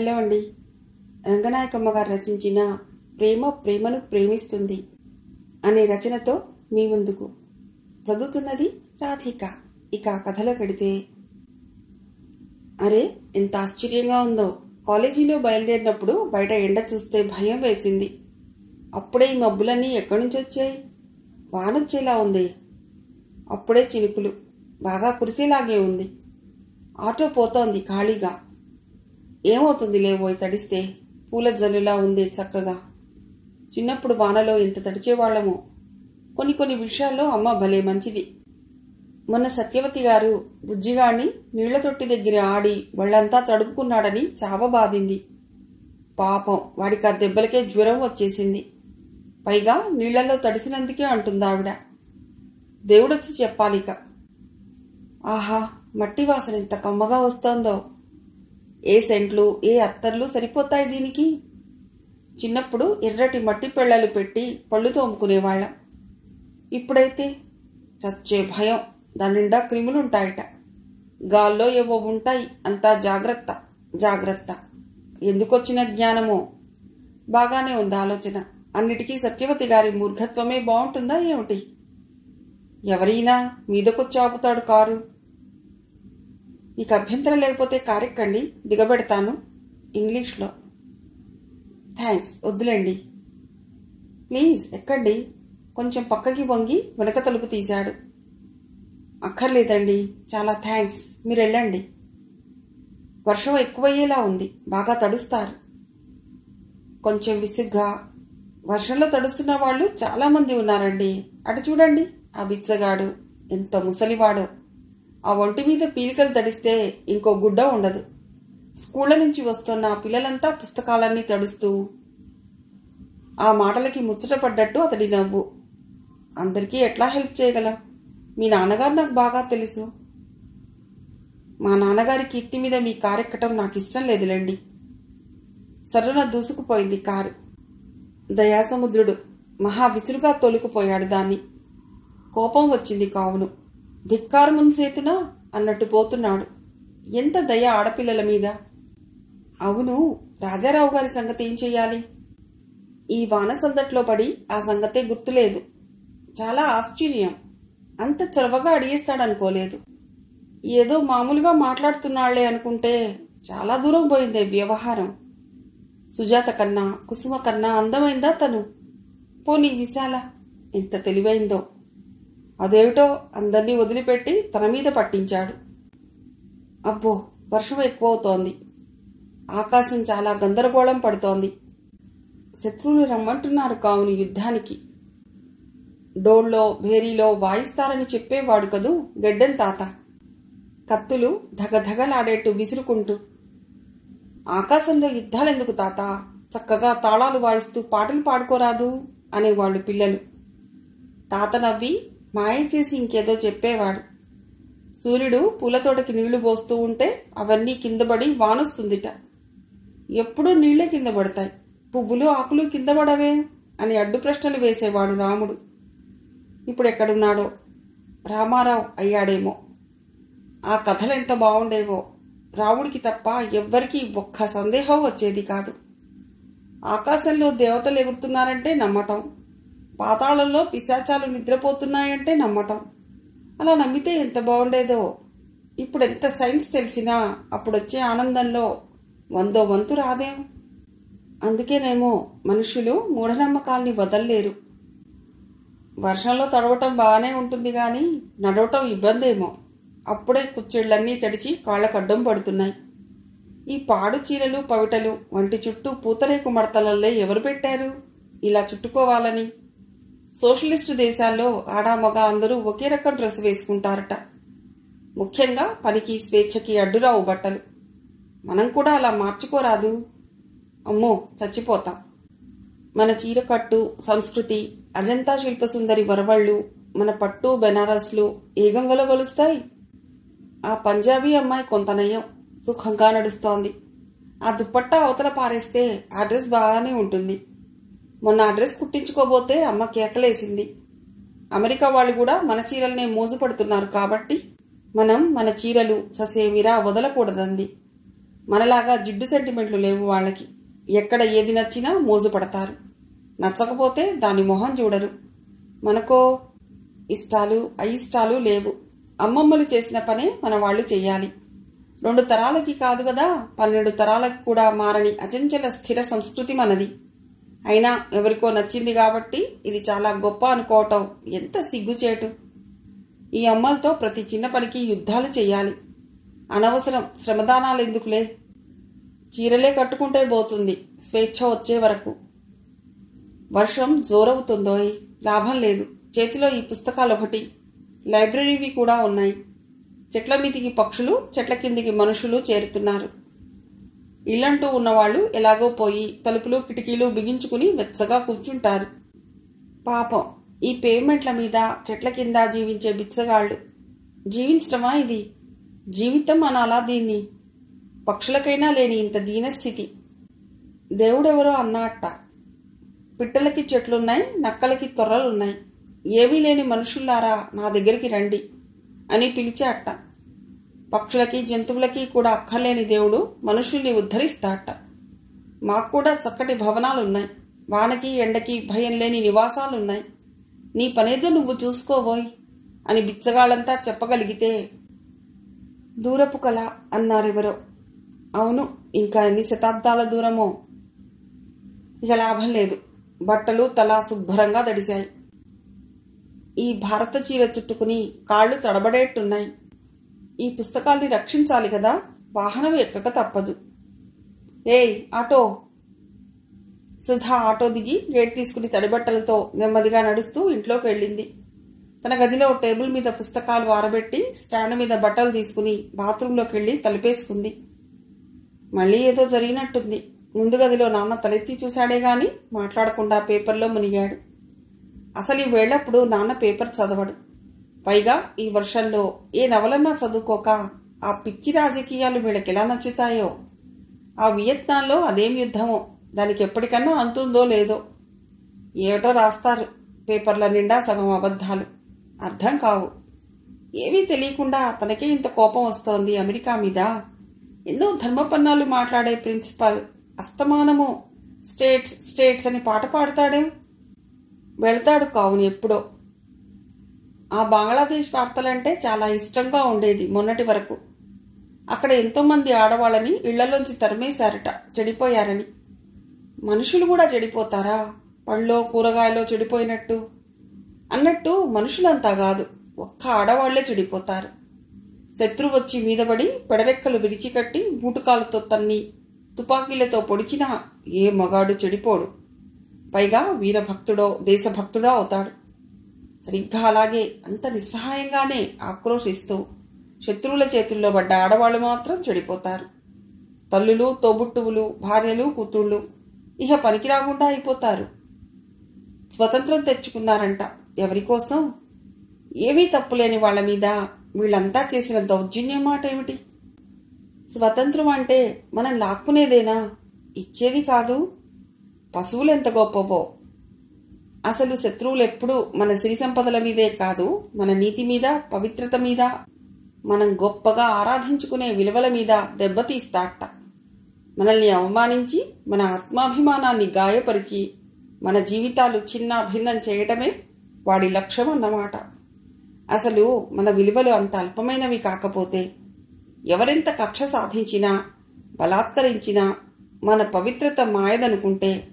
Hello అండి. రంగనాయకమ్మ గారు రచించిన ప్రేమ ప్రేమను ప్రేమిస్తుంది అనే రచనతో మీ ముందుకు. చదువుతున్నది రాధిక. ఇక కథలో కడితే అరే ఎంత ఆశ్చర్యంగా ఉందో. కాలేజీలో బయలుదేరినప్పుడు బయట ఎండ చూస్తే భయం వేసింది. అప్పుడే ఈ మబ్బులన్నీ ఎక్కడి నుంచి వచ్చాయి? వానొచ్చేలా ఉంది. అప్పుడే చినుకులు. బాగా కురిసేలాగే ఉంది. ఆటో పోతోంది ఖాళీగా. ఏమవుతుంది లేవోయ్ తడిస్తే? పూల జల్లులా ఉంది చక్కగా. చిన్నప్పుడు వానలో ఎంత తడిచేవాళ్ళమో కొన్ని కొన్ని విషయాల్లో అమ్మ భలే మంచిది. మొన్న సత్యవతి గారు బుజ్జిగాడిని నీళ్ళ తొట్టి దగ్గర ఆడి వాళ్ళంతా తడుపుకున్నాడని చావ బాధింది. పాపం వాడికి ఆ దెబ్బలకే జ్వరం వచ్చేసింది. పైగా నీళ్ళలో తడిసినందుకే అంటుంది ఆవిడ. దేవుడొచ్చి చెప్పాలిక. ఆహా మట్టి వాసన ఎంత కమ్మగా వస్తోందో. ఏ సెంట్లు ఏ అత్తర్లు సరిపోతాయి దీనికి? చిన్నప్పుడు ఎర్రటి మట్టి పెళ్ళలు పెట్టి పళ్ళు తోముకునేవాళ్ళం. ఇప్పుడైతే చచ్చే భయం దాని నిండా క్రిములుంటాయట. గాల్లో ఏవో ఉంటాయి అంతా జాగ్రత్త జాగ్రత్త. ఎందుకొచ్చిన జ్ఞానమో? బాగానే ఉంది ఆలోచన. అన్నిటికీ సత్యవతి గారి మూర్ఘత్వమే బాగుంటుందా ఏమిటి? ఎవరైనా మీదకొచ్చి ఆపుతాడు కారు? మీకు అభ్యంతరం లేకపోతే కారెక్కండి దిగబెడతాను. ఇంగ్లీష్లో. థ్యాంక్స్ వద్దులేండి. ప్లీజ్ ఎక్కండి. కొంచెం పక్కకి వంగి వెనక తలుపు తీశాడు. అక్కర్లేదండి చాలా థ్యాంక్స్ మీరు వెళ్ళండి. వర్షం ఎక్కువయ్యేలా ఉంది బాగా తడుస్తారు. కొంచెం విసుగ్గా. వర్షంలో తడుస్తున్న వాళ్ళు చాలామంది ఉన్నారండి. అటు చూడండి ఆ బిచ్చగాడు ఎంత ముసలివాడో. ఆ ఒంటి మీద పీలికలు తడిస్తే ఇంకో గుడ్డ ఉండదు. స్కూళ్ళ నుంచి వస్తున్న పిల్లలంతా పుస్తకాలన్నీ తడుస్తూ ఆ మాటలకి ముచ్చటపడ్డట్టు అతడి నవ్వు. అందరికీ ఎట్లా హెల్ప్ చేయగలం? మీ నాన్నగారు నాకు బాగా తెలుసు. మా నాన్నగారి కీర్తి మీద మీ కారు ఎక్కటం నాకు ఇష్టం లేదులేండి. సర్రున దూసుకుపోయింది కారు. దయాసముద్రుడు మహా విసురుగా తోలుకుపోయాడు దాన్ని. కోపం వచ్చింది కావును. ధిక్కారు ముంచేతునా అన్నట్టు పోతున్నాడు. ఎంత దయ ఆడపిల్లల మీద? అవును రాజారావు గారి సంగతి ఏం చెయ్యాలి? ఈ వానసందట్లో పడి ఆ సంగతే గుర్తులేదు. చాలా ఆశ్చర్యం. అంత చొరవగా అడిగేస్తాడనుకోలేదు. ఏదో మామూలుగా మాట్లాడుతున్నాళ్ళే అనుకుంటే చాలా దూరం పోయిందే వ్యవహారం. సుజాత కన్నా కుసుమ కన్నా అందమైందా తను? పోనీ విశాల ఎంత తెలివైందో. అదేమిటో అందరినీ వదిలిపెట్టి తన మీద పట్టించాడు. అబ్బో వర్షం ఎక్కువవుతోంది. ఆకాశం చాలా గందరగోళం పడుతోంది. శత్రువులు రమ్మంటున్నారు కావుని యుద్ధానికి. డోళ్ళో భేరీలో వాయిస్తారని చెప్పేవాడు కదూ గెడ్డెన్ తాత. కత్తులు ధగధగలాడేట్టు విసురుకుంటూ ఆకాశంలో యుద్ధాలెందుకు తాత? చక్కగా తాళాలు వాయిస్తూ పాటలు పాడుకోరాదు? అనేవాళ్ళు పిల్లలు. తాత నవ్వి మాయ చేసి ఇంకేదో చెప్పేవాడు. సూర్యుడు పూలతోటకి నీళ్ళు పోస్తూ ఉంటే అవన్నీ కిందపడి వానొస్తుందిట. ఎప్పుడూ నీళ్ళే కింద పడతాయి. పువ్వులు ఆకులు కింద పడవే అని అడ్డు ప్రశ్నలు వేసేవాడు రాముడు. ఇప్పుడు ఎక్కడున్నాడో రామారావు అయ్యాడేమో. ఆ కథలు ఎంత బాగుండేవో రాముడికి తప్ప ఎవ్వరికీ ఒక్క సందేహం వచ్చేది కాదు. ఆకాశంలో దేవతలు ఎగురుతున్నారంటే నమ్మటం. పాతాళంలో పిశాచాలు నిద్రపోతున్నాయంటే నమ్మటం. అలా నమ్మితే ఎంత బాగుండేదో. ఇప్పుడు ఎంత సైన్స్ తెలిసినా అప్పుడొచ్చే ఆనందంలో వందో వంతు రాదేం అందుకేనేమో మనుషులు మూఢనమ్మకాల్ని వదల్లేరు. వర్షంలో తడవటం బాగానే ఉంటుంది కానీ నడవటం ఇబ్బందేమో. అప్పుడే కుచ్చిళ్ళన్నీ తడిచి కాళ్ళకు అడ్డం పడుతున్నాయి. ఈ పాడు చీరలు పవిటలు వంటి చుట్టూ పూతరేకు మడతలల్లే ఎవరు పెట్టారు? ఇలా చుట్టుకోవాలని సోషలిస్టు దేశాల్లో ఆడామగ అందరూ ఒకే రకం డ్రెస్ వేసుకుంటారట. ముఖ్యంగా పనికి స్వేచ్ఛకి అడ్డురావు బట్టలు. మనం కూడా అలా మార్చుకోరాదు. అమ్మో చచ్చిపోతాం. మన చీరకట్టు సంస్కృతి అజంతా శిల్పసుందరి వరవళ్ళు మన పట్టు బెనారస్లు ఏ గంగలో ఆ పంజాబీ అమ్మాయి కొంత నయం సుఖంగా నడుస్తోంది. ఆ దుప్పట్టా అవతల పారేస్తే ఆ డ్రెస్ బాగానే ఉంటుంది. మొన్న ఆ డ్రెస్ కుట్టించుకోబోతే అమ్మ కేకలేసింది. అమెరికా వాళ్ళు కూడా మన చీరలనే మోజుపడుతున్నారు కాబట్టి మనం మన చీరలు ససేమిరా వదలకూడదంది. మనలాగా జిడ్డు సెంటిమెంట్లు లేవు వాళ్ళకి. ఎక్కడ ఏది నచ్చినా మోజు పడతారు నచ్చకపోతే దాని మొహం చూడరు. మనకో ఇష్టాలు అయిష్టాలు లేవు. అమ్మమ్మలు చేసిన పనే మన వాళ్ళు చెయ్యాలి. రెండు తరాలకి కాదు కదా పన్నెండు తరాలకు కూడా మారని అచంచల స్థిర సంస్కృతి మనది. అయినా ఎవరికో నచ్చింది కాబట్టి ఇది చాలా గొప్ప అనుకోవటం. ఎంత సిగ్గుచేటు. ఈ అమ్మలతో ప్రతి చిన్న పనికి యుద్ధాలు చేయాలి. అనవసరం శ్రమదానాలు ఎందుకులే? చీరలే కట్టుకుంటే పోతుంది. స్వేచ్ఛ వచ్చే వరకు. వర్షం జోరవుతుందోయ్ లాభం లేదు. చేతిలో ఈ పుస్తకాలు ఒకటి లైబ్రరీవి కూడా ఉన్నాయి. చెట్ల మీదికి పక్షులు చెట్ల కిందికి మనుషులు చేరుతున్నారు. ఇల్లంటూ ఉన్నవాళ్ళు ఎలాగో పోయి తలుపులు కిటికీలు బిగించుకుని వెచ్చగా కూర్చుంటారు. పాపం ఈ పేమెంట్ల మీద చెట్ల కింద జీవించే బిచ్చగాళ్ళు. జీవించటమా ఇది? జీవితం అనాలా దీన్ని? పక్షులకైనా లేని ఇంత దీనస్థితి దేవుడెవరో అన్నట్ట పిట్టలకి చెట్లున్నాయి నక్కలకి తొర్రలున్నాయి. ఏమీ లేని మనుషుల్లారా నా దగ్గరికి రండి అని పిలిచే అట్ట పక్షులకి జంతువులకి కూడా అక్కర్లేని దేవుడు మనుషుల్ని ఉద్ధరిస్తాట మాకు కూడా చక్కటి భవనాలున్నాయి. వానకి ఎండకి భయం లేని నివాసాలున్నాయి. నీ పనేదో నువ్వు చూసుకోబోయ్ అని బిచ్చగాళ్ళంతా చెప్పగలిగితే దూరపు కళ అన్నారెవరో. అవును ఇంకా ఎన్ని శతాబ్దాల దూరమో? ఇక లాభం లేదు. బట్టలు తల శుభ్రంగా తడిశాయి. ఈ భారత చీర చుట్టుకుని కాళ్ళు తడబడేట్టున్నాయి. ఈ పుస్తకాల్ని రక్షించాలి కదా? వాహనం ఎక్కక తప్పదు. ఏయ్ ఆటో. సుధా ఆటో దిగి గేట్ తీసుకుని తడిబట్టలతో నెమ్మదిగా నడుస్తూ ఇంట్లోకి వెళ్ళింది. తన గదిలో టేబుల్ మీద పుస్తకాలు ఆరబెట్టి స్టాండ్ మీద బట్టలు తీసుకుని బాత్రూంలోకి వెళ్ళి తలుపేసుకుంది. మళ్ళీ ఏదో జరిగినట్టుంది. ముందు గదిలో నాన్న తలెత్తి చూశాడే గాని మాట్లాడకుండా పేపర్లో మునిగాడు. అసలు ఈ వేళప్పుడు నాన్న పేపర్ చదవడు. పైగా ఈ వర్షంలో ఏ నవలన్నా చదువుకోక ఆ పిచ్చి రాజకీయాలు వీళ్ళకెలా నచ్చుతాయో. ఆ వియత్నాంలో అదేం యుద్ధమో దానికి ఎప్పటికన్నా అంతుందో లేదో. ఏమిటో రాస్తారు పేపర్ల నిండా సగం అబద్ధాలు. అర్థం కావు. ఏమీ తెలియకుండా తనకే ఇంత కోపం వస్తోంది అమెరికా మీద. ఎన్నో ధర్మపన్నాలు మాట్లాడే ప్రిన్సిపల్ అస్తమానము. స్టేట్స్ స్టేట్స్ అని పాట పాడతాడే? వెళ్తాడు కావును ఎప్పుడో. ఆ బంగ్లాదేశ్ వార్తలంటే చాలా ఇష్టంగా ఉండేది మొన్నటి వరకు. అక్కడ ఎంతోమంది ఆడవాళ్ళని ఇళ్ళలోంచి తరిమేశారట చెడిపోయారని. మనుషులు కూడా చెడిపోతారా? పళ్ళో కూరగాయలో చెడిపోయినట్టు? అన్నట్టు మనుషులంతా కాదు ఒక్క ఆడవాళ్ళే చెడిపోతారు. శత్రువు వచ్చి మీదపడి పెడరెక్కలు విరిచికట్టి బూటుకాలతో తన్ని తుపాకీలతో పొడిచినా ఏ మగాడు చెడిపోడు. పైగా వీరభక్తుడో దేశభక్తుడో అవుతాడు. సరిగ్గా అలాగే అంత నిస్సహాయంగానే ఆక్రోశిస్తూ శత్రువుల చేతుల్లో పడ్డ ఆడవాళ్ళు మాత్రం చెడిపోతారు. తల్లులు తోబుట్టువులు భార్యలు కూతుళ్ళు ఇహ పనికి రాకుండా అయిపోతారు. స్వతంత్రం తెచ్చుకున్నారంట ఎవరి కోసం ఏమీ తప్పులేని వాళ్ళ మీద వీళ్ళంతా చేసిన దౌర్జన్యం మాట ఏమిటి? స్వతంత్రం అంటే మనం లాక్కునేదేనా? ఇచ్చేది కాదు. పశువులు ఎంత గొప్పవో అసలు శత్రువులు ఎప్పుడు మన సిరి సంపదల మీదే కాదు మన నీతి మీద పవిత్రత మీద మనం గొప్పగా ఆరాధించుకునే విలువల మీద దెబ్బతీస్తాట మనల్ని అవమానించి మన ఆత్మాభిమానాన్ని గాయపరిచి మన జీవితాలు చిన్న భిన్నం చేయటమే వాడి లక్ష్యం అన్నమాట. అసలు మన విలువలు అంత అల్పమైనవి కాకపోతే ఎవరెంత కక్ష సాధించినా బలాత్కరించినా మన పవిత్రత మాయదనుకుంటే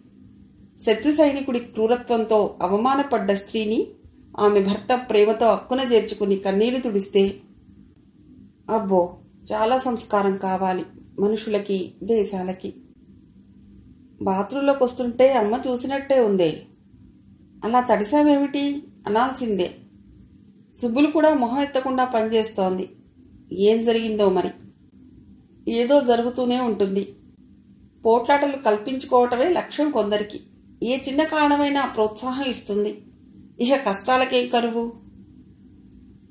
శత్రు సైనికుడి క్రూరత్వంతో అవమానపడ్డ స్త్రీని ఆమె భర్త ప్రేమతో అక్కున చేర్చుకుని కన్నీరు తుడిస్తే అబ్బో చాలా సంస్కారం కావాలి మనుషులకి దేశాలకి. బాత్రూంలోకి వస్తుంటే అమ్మ చూసినట్టే ఉందే. అలా తడిసామేమిటి అనాల్సిందే. సుబ్బులు కూడా మొహం ఎత్తకుండా పనిచేస్తోంది. ఏం జరిగిందో మరి? ఏదో జరుగుతూనే ఉంటుంది. పోట్లాటలు కల్పించుకోవటమే లక్ష్యం కొందరికి. ఏ చిన్న కారణమైనా ప్రోత్సాహం ఇస్తుంది. ఇహ కష్టాలకేం కరువు.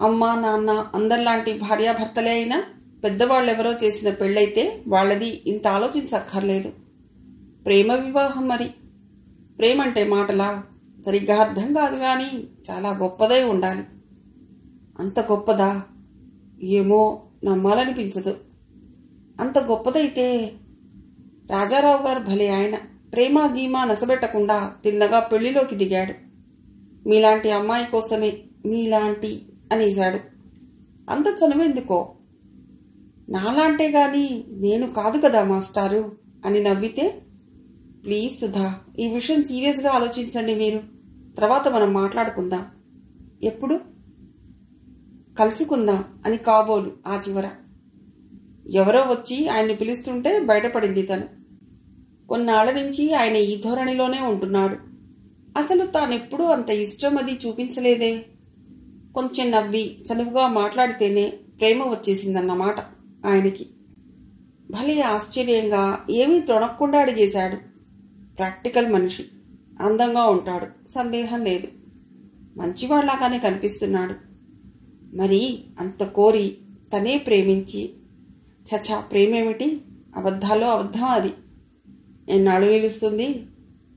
అమ్మ నాన్న అందరిలాంటి భార్యాభర్తలే అయినా పెద్దవాళ్ళెవరో చేసిన పెళ్ళైతే వాళ్ళది ఇంత ఆలోచించక్కర్లేదు. ప్రేమ వివాహం మరి. ప్రేమంటే మాటలా? సరిగ్గా అర్థం కాదు కానీ చాలా గొప్పదై ఉండాలి. అంత గొప్పదా? ఏమో నమ్మాలనిపించదు. అంత గొప్పదైతే రాజారావు గారు భలే ఆయన. ప్రేమ గీమా నసబెట్టకుండా తిన్నగా పెళ్ళిలోకి దిగాడు. మీలాంటి అమ్మాయి కోసమే మీలాంటి అనేశాడు. అంత చనువెందుకో? నాలాంటే గాని నేను కాదు కదా మాస్టారు? అని నవ్వితే ప్లీజ్ సుధా ఈ విషయం సీరియస్గా ఆలోచించండి మీరు. తర్వాత మనం మాట్లాడుకుందాం. ఎప్పుడు? కలుసుకుందాం అని కాబోలు ఆ చివర. ఎవరో వచ్చి ఆయన్ని పిలుస్తుంటే బయటపడింది తను. కొన్నాళ్ళ నుంచి ఆయన ఈ ధోరణిలోనే ఉంటున్నాడు. అసలు తానెప్పుడూ అంత ఇష్టం అది చూపించలేదే. కొంచెం నవ్వి చనువుగా మాట్లాడితేనే ప్రేమ వచ్చేసిందన్నమాట ఆయనకి. భలే ఆశ్చర్యంగా ఏమీ తొణక్కుండా అడిగేశాడు. ప్రాక్టికల్ మనిషి అందంగా ఉంటాడు సందేహం లేదు. మంచివాళ్ళాగానే కనిపిస్తున్నాడు. మరి అంత కోరి తనే ప్రేమించి చచా ప్రేమేమిటి? అబద్ధాలో అబద్ధం అది. ఎన్నాళ్ళు నిలుస్తుంది?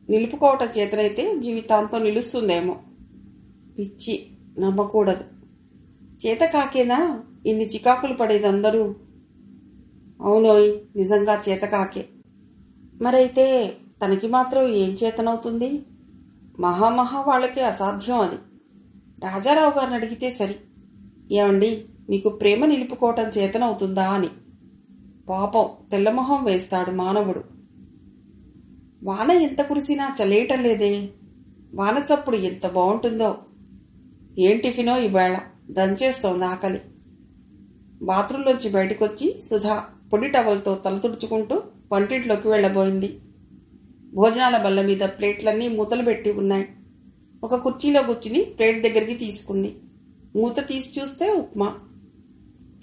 నిలుపుకోవటం చేతనైతే జీవితాంతం నిలుస్తుందేమో. పిచ్చి నమ్మకూడదు. చేత కాకేనా? ఇన్ని చికాకులు పడేది అందరూ అవునోయ్ నిజంగా చేత కాకే. మరైతే తనకి మాత్రం ఏం చేతనవుతుంది? మహామహా వాళ్ళకే అసాధ్యం అది. రాజారావు గారిని అడిగితే సరి. ఏమండి మీకు ప్రేమ నిలుపుకోవటం చేతనవుతుందా అని. పాపం తెల్లమొహం వేస్తాడు మానవుడు. వాన ఎంత కురిసినా చలేయటం లేదే. వాన చప్పుడు ఎంత బాగుంటుందో. ఏం టిఫినో ఇవాళ? దంచేస్తోంది ఆకలి. బాత్రూంలోంచి బయటకొచ్చి సుధా పొడి టవల్తో తల తుడుచుకుంటూ వంటింట్లోకి వెళ్ళబోయింది. భోజనాల బల్ల మీద ప్లేట్లన్నీ మూతలు పెట్టి ఉన్నాయి. ఒక కుర్చీలో కూర్చుని ప్లేట్ దగ్గరికి తీసుకుంది. మూత తీసి చూస్తే ఉప్మా.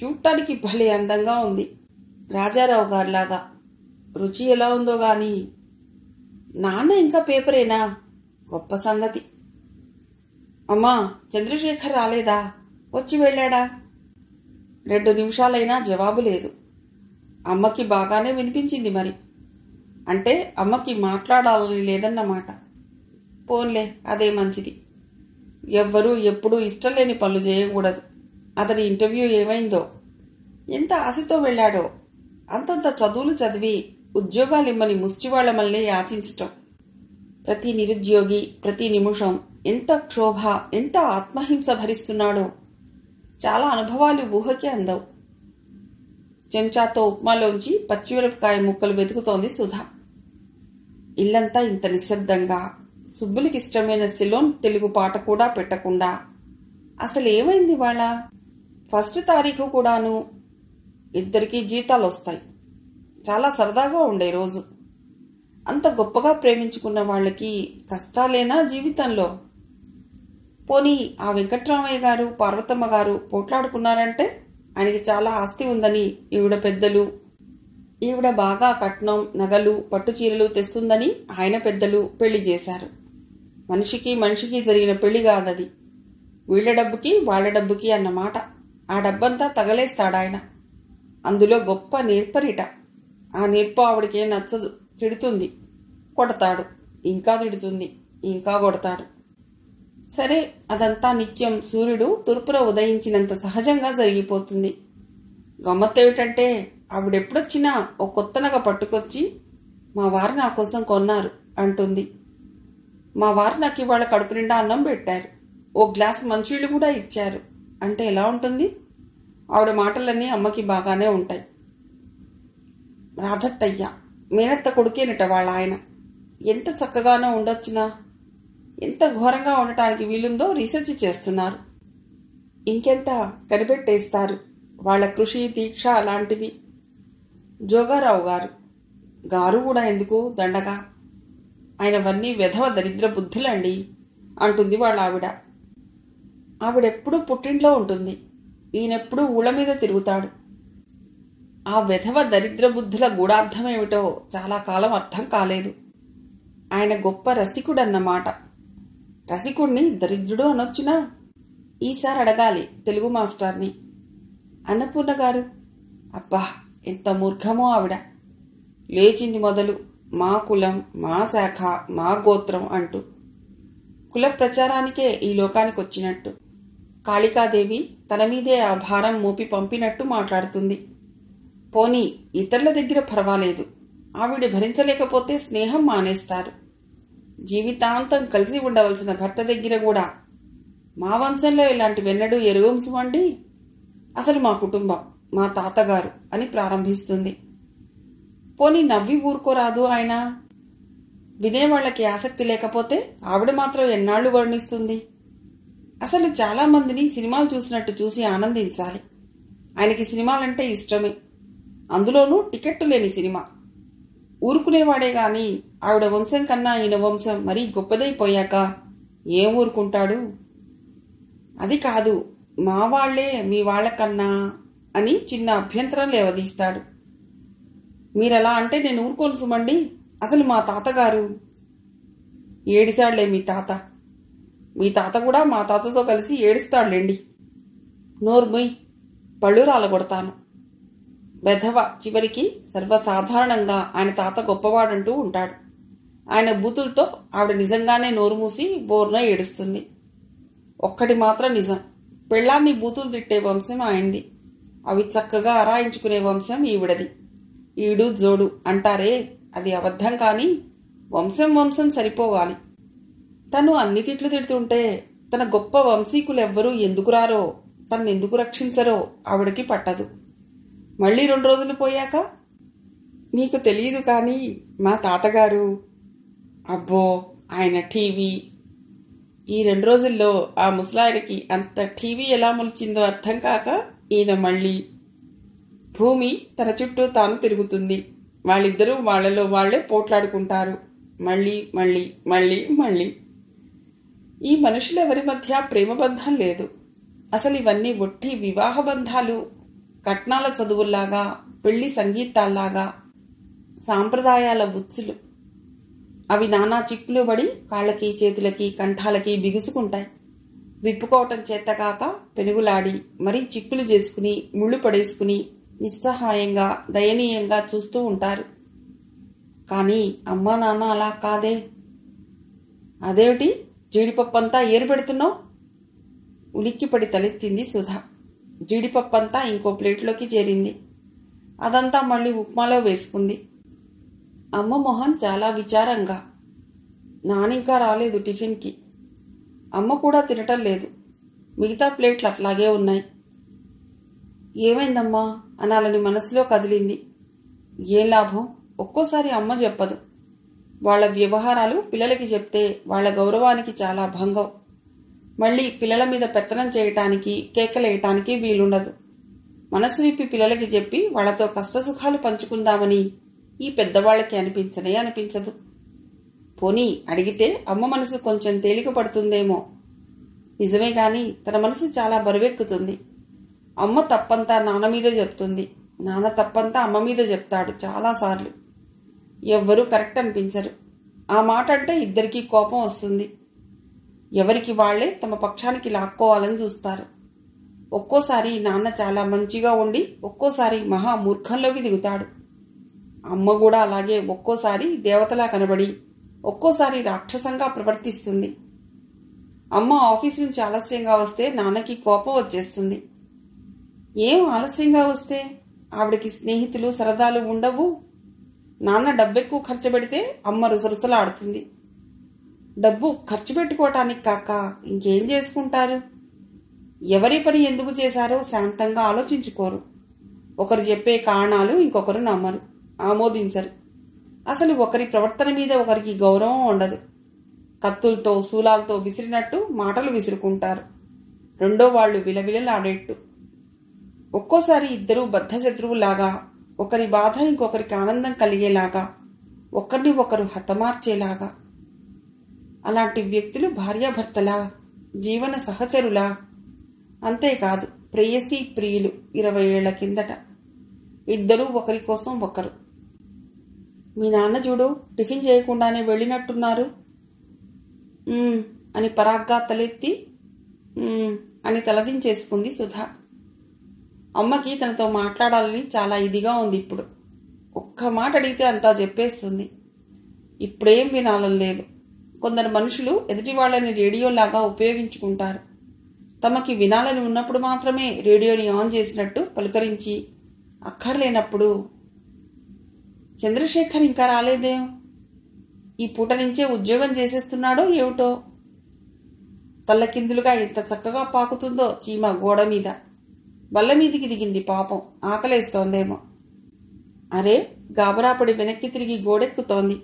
చూడటానికి భలే అందంగా ఉంది. రాజారావు గారిలాగా. రుచి ఎలా ఉందో కానీ నాన్న ఇంకా పేపరేనా? గొప్ప సంగతి. అమ్మా చంద్రశేఖర్ రాలేదా? వచ్చి వెళ్ళాడా? రెండు నిమిషాలైనా జవాబు లేదు. అమ్మకి బాగానే వినిపించింది మరి. అంటే అమ్మకి మాట్లాడాలని లేదన్నమాట. పోన్లే అదే మంచిది. ఎవ్వరూ ఎప్పుడూ ఇష్టం లేని పనులు చేయకూడదు. అతని ఇంటర్వ్యూ ఏమైందో? ఎంత ఆశతో వెళ్ళాడో? అంతంత చదువులు చదివి ఉద్యోగాలు ఇమ్మని ముష్టివాళ్ళ మళ్ళీ యాచించటం. ప్రతి నిరుద్యోగి ప్రతి నిమిషం ఎంత క్షోభ ఎంత ఆత్మహింస భరిస్తున్నాడో. చాలా అనుభవాలు ఊహకి అందవు. చెంచాతో ఉప్మాలోంచి పచ్చిమిరపకాయ ముక్కలు వెతుకుతోంది సుధా. ఇల్లంతా ఇంత నిశ్శబ్దంగా సుబ్బులకి ఇష్టమైన సిలోన్ తెలుగు పాట కూడా పెట్టకుండా. అసలు ఏమైంది వాళ్ళ ఫస్ట్ తారీఖు కూడాను ఇద్దరికీ జీతాలు వస్తాయి చాలా సరదాగా ఉండే రోజు. అంత గొప్పగా ప్రేమించుకున్న వాళ్ళకి కష్టాలేనా జీవితంలో? పోనీ ఆ వెంకట్రామయ్య గారు పార్వతమ్మ గారు పోట్లాడుకున్నారంటే ఆయనకి చాలా ఆస్తి ఉందని ఈవిడ పెద్దలు ఈవిడ బాగా కట్నం నగలు పట్టు చీరలు తెస్తుందని ఆయన పెద్దలు పెళ్ళి చేశారు. మనిషికి మనిషికి జరిగిన పెళ్ళి కాదది. వీళ్ళ డబ్బుకి వాళ్ళ డబ్బుకి అన్నమాట. ఆ డబ్బంతా తగలేస్తాడాయన. అందులో గొప్ప నేర్పరిట. ఆ నేర్పు ఆవిడకే నచ్చదు. తిడుతుంది. కొడతాడు. ఇంకా తిడుతుంది. ఇంకా కొడతాడు. సరే అదంతా నిత్యం సూర్యుడు తూర్పున ఉదయించినంత సహజంగా జరిగిపోతుంది. గమ్మత్తేమిటంటే ఆవిడెప్పుడొచ్చినా ఓ కొత్తనగా పట్టుకొచ్చి మా వారు నా కోసం కొన్నారు అంటుంది. మా వారు నాకు ఇవాళ కడుపు నిండా అన్నం పెట్టారు. ఓ గ్లాస్ మంచీళ్ళు కూడా ఇచ్చారు. అంటే ఎలా ఉంటుంది? ఆవిడ మాటలన్నీ అమ్మకి బాగానే ఉంటాయి. రాధత్తయ్య మేనత్త కొడుకేనట వాళ్ళ ఆయన ఎంత చక్కగానో ఉండొచ్చునా? ఎంత ఘోరంగా ఉండటానికి వీలుందో రీసెర్చ్ చేస్తున్నారు. ఇంకెంత కనిపెట్టేస్తారు వాళ్ళ కృషి దీక్ష అలాంటివి? జోగారావు గారు గారు కూడా ఎందుకు దండగా? ఆయనవన్నీ వెధవ దరిద్ర బుద్ధులండి అంటుంది వాళ్ళ ఆవిడ ఆవిడెప్పుడూ పుట్టింట్లో ఉంటుంది. ఈయనెప్పుడూ ఊళ్ళ మీద తిరుగుతాడు. ఆ వెధవ దరిద్ర బుద్ధుల గూఢార్థమేమిటో చాలా కాలం అర్థం కాలేదు. ఆయన గొప్ప రసికుడన్నమాట. రసికుణ్ణి దరిద్రుడు అనొచ్చునా? ఈసారి అడగాలి తెలుగు మాస్టర్ని. అన్నపూర్ణ గారు అబ్బా ఎంత మూర్ఖమో ఆవిడ. లేచింది మొదలు మా కులం మా శాఖ మా గోత్రం అంటూ. కుల ప్రచారానికే ఈ లోకానికి వచ్చినట్టు కాళికాదేవి తన మీదే ఆ భారం మోపి పంపినట్టు మాట్లాడుతుంది. పోనీ ఇతరుల దగ్గర పర్వాలేదు. ఆవిడ భరించలేకపోతే స్నేహం మానేస్తారు. జీవితాంతం కలిసి ఉండవలసిన భర్త దగ్గర కూడా మా వంశంలో ఇలాంటి వెన్నడు ఎరుగంశమండి అసలు మా కుటుంబం మా తాతగారు అని ప్రారంభిస్తుంది. పోనీ నవ్వి ఊరుకోరాదు ఆయన? వినేవాళ్ళకి ఆసక్తి లేకపోతే ఆవిడ మాత్రం ఎన్నాళ్ళు వర్ణిస్తుంది? అసలు చాలా మందిని సినిమాలు చూసినట్టు చూసి ఆనందించాలి. ఆయనకి సినిమాలంటే ఇష్టమే. అందులోనూ టికెట్టు లేని సినిమా. ఊరుకునేవాడే గాని ఆవిడ వంశం కన్నా ఈయన వంశం మరీ గొప్పదైపోయాక ఏం ఊరుకుంటాడు? అది కాదు మా వాళ్ళే మీ వాళ్ళకన్నా అని చిన్న అభ్యంతరం లేవదీస్తాడు. మీరలా అంటే నేను ఊరుకోను సుమండి అసలు మా తాతగారు. ఏడిచాడులే మీ తాత. మీ తాత కూడా మా తాతతో కలిసి ఏడుస్తాడులేండి. నోర్ముయ్ పళ్ళు రాలగొడతాను. వెధవ చివరికి సర్వసాధారణంగా ఆయన తాత గొప్పవాడంటూ ఉంటాడు. ఆయన బూతులతో ఆవిడ నిజంగానే నోరు మూసి బోర్న ఏడుస్తుంది. ఒక్కటి మాత్రం నిజం. పెళ్ళాన్ని బూతులు తిట్టే వంశం ఆయనది. అవి చక్కగా అరాయించుకునే వంశం ఈవిడది. ఈడు జోడు అంటారే అది అబద్ధం కాని వంశం వంశం సరిపోవాలి. తను అన్ని తిట్లు తిడుతుంటే తన గొప్ప వంశీకులెవ్వరూ ఎందుకు రారో తనెందుకు రక్షించరో ఆవిడకి పట్టదు. మళ్ళీ రెండు రోజులు పోయాక? మీకు తెలియదు కానీ మా తాతగారు అబ్బో ఆయన టీవీ. ఈ రెండు రోజుల్లో ఆ ముసలాయనకి అంత టీవీ ఎలా ములిచిందో అర్థం కాక ఈయన మళ్ళీ భూమి తన చుట్టూ తాను తిరుగుతుంది. వాళ్ళిద్దరూ వాళ్ళలో వాళ్ళే పోట్లాడుకుంటారు. మళ్ళీ మళ్ళీ మళ్ళీ మళ్ళీ. ఈ మనుషులెవరి మధ్య ప్రేమ బంధం లేదు. అసలు ఇవన్నీ ఒట్టి వివాహ బంధాలు కట్నాల చదువుల్లాగా పెళ్ళి సంగీతాల్లాగా సాంప్రదాయాల బుచ్చులు అవి నానా చిక్కులు పడి కాళ్ళకి చేతులకి కంఠాలకి బిగుసుకుంటాయి. విప్పుకోవటం చేతకాక పెనుగులాడి మరీ చిక్కులు చేసుకుని ముళ్ళు పడేసుకుని నిస్సహాయంగా దయనీయంగా చూస్తూ ఉంటారు. కానీ అమ్మా నాన్న అలా కాదే. అదేమిటి? జీడిపప్పంతా అంతా పెడుతున్నావు? ఉలిక్కిపడి తలెత్తింది సుధా. జీడిపప్పు అంతా ఇంకో ప్లేట్లోకి చేరింది. అదంతా మళ్ళీ ఉప్మాలో వేసుకుంది. అమ్మ మొహన్ చాలా విచారంగా. నానింకా రాలేదు టిఫిన్కి. అమ్మ కూడా తినటం లేదు. మిగతా ప్లేట్లు అట్లాగే ఉన్నాయి. ఏమైందమ్మా? అనాలని మనసులో కదిలింది. ఏం లాభం? ఒక్కోసారి అమ్మ చెప్పదు. వాళ్ళ వ్యవహారాలు పిల్లలకి చెప్తే వాళ్ళ గౌరవానికి చాలా భంగం. మళ్ళీ పిల్లల మీద పెత్తనం చేయటానికి కేకలేయటానికి వీలుండదు. మనసు విప్పి పిల్లలకి చెప్పి వాళ్ళతో కష్టసుఖాలు పంచుకుందామని ఈ పెద్దవాళ్ళకి అనిపించనే అనిపించదు. పోనీ అడిగితే అమ్మ మనసు కొంచెం తేలిక పడుతుందేమో. నిజమే గాని తన మనసు చాలా బరువెక్కుతుంది. అమ్మ తప్పంతా నాన్న మీద చెప్తుంది. నాన్న తప్పంతా అమ్మ మీద చెప్తాడు చాలాసార్లు. ఎవ్వరూ కరెక్ట్ అనిపించరు. ఆ మాట అంటే ఇద్దరికీ కోపం వస్తుంది. ఎవరికి వాళ్ళే తమ పక్షానికి లాక్కోవాలని చూస్తారు. ఒక్కోసారి నాన్న చాలా మంచిగా ఉండి ఒక్కోసారి మహా మూర్ఖంలోకి దిగుతాడు. అమ్మ కూడా అలాగే ఒక్కోసారి దేవతలా కనబడి ఒక్కోసారి రాక్షసంగా ప్రవర్తిస్తుంది. అమ్మ ఆఫీస్ నుంచి ఆలస్యంగా వస్తే నాన్నకి కోపం వచ్చేస్తుంది. ఏం ఆలస్యంగా వస్తే? ఆవిడకి స్నేహితులు సరదాలు ఉండవు. నాన్న డబ్బెక్కువ ఖర్చు పెడితే అమ్మ రుసరుసలాడుతుంది. డబ్బు ఖర్చు పెట్టుకోవటానికి కాక ఇంకేం చేసుకుంటారు? ఎవరి పని ఎందుకు చేశారో శాంతంగా ఆలోచించుకోరు. ఒకరు చెప్పే కారణాలు ఇంకొకరు నమ్మరు ఆమోదించరు. అసలు ఒకరి ప్రవర్తన మీద ఒకరికి గౌరవం ఉండదు. కత్తులతో శూలాలతో విసిరినట్టు మాటలు విసురుకుంటారు. రెండో వాళ్ళు విలవిలలాడేట్టు. ఒక్కోసారి ఇద్దరూ బద్ధశత్రువులాగా ఒకరి బాధ ఇంకొకరికి ఆనందం కలిగేలాగా ఒకరిని ఒకరు హతమార్చేలాగా. అలాంటి వ్యక్తులు భార్యాభర్తలా జీవన సహచరులా. అంతేకాదు ప్రేయసీ ప్రియులు ఇరవై ఏళ్ళ కిందట. ఇద్దరూ ఒకరి కోసం ఒకరు. మీ నాన్న చూడు టిఫిన్ చేయకుండానే వెళ్ళినట్టున్నారు. అని పరాగ్గా తలెత్తి అని తలదించేసుకుంది సుధా. అమ్మకి తనతో మాట్లాడాలని చాలా ఇదిగా ఉంది ఇప్పుడు. ఒక్క మాట అడిగితే అంతా చెప్పేస్తుంది. ఇప్పుడేం వినాలని లేదు. కొందరు మనుషులు ఎదుటి వాళ్ళని రేడియోలాగా ఉపయోగించుకుంటారు. తమకి వినాలని ఉన్నప్పుడు మాత్రమే రేడియోని ఆన్ చేసినట్టు పలుకరించి అక్కర్లేనప్పుడు చంద్రశేఖర్ ఇంకా రాలేదేం? ఈ పూట నుంచే ఉద్యోగం చేసేస్తున్నాడో ఏమిటో? తల్లకిందులుగా ఎంత చక్కగా పాకుతుందో చీమ గోడ మీద. బల్ల మీదికి దిగింది పాపం ఆకలేస్తోందేమో. అరే గాబరాపడి వెనక్కి తిరిగి గోడెక్కుతోంది.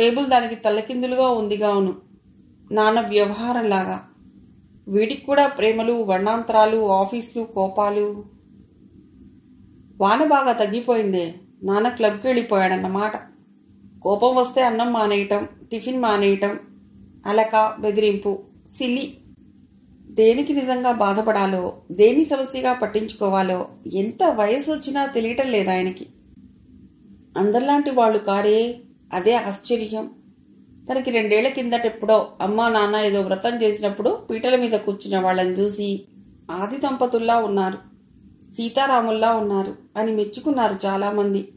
టేబుల్ దానికి తల్లకిందులుగా ఉంది గావును. నాన్న వ్యవహారంలాగా. వీడికి కూడా ప్రేమలు వర్ణాంతరాలు ఆఫీసులు కోపాలు. వాన బాగా తగ్గిపోయిందే. నాన్న క్లబ్కి వెళ్ళిపోయాడన్నమాట. కోపం వస్తే అన్నం మానేయటం టిఫిన్ మానేయటం అలక బెదిరింపు సిల్లి. దేనికి నిజంగా బాధపడాలో దేని సమస్యగా పట్టించుకోవాలో ఎంత వయసు వచ్చినా తెలియటం లేదు ఆయనకి. అందరిలాంటి వాళ్ళు కారే అదే ఆశ్చర్యం. తనకి రెండేళ్ళ కిందటెప్పుడో అమ్మా నాన్న ఏదో వ్రతం చేసినప్పుడు పీటల మీద కూర్చున్న వాళ్ళని చూసి ఆది దంపతుల్లా ఉన్నారు సీతారాముల్లా ఉన్నారు అని మెచ్చుకున్నారు చాలామంది.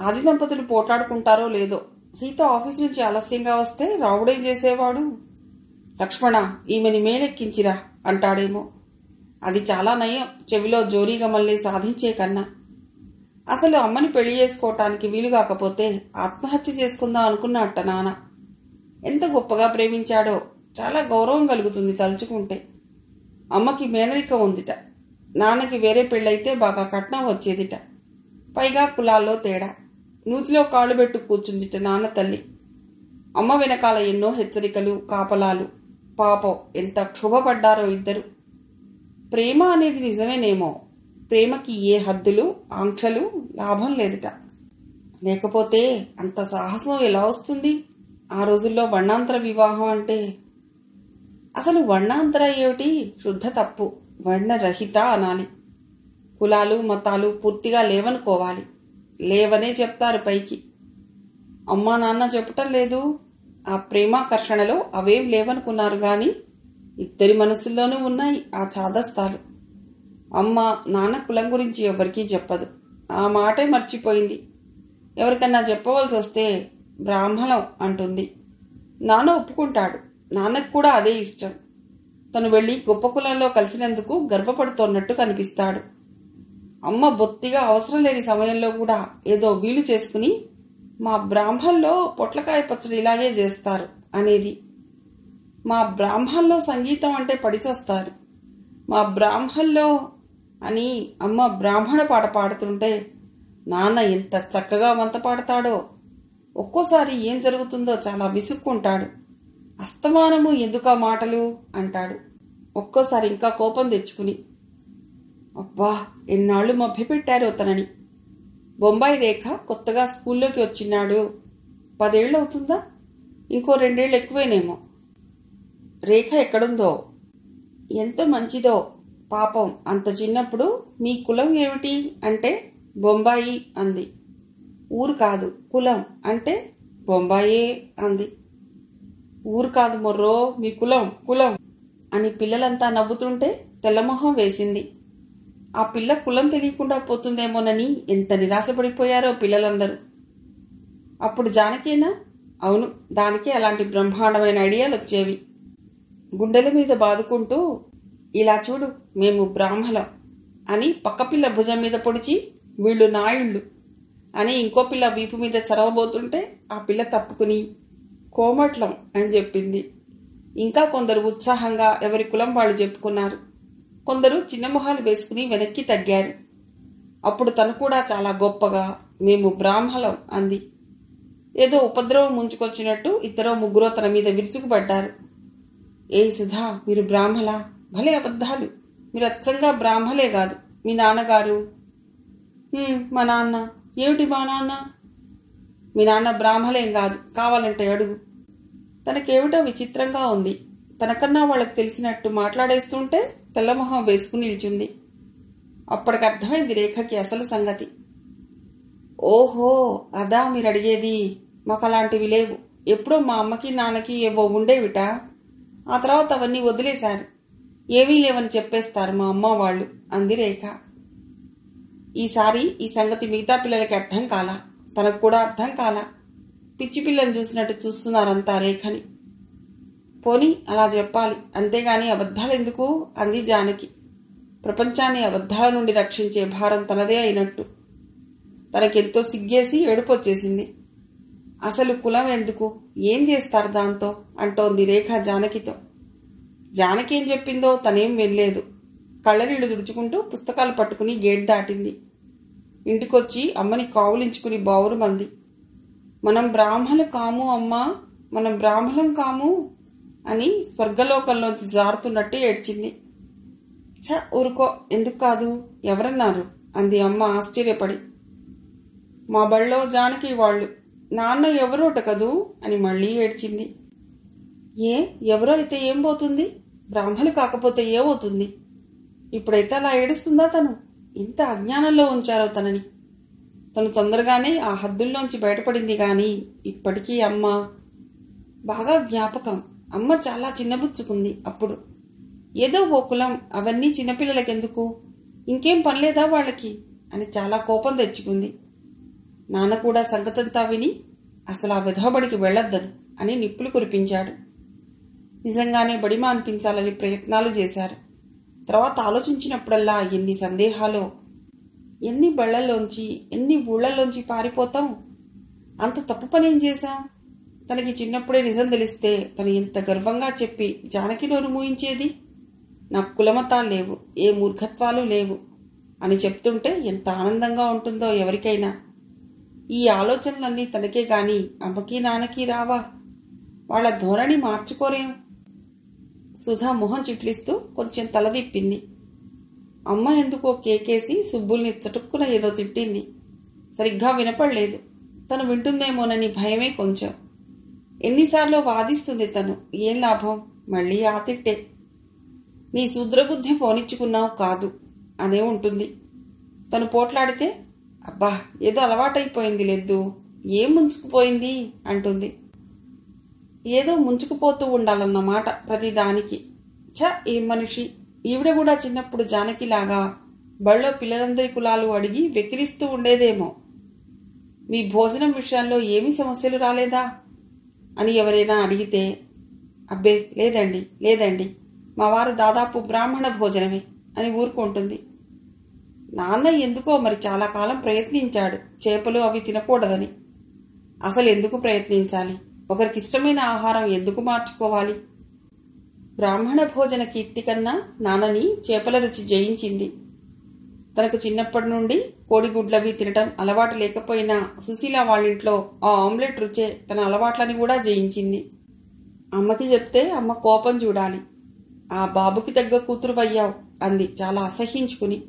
ఆది దంపతులు పోటాడుకుంటారో లేదో సీత ఆఫీస్ నుంచి ఆలస్యంగా వస్తే రావుడేం చేసేవాడు? లక్ష్మణ ఈమెని మేలెక్కించిరా అంటాడేమో. అది చాలా నయం చెవిలో జోరీగా మళ్ళీ సాధించే కన్నా. అసలు అమ్మని పెళ్ళి చేసుకోవటానికి వీలు కాకపోతే ఆత్మహత్య చేసుకుందాం అనుకున్నట్ట నాన్న. ఎంత గొప్పగా ప్రేమించాడో చాలా గౌరవం కలుగుతుంది తలుచుకుంటే. అమ్మకి మేనరిక ఉందిట. నాన్నకి వేరే పెళ్ళైతే బాగా కట్నం వచ్చేదిట. పైగా కులాల్లో తేడా. నూతిలో కాళ్ళు పెట్టు కూర్చుందిట నాన్న తల్లి. అమ్మ వెనకాల ఎన్నో హెచ్చరికలు కాపలాలు. పాపం ఎంత క్షుభపడ్డారో ఇద్దరు. ప్రేమ అనేది నిజమేనేమో. ప్రేమకి ఏ హద్దులు ఆంక్షలు లాభం లేదుట. లేకపోతే అంత సాహసం ఎలా వస్తుంది? ఆ రోజుల్లో వర్ణాంతర వివాహం అంటే? అసలు వర్ణాంతర ఏమిటి? శుద్ధ తప్పు. వర్ణరహిత అనాలి. కులాలు మతాలు పూర్తిగా లేవనుకోవాలి. లేవనే చెప్తారు పైకి. అమ్మా నాన్న చెప్పటం లేదు. ఆ ప్రేమాకర్షణలో అవేం లేవనుకున్నారు గాని ఇద్దరి మనసుల్లోనూ ఉన్నాయి ఆ చాదస్తాలు. అమ్మ నాన్న కులం గురించి ఎవరికీ చెప్పదు. ఆ మాటే మర్చిపోయింది. ఎవరికన్నా చెప్పవలసి వస్తే బ్రాహ్మణం అంటుంది. నాన్న ఒప్పుకుంటాడు. నాన్నకు కూడా అదే ఇష్టం. తను వెళ్ళి గొప్ప కులంలో కలిసినందుకు గర్వపడుతోన్నట్టు కనిపిస్తాడు. అమ్మ బొత్తిగా అవసరం లేని సమయంలో కూడా ఏదో వీలు చేసుకుని మా బ్రాహ్మణలో పొట్లకాయ పచ్చడి ఇలాగే చేస్తారు అనేది. మా బ్రాహ్మణలో సంగీతం అంటే పడిచొస్తారు. మా బ్రాహ్మణలో అని అమ్మ బ్రాహ్మణ పాట పాడుతుంటే నాన్న ఎంత చక్కగా వంత పాడతాడో. ఒక్కోసారి ఏం జరుగుతుందో చాలా విసుక్కుంటాడు. అస్తమానము ఎందుకా మాటలు? అంటాడు. ఒక్కోసారి ఇంకా కోపం తెచ్చుకుని. అబ్బా ఎన్నాళ్ళు మభ్యపెట్టారో తనని. బొంబాయి రేఖ కొత్తగా స్కూల్లోకి వచ్చినాడు. పదేళ్ళు అవుతుందా ఇంకో రెండేళ్ళు ఎక్కువేనేమో. రేఖ ఎక్కడుందో? ఎంత మంచిదో? పాపం అంత చిన్నప్పుడు మీ కులం ఏమిటి అంటే బొంబాయి అంది. ఊరు కాదు కులం అంటే బొంబాయే అంది. ఊరు కాదు మొర్రో మీ కులం కులం అని పిల్లలంతా నవ్వుతుంటే తెల్లమొహం వేసింది. ఆ పిల్ల కులం తెలియకుండా పోతుందేమోనని ఎంత నిరాశపడిపోయారో పిల్లలందరూ. అప్పుడు జానకేనా? అవును దానికి అలాంటి బ్రహ్మాండమైన ఐడియాలు వచ్చేవి గుండెల మీద బాదుకుంటూ ఇలా చూడు మేము బ్రాహ్మలం అని పక్క పిల్ల భుజం మీద పొడిచి వీళ్ళు నాయుళ్ళు అని ఇంకో పిల్ల వీపు మీద చరవబోతుంటే ఆ పిల్ల తప్పుకుని కోమట్లం అని చెప్పింది. ఇంకా కొందరు ఉత్సాహంగా ఎవరి కులం వాళ్ళు చెప్పుకున్నారు. కొందరు చిన్న మొహాలు వేసుకుని వెనక్కి తగ్గారు. అప్పుడు తను కూడా చాలా గొప్పగా మేము బ్రాహ్మలం అంది. ఏదో ఉపద్రవం ముంచుకొచ్చినట్టు ఇద్దరో ముగ్గురో తన మీద విరుచుకుపడ్డారు. ఏ సుధా మీరు బ్రాహ్మలా? భలే అబద్ధాలు. మీరు అచ్చంగా బ్రాహ్మలే కాదు. మీ నాన్నగారు. మా నాన్న. ఏమిటి మా నాన్న? మీ నాన్న బ్రాహ్మలేం కాదు. కావాలంటే అడుగు. తనకేమిటో విచిత్రంగా ఉంది. తనకన్నా వాళ్ళకి తెలిసినట్టు మాట్లాడేస్తుంటే తెల్లమొహం వేసుకుని నిల్చుంది. అప్పటికి అర్థమైంది రేఖకి అసలు సంగతి. ఓహో అదా మీరు అడిగేది మాకు అలాంటివి లేవు. ఎప్పుడో మా అమ్మకి నాన్నకి ఏవో ఉండేవిట. ఆ తర్వాత అవన్నీ వదిలేశారు. ఏమీ లేవని చెప్పేస్తారు మా అమ్మ వాళ్ళు. అంది రేఖ. ఈసారి ఈ సంగతి మిగతా పిల్లలకి అర్థం కాలా? తనకు కూడా అర్థం కాలా? పిచ్చి పిల్లని చూసినట్టు చూస్తున్నారంతా రేఖని. పోని అలా చెప్పాలి. అంతేగాని అబద్ధాలు ఎందుకు? అంది జానకి. ప్రపంచాన్ని అబద్ధాల నుండి రక్షించే భారం తనదే అయినట్టు. తనకెంతో సిగ్గేసి ఏడుపొచ్చేసింది. అసలు కులం ఎందుకు? ఏం చేస్తారు దాంతో? అంటోంది రేఖ జానకితో. జానకి ఏం చెప్పిందో తనేం వినలేదు. కళ్ళనీళ్ళు తుడుచుకుంటూ పుస్తకాలు పట్టుకుని గేట్ దాటింది. ఇంటికొచ్చి అమ్మని కావులించుకుని బావురు మంది. మనం బ్రాహ్మలు కాము అమ్మా మనం బ్రాహ్మణం కాము అని స్వర్గలోకంలోంచి జారుతున్నట్టు ఏడ్చింది. చ ఊరుకో ఎందుకు కాదు? ఎవరన్నారు? అంది అమ్మ ఆశ్చర్యపడి. మా బళ్ళో జానకి వాళ్ళు. నాన్న ఎవరోట కదూ? అని మళ్ళీ ఏడ్చింది. ఏ ఎవరో అయితే ఏం పోతుంది? బ్రాహ్మలు కాకపోతే ఏమవుతుంది? ఇప్పుడైతే అలా ఏడుస్తుందా తను? ఇంత అజ్ఞానంలో ఉంచారో తనని. తను తొందరగానే ఆ హద్దుల్లోంచి బయటపడింది కానీ ఇప్పటికీ అమ్మ బాగా జ్ఞాపకం. అమ్మ చాలా చిన్నబుచ్చుకుంది అప్పుడు. ఏదో ఓ కులం అవన్నీ చిన్నపిల్లలకెందుకు? ఇంకేం పనిలేదా వాళ్ళకి? అని చాలా కోపం తెచ్చుకుంది. నాన్న కూడా సంగతంతా విని అసలు ఆ విధవబడికి వెళ్ళొద్దని అని నిప్పులు కురిపించాడు. నిజంగానే బడిమ అనిపించాలని ప్రయత్నాలు చేశారు. తర్వాత ఆలోచించినప్పుడల్లా ఎన్ని సందేహాలు ఎన్ని బళ్ళల్లోంచి ఎన్ని ఊళ్ళల్లోంచి పారిపోతాం? అంత తప్పు పని ఏం చేశాం? తనకి చిన్నప్పుడే నిజం తెలిస్తే తను ఇంత గర్వంగా చెప్పి జానకి నోరు మూయించేది? నాకు కులమతాలు లేవు ఏ మూర్ఖత్వాలు లేవు అని చెప్తుంటే ఎంత ఆనందంగా ఉంటుందో ఎవరికైనా. ఈ ఆలోచనలన్నీ తనకే గాని అమ్మకి నాన్నకి రావా? వాళ్ళ ధోరణి మార్చుకోరేం? సుధా మొహం చిట్లిస్తూ కొంచెం తలదిప్పింది అమ్మ ఎందుకో కేకేసి సుబ్బుల్ని చటుక్కున ఏదో తిట్టింది. సరిగ్గా వినపడలేదు. తను వింటుందేమోనని భయమే కొంచెం. ఎన్నిసార్లు వాదిస్తుంది తను. ఏం లాభం? మళ్ళీ ఆ తిట్టే. నీ శూద్రబుద్ధి పోనిచ్చుకున్నావు కాదు అనే ఉంటుంది. తను పోట్లాడితే అబ్బా ఏదో అలవాటైపోయింది లేదు ఏం ముంచుకుపోయింది? అంటుంది. ఏదో ముంచుకుపోతూ ఉండాలన్నమాట ప్రతిదానికి. ఛ ఈ మనిషి? ఈవిడ కూడా చిన్నప్పుడు జానకిలాగా బళ్ళో పిల్లలందరి కులాలు అడిగి వెకిరిస్తూ ఉండేదేమో. మీ భోజనం విషయంలో ఏమీ సమస్యలు రాలేదా? అని ఎవరైనా అడిగితే అబ్బే లేదండి లేదండి. మా వారు దాదాపు బ్రాహ్మణ భోజనమే అని ఊరుకుంటుంది. నాన్న ఎందుకో మరి చాలా కాలం ప్రయత్నించాడు. చేపలు అవి తినకూడదని. అసలు ఎందుకు ప్రయత్నించాలి? ఒకరికి ఇష్టమైన ఆహారం ఎందుకు మార్చుకోవాలి? బ్రాహ్మణ భోజన కీర్తి కన్నా నాన్నని చేపల రుచి జయించింది. తనకు చిన్నప్పటి నుండి కోడిగుడ్లవి తినటం అలవాటు లేకపోయినా సుశీల వాళ్ళింట్లో ఆ ఆమ్లెట్ రుచే తన అలవాట్లని కూడా జయించింది. అమ్మకి చెప్తే అమ్మ కోపం చూడాలి. ఆ బాబుకి తగ్గ కూతురు అయ్యావు అంది చాలా అసహ్యించుకుని.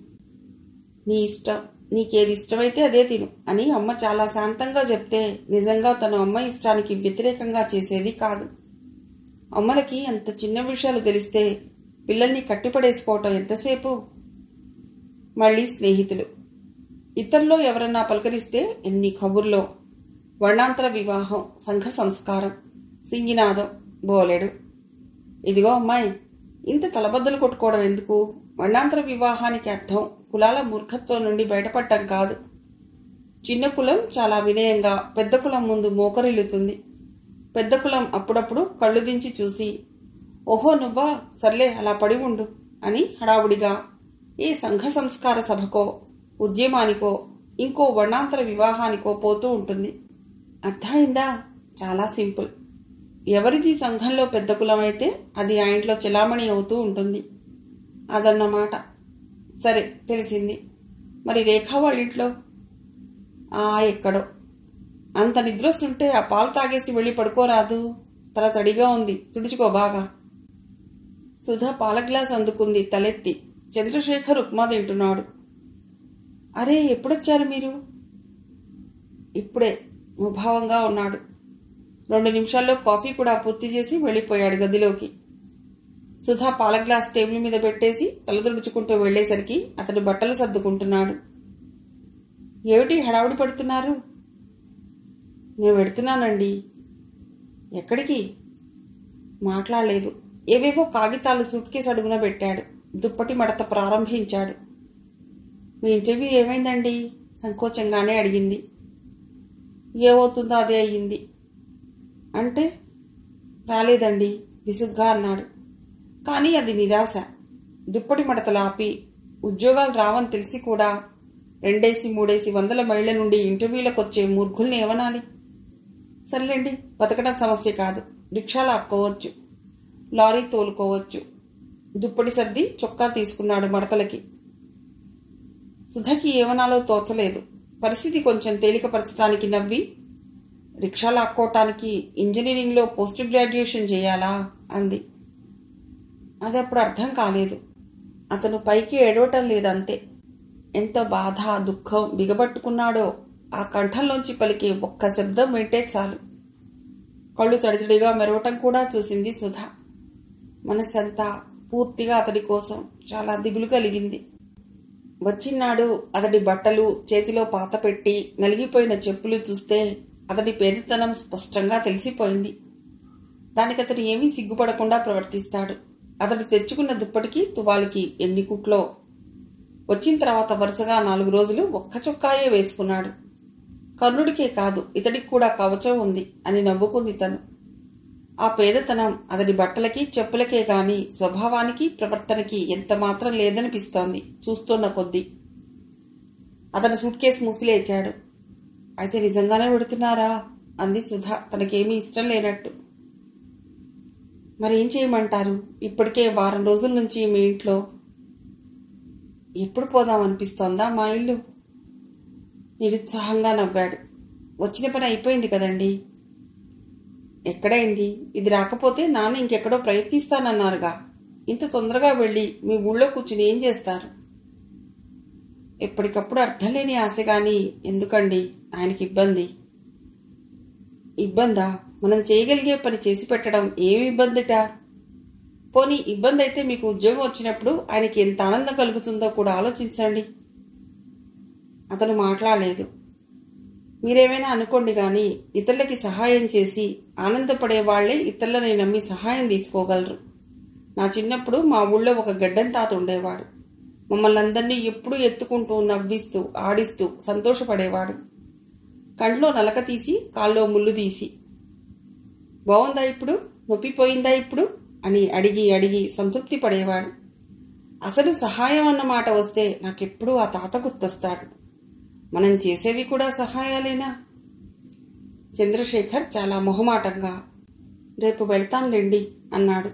నీ ఇష్టం. నీకేది ఇష్టమైతే అదే తిను అని అమ్మ చాలా శాంతంగా చెప్తే నిజంగా తన అమ్మ ఇష్టానికి వ్యతిరేకంగా చేసేది కాదు. అమ్మలకి అంత చిన్న విషయాలు తెలిస్తే పిల్లల్ని కట్టిపడేసుకోవటం ఎంతసేపు? మళ్ళీ స్నేహితులు. ఇతరులో ఎవరన్నా పలకరిస్తే ఎన్ని కబుర్లో? వర్ణాంతర వివాహం సంఘ సంస్కారం సింగినాదం బోలెడు. ఇదిగో అమ్మాయి ఇంత తలబద్దలు కొట్టుకోవడం ఎందుకు? వర్ణాంతర వివాహానికి అర్థం కులాల మూర్ఖత్వం నుండి బయటపడటం కాదు. చిన్న కులం చాలా వినయంగా పెద్ద కులం ముందు మోకరిల్లుతుంది. పెద్ద కులం అప్పుడప్పుడు కళ్ళు దించి చూసి ఓహో నువ్వా? సర్లే అలా పడి ఉండు అని హడావుడిగా ఏ సంఘ సంస్కార సభకో ఉద్యమానికో ఇంకో వర్ణాంతర వివాహానికో పోతూ ఉంటుంది. అర్థమైందా? చాలా సింపుల్. ఎవరిది సంఘంలో పెద్ద కులం అయితే అది ఆ ఇంట్లో చెలామణి అవుతూ ఉంటుంది. అదన్నమాట. సరే తెలిసింది. మరి రేఖ వాళ్ళ ఇంట్లో? ఆ ఎక్కడో. అంత నిద్రొస్తుంటే ఆ పాలు తాగేసి వెళ్ళి పడుకోరాదు. తల తడిగా ఉంది. తుడుచుకో బాగా. సుధా పాల గ్లాస్ అందుకుంది తలెత్తి. చంద్రశేఖర్ ఉప్మా తింటున్నాడు. అరే ఎప్పుడొచ్చారు మీరు? ఇప్పుడే. ముభావంగా ఉన్నాడు. రెండు నిమిషాల్లో కాఫీ కూడా పూర్తి చేసి వెళ్ళిపోయాడు గదిలోకి. సుధా పాల గ్లాస్ టేబుల్ మీద పెట్టేసి తల తుడుచుకుంటూ వెళ్ళేసరికి అతడు బట్టలు సర్దుకుంటున్నాడు. ఏమిటి హడావుడి పడుతున్నారు? నేను పెడుతున్నానండి ఎక్కడికి? మాట్లాడలేదు. ఏవేవో కాగితాలు సూట్ కేసు అడుగున పెట్టాడు. దుప్పటి మడత ప్రారంభించాడు. మీ ఇంటర్వ్యూ ఏమైందండి? సంకోచంగానే అడిగింది. ఏమవుతుందో అదే అయ్యింది. అంటే? రాలేదండి. విసుగ్గా అన్నాడు. కానీ అది నిరాశ. దుప్పటి మడతలు ఆపి ఉద్యోగాలు రావని తెలిసి కూడా రెండేసి మూడేసి వందల మైళ్ళ నుండి ఇంటర్వ్యూలకు వచ్చే మూర్ఖుల్ని ఏమనాలి? సర్లేండి బతకడం సమస్య కాదు. రిక్షాలు ఆక్కోవచ్చు లారీ తోలుకోవచ్చు. దుప్పటి సర్ది చొక్కా తీసుకున్నాడు మడతలకి. సుధకి ఏమనాలో తోచలేదు. పరిస్థితి కొంచెం తేలికపరచడానికి నవ్వి రిక్షాలు ఆక్కోవటానికి ఇంజనీరింగ్లో పోస్ట్ గ్రాడ్యుయేషన్ చేయాలా? అంది. అది అప్పుడు అర్థం కాలేదు. అతను పైకి ఏడవటం లేదంతే. ఎంత బాధ దుఃఖం బిగబట్టుకున్నాడో ఆ కంఠంలోంచి పలికి ఒక్క శబ్దం వింటే చాలు. కళ్ళు తడితడిగా మెరవటం కూడా చూసింది సుధా. మనసంతా పూర్తిగా అతడి కోసం చాలా దిగులు కలిగింది. వచ్చినాడు అతడి బట్టలు చేతిలో పాత పెట్టి నలిగిపోయిన చెప్పులు చూస్తే అతడి పేదతనం స్పష్టంగా తెలిసిపోయింది. దానికి అతను ఏమీ సిగ్గుపడకుండా ప్రవర్తిస్తాడు. అతడు తెచ్చుకున్న దుప్పటికి తువాలికి ఎన్ని కుట్లో? వచ్చిన తర్వాత వరుసగా నాలుగు రోజులు ఒక్క చొక్కాయే వేసుకున్నాడు. కర్ణుడికే కాదు ఇతడికి కూడా కవచం ఉంది అని నవ్వుకుంది తను. ఆ పేదతనం అతడి బట్టలకి చెప్పులకే గాని స్వభావానికి ప్రవర్తనకి ఎంత మాత్రం లేదనిపిస్తోంది చూస్తున్న కొద్దీ. అతను సూట్ కేసు మూసిలేచాడు అయితే నిజంగానే పెడుతున్నారా? అంది సుధ. తనకేమీ ఇష్టం లేనట్టు. మరి ఏం చేయమంటారు? ఇప్పటికే వారం రోజుల నుంచి మీ ఇంట్లో ఎప్పుడు పోదాం అనిపిస్తోందా మా ఇల్లు? నిరుత్సాహంగా నవ్వాడు. వచ్చిన పని అయిపోయింది కదండి. ఎక్కడైంది? ఇది రాకపోతే నాన్న ఇంకెక్కడో ప్రయత్నిస్తానన్నారుగా. ఇంత తొందరగా వెళ్ళి మీ ఊళ్ళో కూర్చుని ఏం చేస్తారు? ఎప్పటికప్పుడు అర్థం లేని ఆశ కానీ ఎందుకండి? ఆయనకి ఇబ్బంది. ఇబ్బందా? మనం చేయగలిగే పని చేసి పెట్టడం ఏమి ఇబ్బందిట? పోనీ ఇబ్బంది అయితే మీకు ఉద్యోగం వచ్చినప్పుడు ఆయనకి ఎంత ఆనందం కలుగుతుందో కూడా ఆలోచించండి. అతను మాట్లాడలేదు. మీరేమైనా అనుకోండి కానీ ఇతరులకి సహాయం చేసి ఆనందపడే వాళ్ళే ఇతరులని నమ్మి సహాయం తీసుకోగలరు. నా చిన్నప్పుడు మా ఊళ్ళో ఒక గడ్డం తాత ఉండేవాడు. మమ్మల్ని అందరినీ ఎప్పుడూ ఎత్తుకుంటూ నవ్విస్తూ ఆడిస్తూ సంతోషపడేవాడు. కళ్ళలో నలక తీసి కాల్లో ముళ్ళు తీసి. బాగుందా ఇప్పుడు? నొప్పిపోయిందా ఇప్పుడు? అని అడిగి అడిగి సంతృప్తి పడేవాడు. అసలు సహాయం అన్న మాట వస్తే నాకెప్పుడూ ఆ తాత గుర్తొస్తాడు. మనం చేసేవి కూడా సహాయాలేనా? చంద్రశేఖర్ చాలా మొహమాటంగా రేపు వెళ్తాంలేండి అన్నాడు.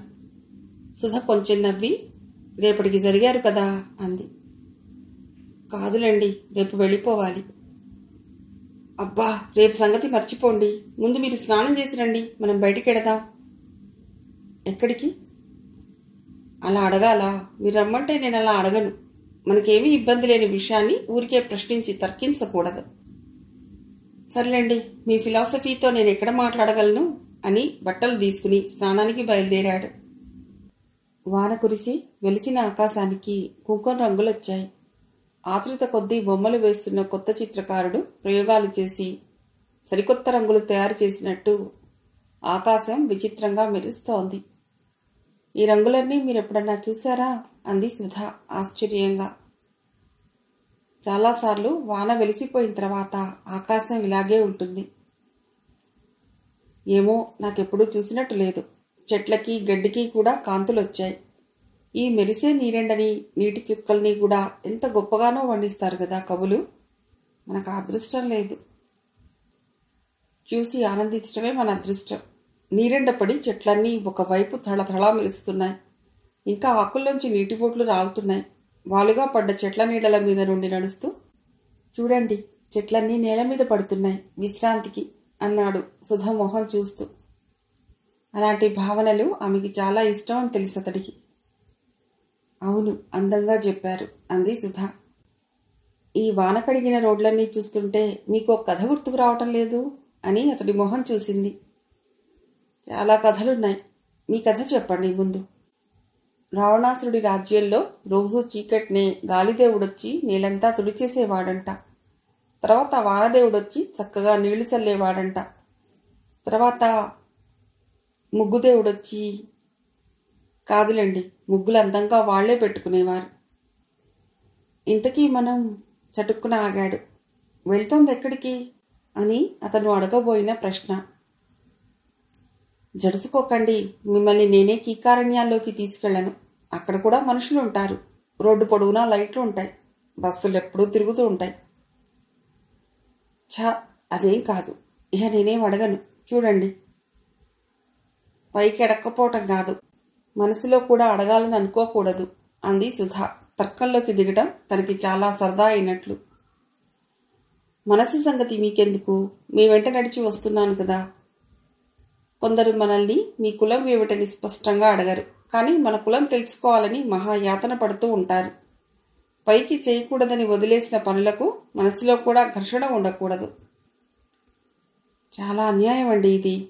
సుధ కొంచెం నవ్వి రేపటికి జరిగారు కదా అంది. కాదులేండి రేపు వెళ్ళిపోవాలి. అబ్బా రేపు సంగతి మర్చిపోండి. ముందు మీరు స్నానం చేసి రండి. మనం బయటికి వెడదాం ఎక్కడికి? అలా అడగాలా? మీరు రమ్మంటే నేను అలా అడగను. మనకేమీ ఇబ్బంది లేని విషయాన్ని ఊరికే ప్రశ్నించి తర్కించకూడదు. సర్లేండి మీ ఫిలాసఫీతో నేను ఎక్కడ మాట్లాడగలను అని బట్టలు తీసుకుని స్నానానికి బయలుదేరాడు. వాన కురిసి వెలిసిన ఆకాశానికి కుంకుమ రంగులొచ్చాయి. ఆతృత కొద్దీ బొమ్మలు వేస్తున్న కొత్త చిత్రకారుడు ప్రయోగాలు చేసి సరికొత్త రంగులు తయారు చేసినట్టు ఆకాశం విచిత్రంగా మెరుస్తోంది. ఈ రంగులన్నీ మీరెప్పుడన్నా చూసారా అంది సుధా ఆశ్చర్యంగా. చాలాసార్లు వాన వెలిసిపోయిన తర్వాత ఆకాశం ఇలాగే ఉంటుంది. ఏమో నాకెప్పుడూ చూసినట్టు లేదు. చెట్లకి గడ్డికి కూడా కాంతులు వచ్చాయి ఈ మెరిసే నీరెండని నీటి చుక్కల్ని కూడా ఎంత గొప్పగానో వండిస్తారు కదా కవులు? మనకు అదృష్టం లేదు. చూసి ఆనందించడమే మన అదృష్టం. నీరెండపడి చెట్లన్నీ ఒకవైపు తళతళా మెరుస్తున్నాయి. ఇంకా ఆకుల్లోంచి నీటి బోట్లు రాలుతున్నాయి. వాలుగా పడ్డ చెట్ల నీడల మీద నుండి నడుస్తూ చూడండి చెట్లన్నీ నేల మీద పడుతున్నాయి విశ్రాంతికి అన్నాడు సుధ మొహం చూస్తూ. అలాంటి భావనలు ఆమెకి చాలా ఇష్టం అని తెలుసు అతడికి అవును అందంగా చెప్పారు. అంది సుధా. ఈ వాన కడిగిన రోడ్లన్నీ చూస్తుంటే మీకు ఒక కథ గుర్తుకు రావటం లేదు? అని అతడి మొహం చూసింది. చాలా కథలున్నాయి. మీ కథ చెప్పండి ముందు. రావణాసురుడి రాజ్యంలో రోజు చీకట్నే గాలిదేవుడొచ్చి నీళ్ళంతా తుడిచేసేవాడంట. తర్వాత వానదేవుడొచ్చి చక్కగా నీళ్ళు చల్లేవాడంట. తర్వాత ముగ్గుదేవుడొచ్చి కాదులేండి ముగ్గులు అందంగా వాళ్ళే పెట్టుకునేవారు. ఇంతకీ మనం చటుక్కున ఆగాడు. వెళ్తోంది ఎక్కడికి? అని అతను అడగబోయిన ప్రశ్న. జడుసుకోకండి మిమ్మల్ని నేనే కీకారణ్యాల్లోకి తీసుకెళ్ళను అక్కడ కూడా మనుషులు ఉంటారు రోడ్డు పొడవునా లైట్లు ఉంటాయి బస్సులు ఎప్పుడూ తిరుగుతూ ఉంటాయి ఛా అదేం కాదు. ఇక నేనేం అడగను. చూడండి. పైకి ఎడక్కపోవటం కాదు. మనసులో కూడా అడగాలని అనుకోకూడదు అంది సుధా. తర్కంలోకి దిగడం తనకి చాలా సరదా అయినట్లు. మనసు సంగతి మీకెందుకు? మీ వెంట నడిచి వస్తున్నాను కదా. కొందరు మనల్ని మీ కులం ఏమిటని స్పష్టంగా అడగరు. కానీ మన కులం తెలుసుకోవాలని మహాయాతన పడుతూ ఉంటారు. పైకి చేయకూడదని వదిలేసిన పనులకు మనసులో కూడా ఘర్షణ ఉండకూడదు. చాలా అన్యాయం అండి ఇది.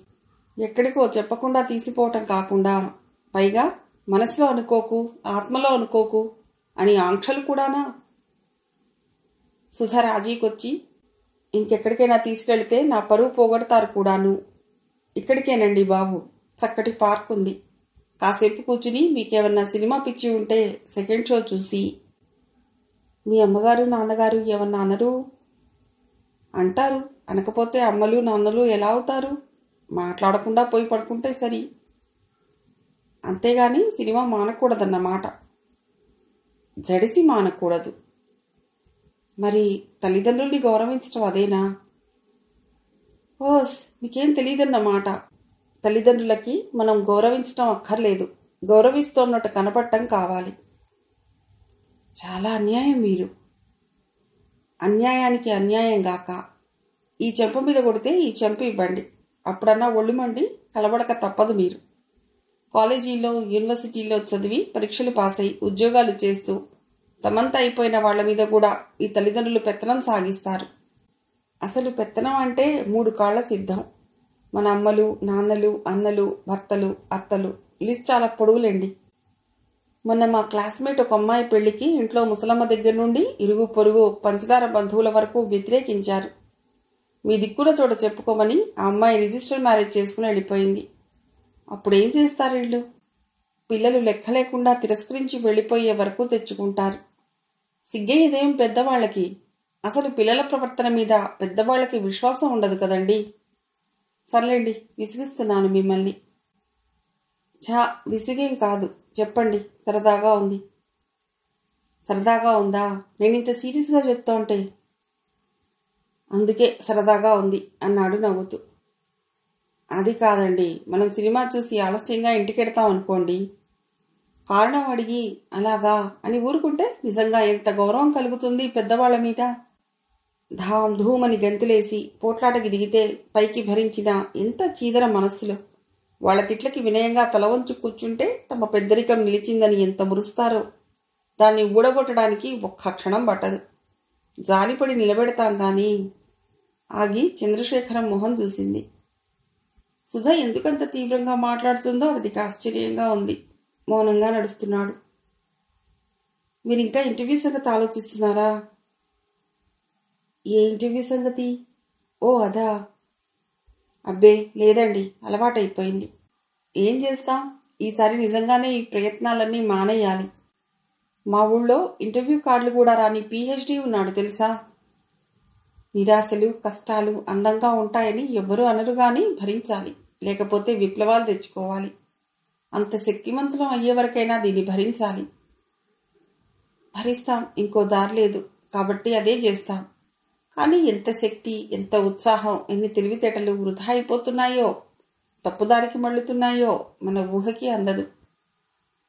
ఎక్కడికో చెప్పకుండా తీసిపోవటం కాకుండా పైగా మనసులో అనుకోకు ఆత్మలో అనుకోకు అని ఆంక్షలు కూడానా? సుధ రాజీకొచ్చి ఇంకెక్కడికైనా తీసుకెళ్తే నా పరువు పోగొడతారు కూడాను. ఇక్కడికేనండి బాబు. చక్కటి పార్క్ ఉంది. కాసేపు కూర్చుని మీకేమన్నా సినిమా పిచ్చి ఉంటే సెకండ్ షో చూసి. మీ అమ్మగారు నాన్నగారు ఏమన్నా అనరు? అంటారు. అనకపోతే అమ్మలు నాన్నలు ఎలా అవుతారు? మాట్లాడకుండా పోయి పడుకుంటే సరి. అంతేగాని సినిమా మానకూడదన్నమాట. జడిసి మానకూడదు. మరి తల్లిదండ్రుల్ని గౌరవించటం అదేనా? ఓస్ మీకేం తెలియదన్నమాట తల్లిదండ్రులకి మనం గౌరవించటం అక్కర్లేదు. గౌరవిస్తున్నట్టు కనపడటం కావాలి. చాలా అన్యాయం మీరు. అన్యాయానికి అన్యాయం గాక. ఈ చెంప మీద కొడితే ఈ చెంప ఇవ్వండి. అప్పుడన్నా ఒళ్ళు మండి కలబడక తప్పదు మీరు. కాలేజీలో యూనివర్సిటీలో చదివి పరీక్షలు పాస్ అయి ఉద్యోగాలు చేస్తూ తమంతా అయిపోయిన వాళ్ళ మీద కూడా ఈ తల్లిదండ్రులు పెత్తనం సాగిస్తారు. అసలు పెత్తనం అంటే మూడు కాళ్ళ సిద్ధం. మన అమ్మలు నాన్నలు అన్నలు భర్తలు అత్తలు లిస్ట్ చాలా పొడవులేండి. మొన్న మా క్లాస్మేట్ ఒక అమ్మాయి పెళ్ళికి ఇంట్లో ముసలమ్మ దగ్గర నుండి ఇరుగు పొరుగు పంచదార బంధువుల వరకు వ్యతిరేకించారు. మీ దిక్కున చోట చెప్పుకోమని ఆ అమ్మాయి రిజిస్టర్ మ్యారేజ్ చేసుకుని వెళ్ళిపోయింది. అప్పుడు ఏం చేస్తారు వీళ్ళు? పిల్లలు లెక్క లేకుండా తిరస్కరించి వెళ్ళిపోయే వరకు తెచ్చుకుంటారు. సిగ్గయ్యేదేం పెద్దవాళ్ళకి? అసలు పిల్లల ప్రవర్తన మీద పెద్దవాళ్ళకి విశ్వాసం ఉండదు కదండి. సర్లేండి విసిగిస్తున్నాను మిమ్మల్ని. ఛా విసిగేం కాదు. చెప్పండి సరదాగా ఉంది. సరదాగా ఉందా? నేను ఇంత సీరియస్గా చెప్తా ఉంటే? అందుకే సరదాగా ఉంది అన్నాడు నవ్వుతూ. అది కాదండి. మనం సినిమా చూసి ఆలస్యంగా ఇంటికెడతాం అనుకోండి. కారణం అడిగి అలాగా? అని ఊరుకుంటే నిజంగా ఎంత గౌరవం కలుగుతుంది పెద్దవాళ్ళ మీద? ధామ్ ధూమని గంతులేసి పోట్లాటకి దిగితే పైకి భరించిన ఎంత చీదర మనస్సులో. వాళ్ళ తిట్లకి వినయంగా తల వంచు కూర్చుంటే తమ పెద్దరికం నిలిచిందని ఎంత మురుస్తారో. దాన్ని ఊడగొట్టడానికి ఒక్క క్షణం పట్టదు. జాలిపడి నిలబెడతాం కానీ ఆగి చంద్రశేఖరం మొహం చూసింది. సుధ ఎందుకంత తీవ్రంగా మాట్లాడుతుందో అతడికి ఆశ్చర్యంగా ఉంది. మౌనంగా నడుస్తున్నాడు. మీరు ఇంకా ఇంటర్వ్యూ సంగతి ఆలోచిస్తున్నారా? ఏ ఇంటర్వ్యూ సంగతి? ఓ అదా. అబ్బే లేదండి అలవాటైపోయింది. ఏం చేస్తాం? ఈసారి నిజంగానే ఈ ప్రయత్నాలన్నీ మానేయాలి. మా ఊళ్ళో ఇంటర్వ్యూ కార్డులు కూడా రాని పీహెచ్డీ ఉన్నాడు తెలుసా? నిరాశలు కష్టాలు అందంగా ఉంటాయని ఎవ్వరూ అనరు కానీ భరించాలి. లేకపోతే విప్లవాలు తెచ్చుకోవాలి. అంత శక్తివంతులం అయ్యే వరకైనా దీన్ని భరించాలి. భరిస్తాం ఇంకో దారి లేదు. కాబట్టి అదే చేస్తాం. కానీ ఎంత శక్తి ఎంత ఉత్సాహం ఎన్ని తెలివితేటలు వృధా అయిపోతున్నాయో తప్పుదారికి మళ్ళుతున్నాయో మన ఊహకి అందదు.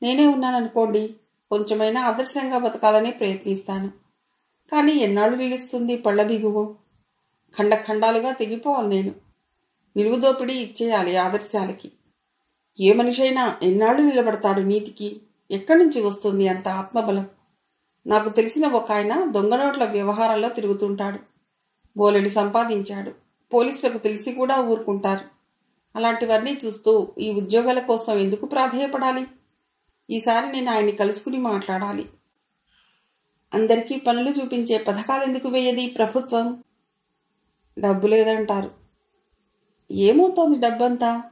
నేనే ఉన్నాననుకోండి కొంచెమైనా ఆదర్శంగా బతకాలని ప్రయత్నిస్తాను. కానీ ఎన్నాళ్ళు నిలుస్తుంది పళ్ళ బిగువు ఖండఖండాలుగా తెగిపోవాలి నేను. నిలువుదోపిడీ ఇచ్చేయాలి ఆదర్శాలకి. ఏ మనిషైనా ఎన్నాళ్ళు నిలబడతాడు నీతికి? ఎక్కడి నుంచి వస్తుంది అంత ఆత్మబలం? నాకు తెలిసిన ఒక ఆయన దొంగ నోట్ల వ్యవహారంలో తిరుగుతుంటాడు. బోలెడు సంపాదించాడు. పోలీసులకు తెలిసి కూడా ఊరుకుంటారు. అలాంటివన్నీ చూస్తూ ఈ ఉద్యోగాల కోసం ఎందుకు ప్రాధేయపడాలి? ఈసారి నేను ఆయన్ని కలుసుకుని మాట్లాడాలి. అందరికీ పనులు చూపించే పథకాలు ఎందుకు వేయది ప్రభుత్వం? డబ్బు లేదంటారు. ఏమవుతోంది డబ్బంతా?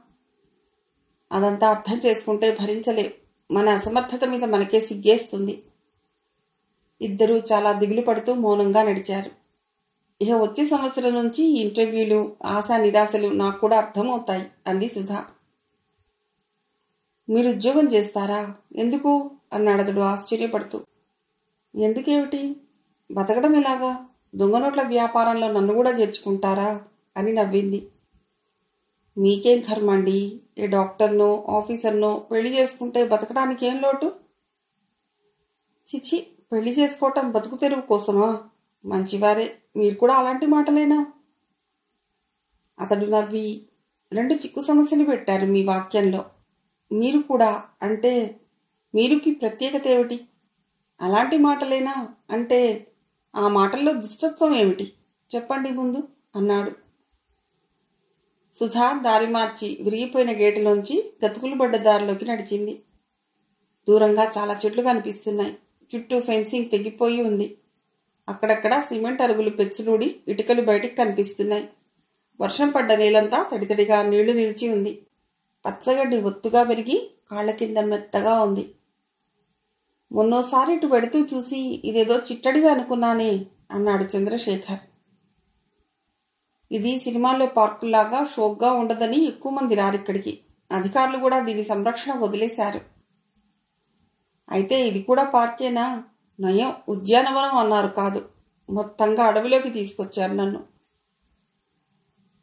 అదంతా అర్థం చేసుకుంటే భరించలే. మన అసమర్థత మీద మనకే సిగ్గేస్తుంది. ఇద్దరూ చాలా దిగులు పడుతూ మౌనంగా నడిచారు. ఇక వచ్చే సంవత్సరం నుంచి ఇంటర్వ్యూలు ఆశా నిరాశలు నాకు కూడా అర్థమవుతాయి అంది సుధా. మీరు ఉద్యోగం చేస్తారా? ఎందుకు? అన్నాడు అతడు ఆశ్చర్యపడుతూ. ఎందుకేమిటి? బతకడం ఎలాగా? దొంగ నోట్ల వ్యాపారంలో నన్ను కూడా చేర్చుకుంటారా? అని నవ్వింది. మీకేం కర్మండి ఏ డాక్టర్నో ఆఫీసర్నో పెళ్ళి చేసుకుంటే బతకడానికి ఏం లోటు? చిచి పెళ్ళి చేసుకోవటం బతుకు తెరువు కోసమా? మంచివారే మీరు కూడా అలాంటి మాటలేనా? అతడు నవ్వి రెండు చిక్కు సమస్యలు పెట్టారు మీ వాక్యంలో. మీరు కూడా అంటే మీరుకి ప్రత్యేకత ఏమిటి? అలాంటి మాటలేనా? అంటే ఆ మాటల్లో దుష్టత్వం ఏమిటి? చెప్పండి ముందు అన్నాడు. సుధా దారి మార్చి విరిగిపోయిన గేటులోంచి గతుకులు పడ్డ దారిలోకి నడిచింది. దూరంగా చాలా చెట్లు కనిపిస్తున్నాయి. చుట్టూ ఫెన్సింగ్ తెగిపోయి ఉంది. అక్కడక్కడ సిమెంట్ అరుగులు పెచ్చులూడి ఇటుకలు బయటికి కనిపిస్తున్నాయి. వర్షం పడ్డ నీళ్ళంతా తడితడిగా నీళ్ళు నిలిచి ఉంది. పచ్చగడ్డి ఒత్తుగా పెరిగి కాళ్ళ కింద మెత్తగా ఉంది. మొన్నోసారి ఇటు పెడుతూ చూసి ఇదేదో చిట్టడివి అనుకున్నానే అన్నాడు చంద్రశేఖర్. ఇది సినిమాల్లో పార్కుల్లాగా షోక్గా ఉండదని ఎక్కువ మంది రారిక్కడికి అధికారులు కూడా దీని సంరక్షణ వదిలేశారు. అయితే ఇది కూడా పార్కేనా? నయం ఉద్యానవనం అన్నారు కాదు. మొత్తంగా అడవిలోకి తీసుకొచ్చారు నన్ను.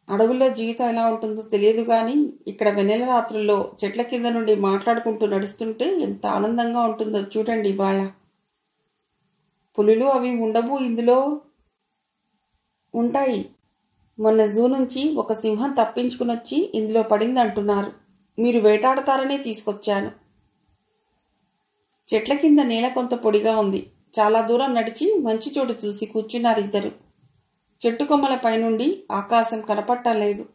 అడవుల్లో జీవితం ఎలా ఉంటుందో తెలియదు కానీ ఇక్కడ వెన్నెల రాత్రుల్లో చెట్ల కింద నుండి మాట్లాడుకుంటూ నడుస్తుంటే ఎంత ఆనందంగా ఉంటుందో చూడండి ఇవాళ పులులు అవి ఉండవు ఇందులో. ఉంటాయి. మొన్న జూ నుంచి ఒక సింహం తప్పించుకుని వచ్చి ఇందులో పడింది అంటున్నారు. మీరు వేటాడతారనే తీసుకొచ్చాను. చెట్ల కింద నేల కొంత పొడిగా ఉంది. చాలా దూరం నడిచి మంచి చోటు చూసి కూర్చున్నారు ఇద్దరు. చెట్టు కొమ్మల పైనుండి ఆకాశం కనపట్టం లేదు.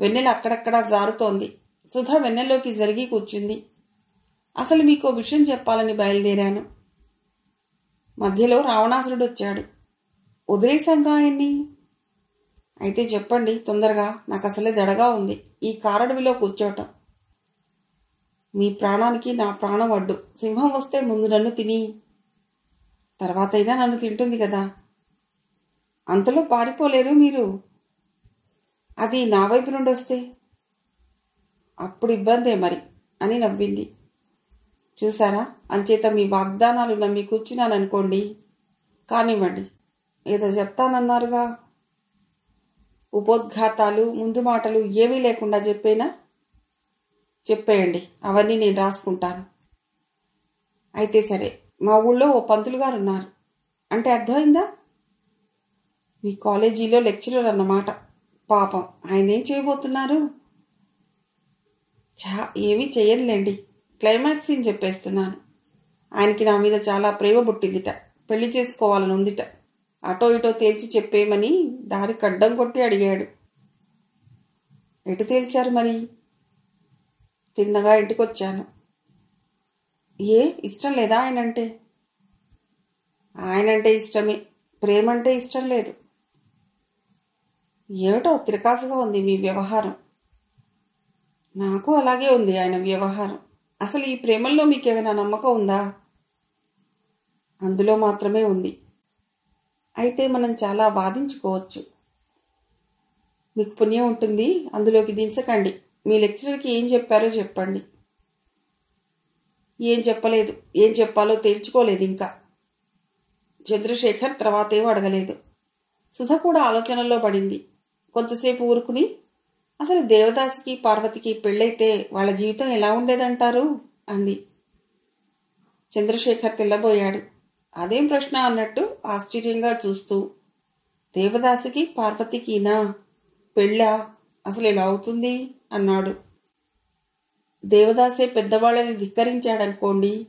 వెన్నెల అక్కడక్కడా జారుతోంది. సుధ వెన్నెల్లోకి జరిగి కూర్చుంది. అసలు మీకు విషయం చెప్పాలని బయలుదేరాను. మధ్యలో రావణాసురుడు వచ్చాడు. వదిలేశాంగా ఆయన్ని? అయితే చెప్పండి తొందరగా. నాకు అసలే దడగా ఉంది. ఈ కారడవిలో కూర్చోవటం మీ ప్రాణానికి నా ప్రాణం అడ్డు. సింహం వస్తే ముందు నన్ను తిని. తర్వాతైనా నన్ను తింటుంది కదా. అంతలో పారిపోలేరు మీరు. అది నా వైపు నుండి వస్తే అప్పుడు ఇబ్బందే మరి అని నవ్వింది. చూసారా అంచేత మీ వాగ్దానాలు నమ్మి కూర్చున్నాననుకోండి. కానివ్వండి. ఏదో చెప్తానన్నారుగా. ఉపోద్ఘాతాలు ముందు మాటలు ఏమీ లేకుండా చెప్పేనా? చెప్పేయండి. అవన్నీ నేను రాసుకుంటాను. అయితే సరే మా ఊళ్ళో ఓ పంతులు గారు ఉన్నారు. అంటే అర్థమైందా? మీ కాలేజీలో లెక్చరర్ అన్నమాట. పాపం ఆయన ఏం చేయబోతున్నారు? చా ఏమీ చేయనులేండి. క్లైమాక్స్ అని చెప్పేస్తున్నాను. ఆయనకి నా మీద చాలా ప్రేమ పుట్టిందిట. పెళ్ళి చేసుకోవాలని ఉందిట. అటో ఇటో తేల్చి చెప్పేయమని దారి కడ్డం కొట్టి అడిగాడు. ఎటు తేల్చారు మరి? తిన్నగా ఇంటికొచ్చాను. ఏ ఇష్టం లేదా ఆయనంటే? ఆయనంటే ఇష్టమే ప్రేమంటే ఇష్టం లేదు. ఏమిటో తిరకాసుగా ఉంది మీ వ్యవహారం. నాకు అలాగే ఉంది ఆయన వ్యవహారం. అసలు ఈ ప్రేమల్లో మీకేమైనా నమ్మకం ఉందా? అందులో మాత్రమే ఉంది. అయితే మనం చాలా వాదించుకోవచ్చు. మీకు పుణ్యం ఉంటుంది. అందులోకి దించకండి. మీ లెక్చరర్కి ఏం చెప్పారో చెప్పండి. ఏం చెప్పలేదు? ఏం చెప్పాలో తేల్చుకోలేదు ఇంకా. చంద్రశేఖర్ తర్వాతేమో అడగలేదు. సుధ కూడా ఆలోచనలో పడింది. కొంతసేపు ఊరుకుని అసలు దేవదాసికి పార్వతికి పెళ్ళైతే వాళ్ళ జీవితం ఎలా ఉండేదంటారు? అంది. చంద్రశేఖర్ తెల్లబోయాడు. అదేం ప్రశ్న అన్నట్టు ఆశ్చర్యంగా చూస్తూ దేవదాసుకి పార్వతికినా పెళ్ళా అసలు ఎలా అవుతుంది? అన్నాడు. దేవదాసే పెద్దవాళ్ళని ధిక్కరించాడనుకోండి.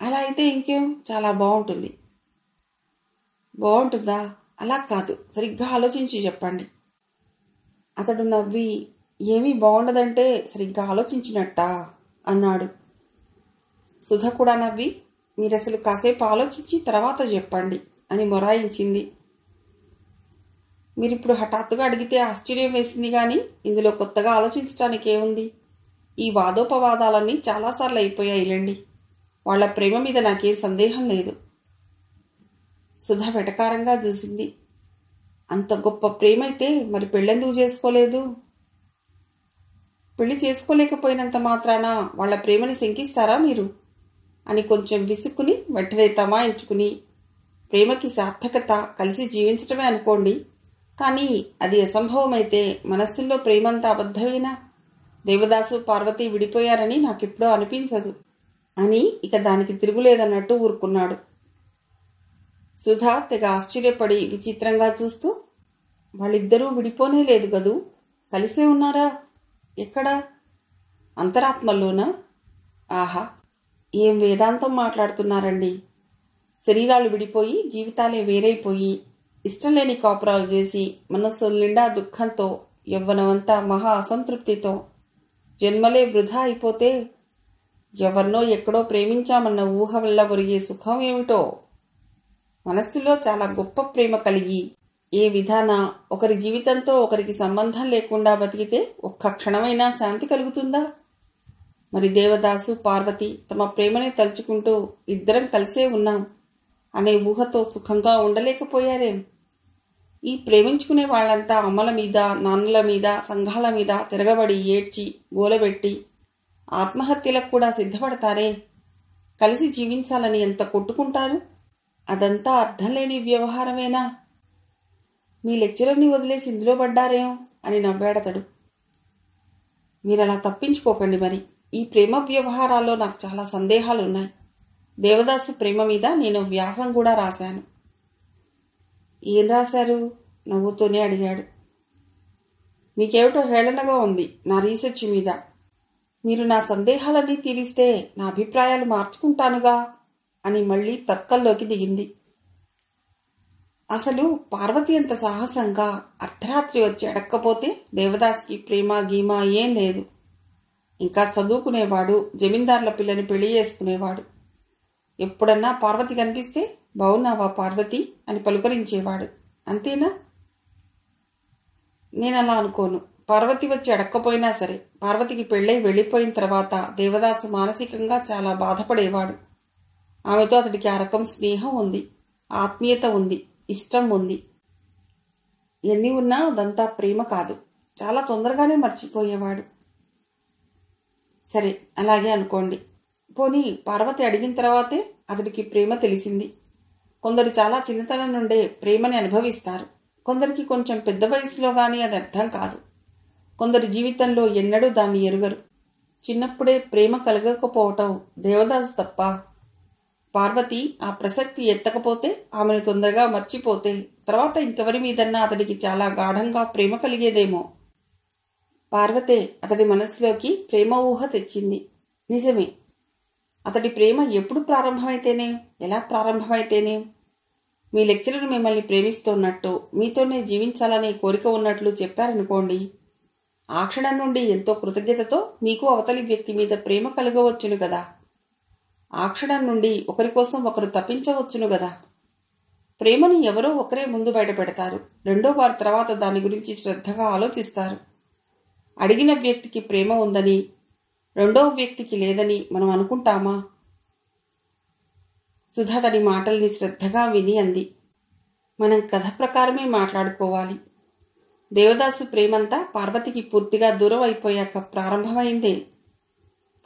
అలా అయితే ఇంకేం? చాలా బాగుంటుంది బాగుంటుందా అలా కాదు. సరిగ్గా ఆలోచించి చెప్పండి. అతడు నవ్వి ఏమీ బాగుండదంటే సరిగ్గా ఆలోచించినట్టా? అన్నాడు. సుధ కూడా నవ్వి మీరు అసలు కాసేపు ఆలోచించి తర్వాత చెప్పండి అని మొరాయించింది. మీరిప్పుడు హఠాత్తుగా అడిగితే ఆశ్చర్యం వేసింది కానీ ఇందులో కొత్తగా ఆలోచించడానికి ఏముంది ఈ వాదోపవాదాలన్నీ చాలాసార్లు అయిపోయాయిలేండి వాళ్ళ ప్రేమ మీద నాకేం సందేహం లేదు. సుధ వెటకారంగా చూసింది. అంత గొప్ప ప్రేమ అయితే మరి పెళ్ళెందుకు చేసుకోలేదు? పెళ్ళి చేసుకోలేకపోయినంత మాత్రాన వాళ్ళ ప్రేమని శంకిస్తారా మీరు? అని కొంచెం విసుక్కుని వెంటనే తమాయించుకుని ప్రేమకి సార్థకత కలిసి జీవించటమే అనుకోండి. కానీ అది అసంభవమైతే మనస్సుల్లో ప్రేమంత అబద్ధమేనా? దేవదాసు పార్వతి విడిపోయారని నాకెప్పుడో అనిపించదు అని ఇక దానికి తిరుగులేదన్నట్టు ఊరుకున్నాడు. సుధా తెగ ఆశ్చర్యపడి విచిత్రంగా చూస్తూ వాళ్ళిద్దరూ విడిపోనే లేదు గదు? కలిసే ఉన్నారా? ఎక్కడా? అంతరాత్మల్లోనా? ఆహా ఏం వేదాంతం మాట్లాడుతున్నారండి? శరీరాలు విడిపోయి జీవితాలే వేరైపోయి ఇష్టం లేని కాపురాలు చేసి మనస్సు నిండా దుఃఖంతో యవ్వనమంతా మహా అసంతృప్తితో జన్మలే వృధా అయిపోతే ఎవరినో ఎక్కడో ప్రేమించామన్న ఊహ వల్ల ఒరిగే సుఖం ఏమిటో? మనస్సులో చాలా గొప్ప ప్రేమ కలిగి ఏ విధాన ఒకరి జీవితంతో ఒకరికి సంబంధం లేకుండా బతికితే ఒక్క క్షణమైనా శాంతి కలుగుతుందా? మరి దేవదాసు పార్వతి తమ ప్రేమనే తలుచుకుంటూ ఇద్దరం కలిసే ఉన్నాం అనే ఊహతో సుఖంగా ఉండలేకపోయారేం. ఈ ప్రేమించుకునే వాళ్ళంతా అమ్మల మీద నాన్నల మీద సంఘాల మీద తిరగబడి ఏడ్చి గోలబెట్టి ఆత్మహత్యలకు కూడా సిద్ధపడతారే? కలిసి జీవించాలని ఎంత కొట్టుకుంటారు? అదంతా అర్థం లేని వ్యవహారమేనా? మీ లెక్చరర్ని వదిలేసి ఇందులో పడ్డారేం అని నవ్వాడతడు. మీరలా తప్పించుకోకండి మరి. ఈ ప్రేమ వ్యవహారాల్లో నాకు చాలా సందేహాలు ఉన్నాయి దేవదాసు ప్రేమ మీద నేను వ్యాసం కూడా రాశాను. ఏం రాశారు? నవ్వుతూనే అడిగాడు. మీకేమిటో హేళనగా ఉంది నా రీసెర్చ్ మీద. మీరు నా సందేహాలన్నీ తీరిస్తే నా అభిప్రాయాలు మార్చుకుంటానుగా అని మళ్ళీ తర్కల్లోకి దిగింది. అసలు పార్వతి అంత సాహసంగా అర్ధరాత్రి వచ్చి అడక్కపోతే దేవదాస్కి ప్రేమ గీమ ఏం లేదు. ఇంకా చదువుకునేవాడు జమీందార్ల పిల్లని పెళ్ళి చేసుకునేవాడు. ఎప్పుడన్నా పార్వతి కనిపిస్తే బావున్నావా పార్వతి? అని పలుకరించేవాడు. అంతేనా? నేను అలా అనుకోను. పార్వతి వచ్చి అడక్కపోయినా సరే పార్వతికి పెళ్ళై వెళ్ళిపోయిన తర్వాత దేవదాసు మానసికంగా చాలా బాధపడేవాడు. ఆమెతో అతడికి ఆ రకం స్నేహం ఉంది ఆత్మీయత ఉంది ఇష్టం ఉంది. ఎన్ని ఉన్నా అదంతా ప్రేమ కాదు. చాలా తొందరగానే మర్చిపోయేవాడు. సరే అలాగే అనుకోండి. పోనీ పార్వతి అడిగిన తర్వాతే అతడికి ప్రేమ తెలిసింది. కొందరు చాలా చిన్నతనం నుండే ప్రేమని అనుభవిస్తారు. కొందరికి కొంచెం పెద్ద వయసులో కానీ అది అర్థం కాదు. కొందరి జీవితంలో ఎన్నడూ దాన్ని ఎరుగరు. చిన్నప్పుడే ప్రేమ కలగకపోవటం దేవదాసు తప్ప. పార్వతి ఆ ప్రసక్తి ఎత్తకపోతే ఆమెను తొందరగా మర్చిపోతే తర్వాత ఇంకెవరి మీదన్నా అతడికి చాలా గాఢంగా ప్రేమ కలిగేదేమో? పార్వతే అతడి మనసులోకి ప్రేమ ఊహ తెచ్చింది. నిజమే. అతడి ప్రేమ ఎప్పుడు ప్రారంభమైతేనే ఎలా ప్రారంభమైతేనే? మీ లెక్చరర్ మిమ్మల్ని ప్రేమిస్తున్నట్టు మీతోనే జీవించాలనే కోరిక ఉన్నట్లు చెప్పారనుకోండి. ఆ క్షణం నుండి ఎంతో కృతజ్ఞతతో మీకు అవతలి వ్యక్తి మీద ప్రేమ కలగవచ్చును కదా ఆ క్షణం నుండి ఒకరి కోసం ఒకరు తప్పించవచ్చును కదా ప్రేమని ఎవరో ఒకరే ముందు బయటపెడతారు. రెండో వారి తర్వాత దాని గురించి శ్రద్ధగా ఆలోచిస్తారు. అడిగిన వ్యక్తికి ప్రేమ ఉందని రెండవ వ్యక్తికి లేదని మనం అనుకుంటామా? సుధా తడి మాటల్ని శ్రద్ధగా విని అంది. మనం కథ ప్రకారమే మాట్లాడుకోవాలి. దేవదాసు ప్రేమంతా పార్వతికి పూర్తిగా దూరం అయిపోయాక ప్రారంభమైందే.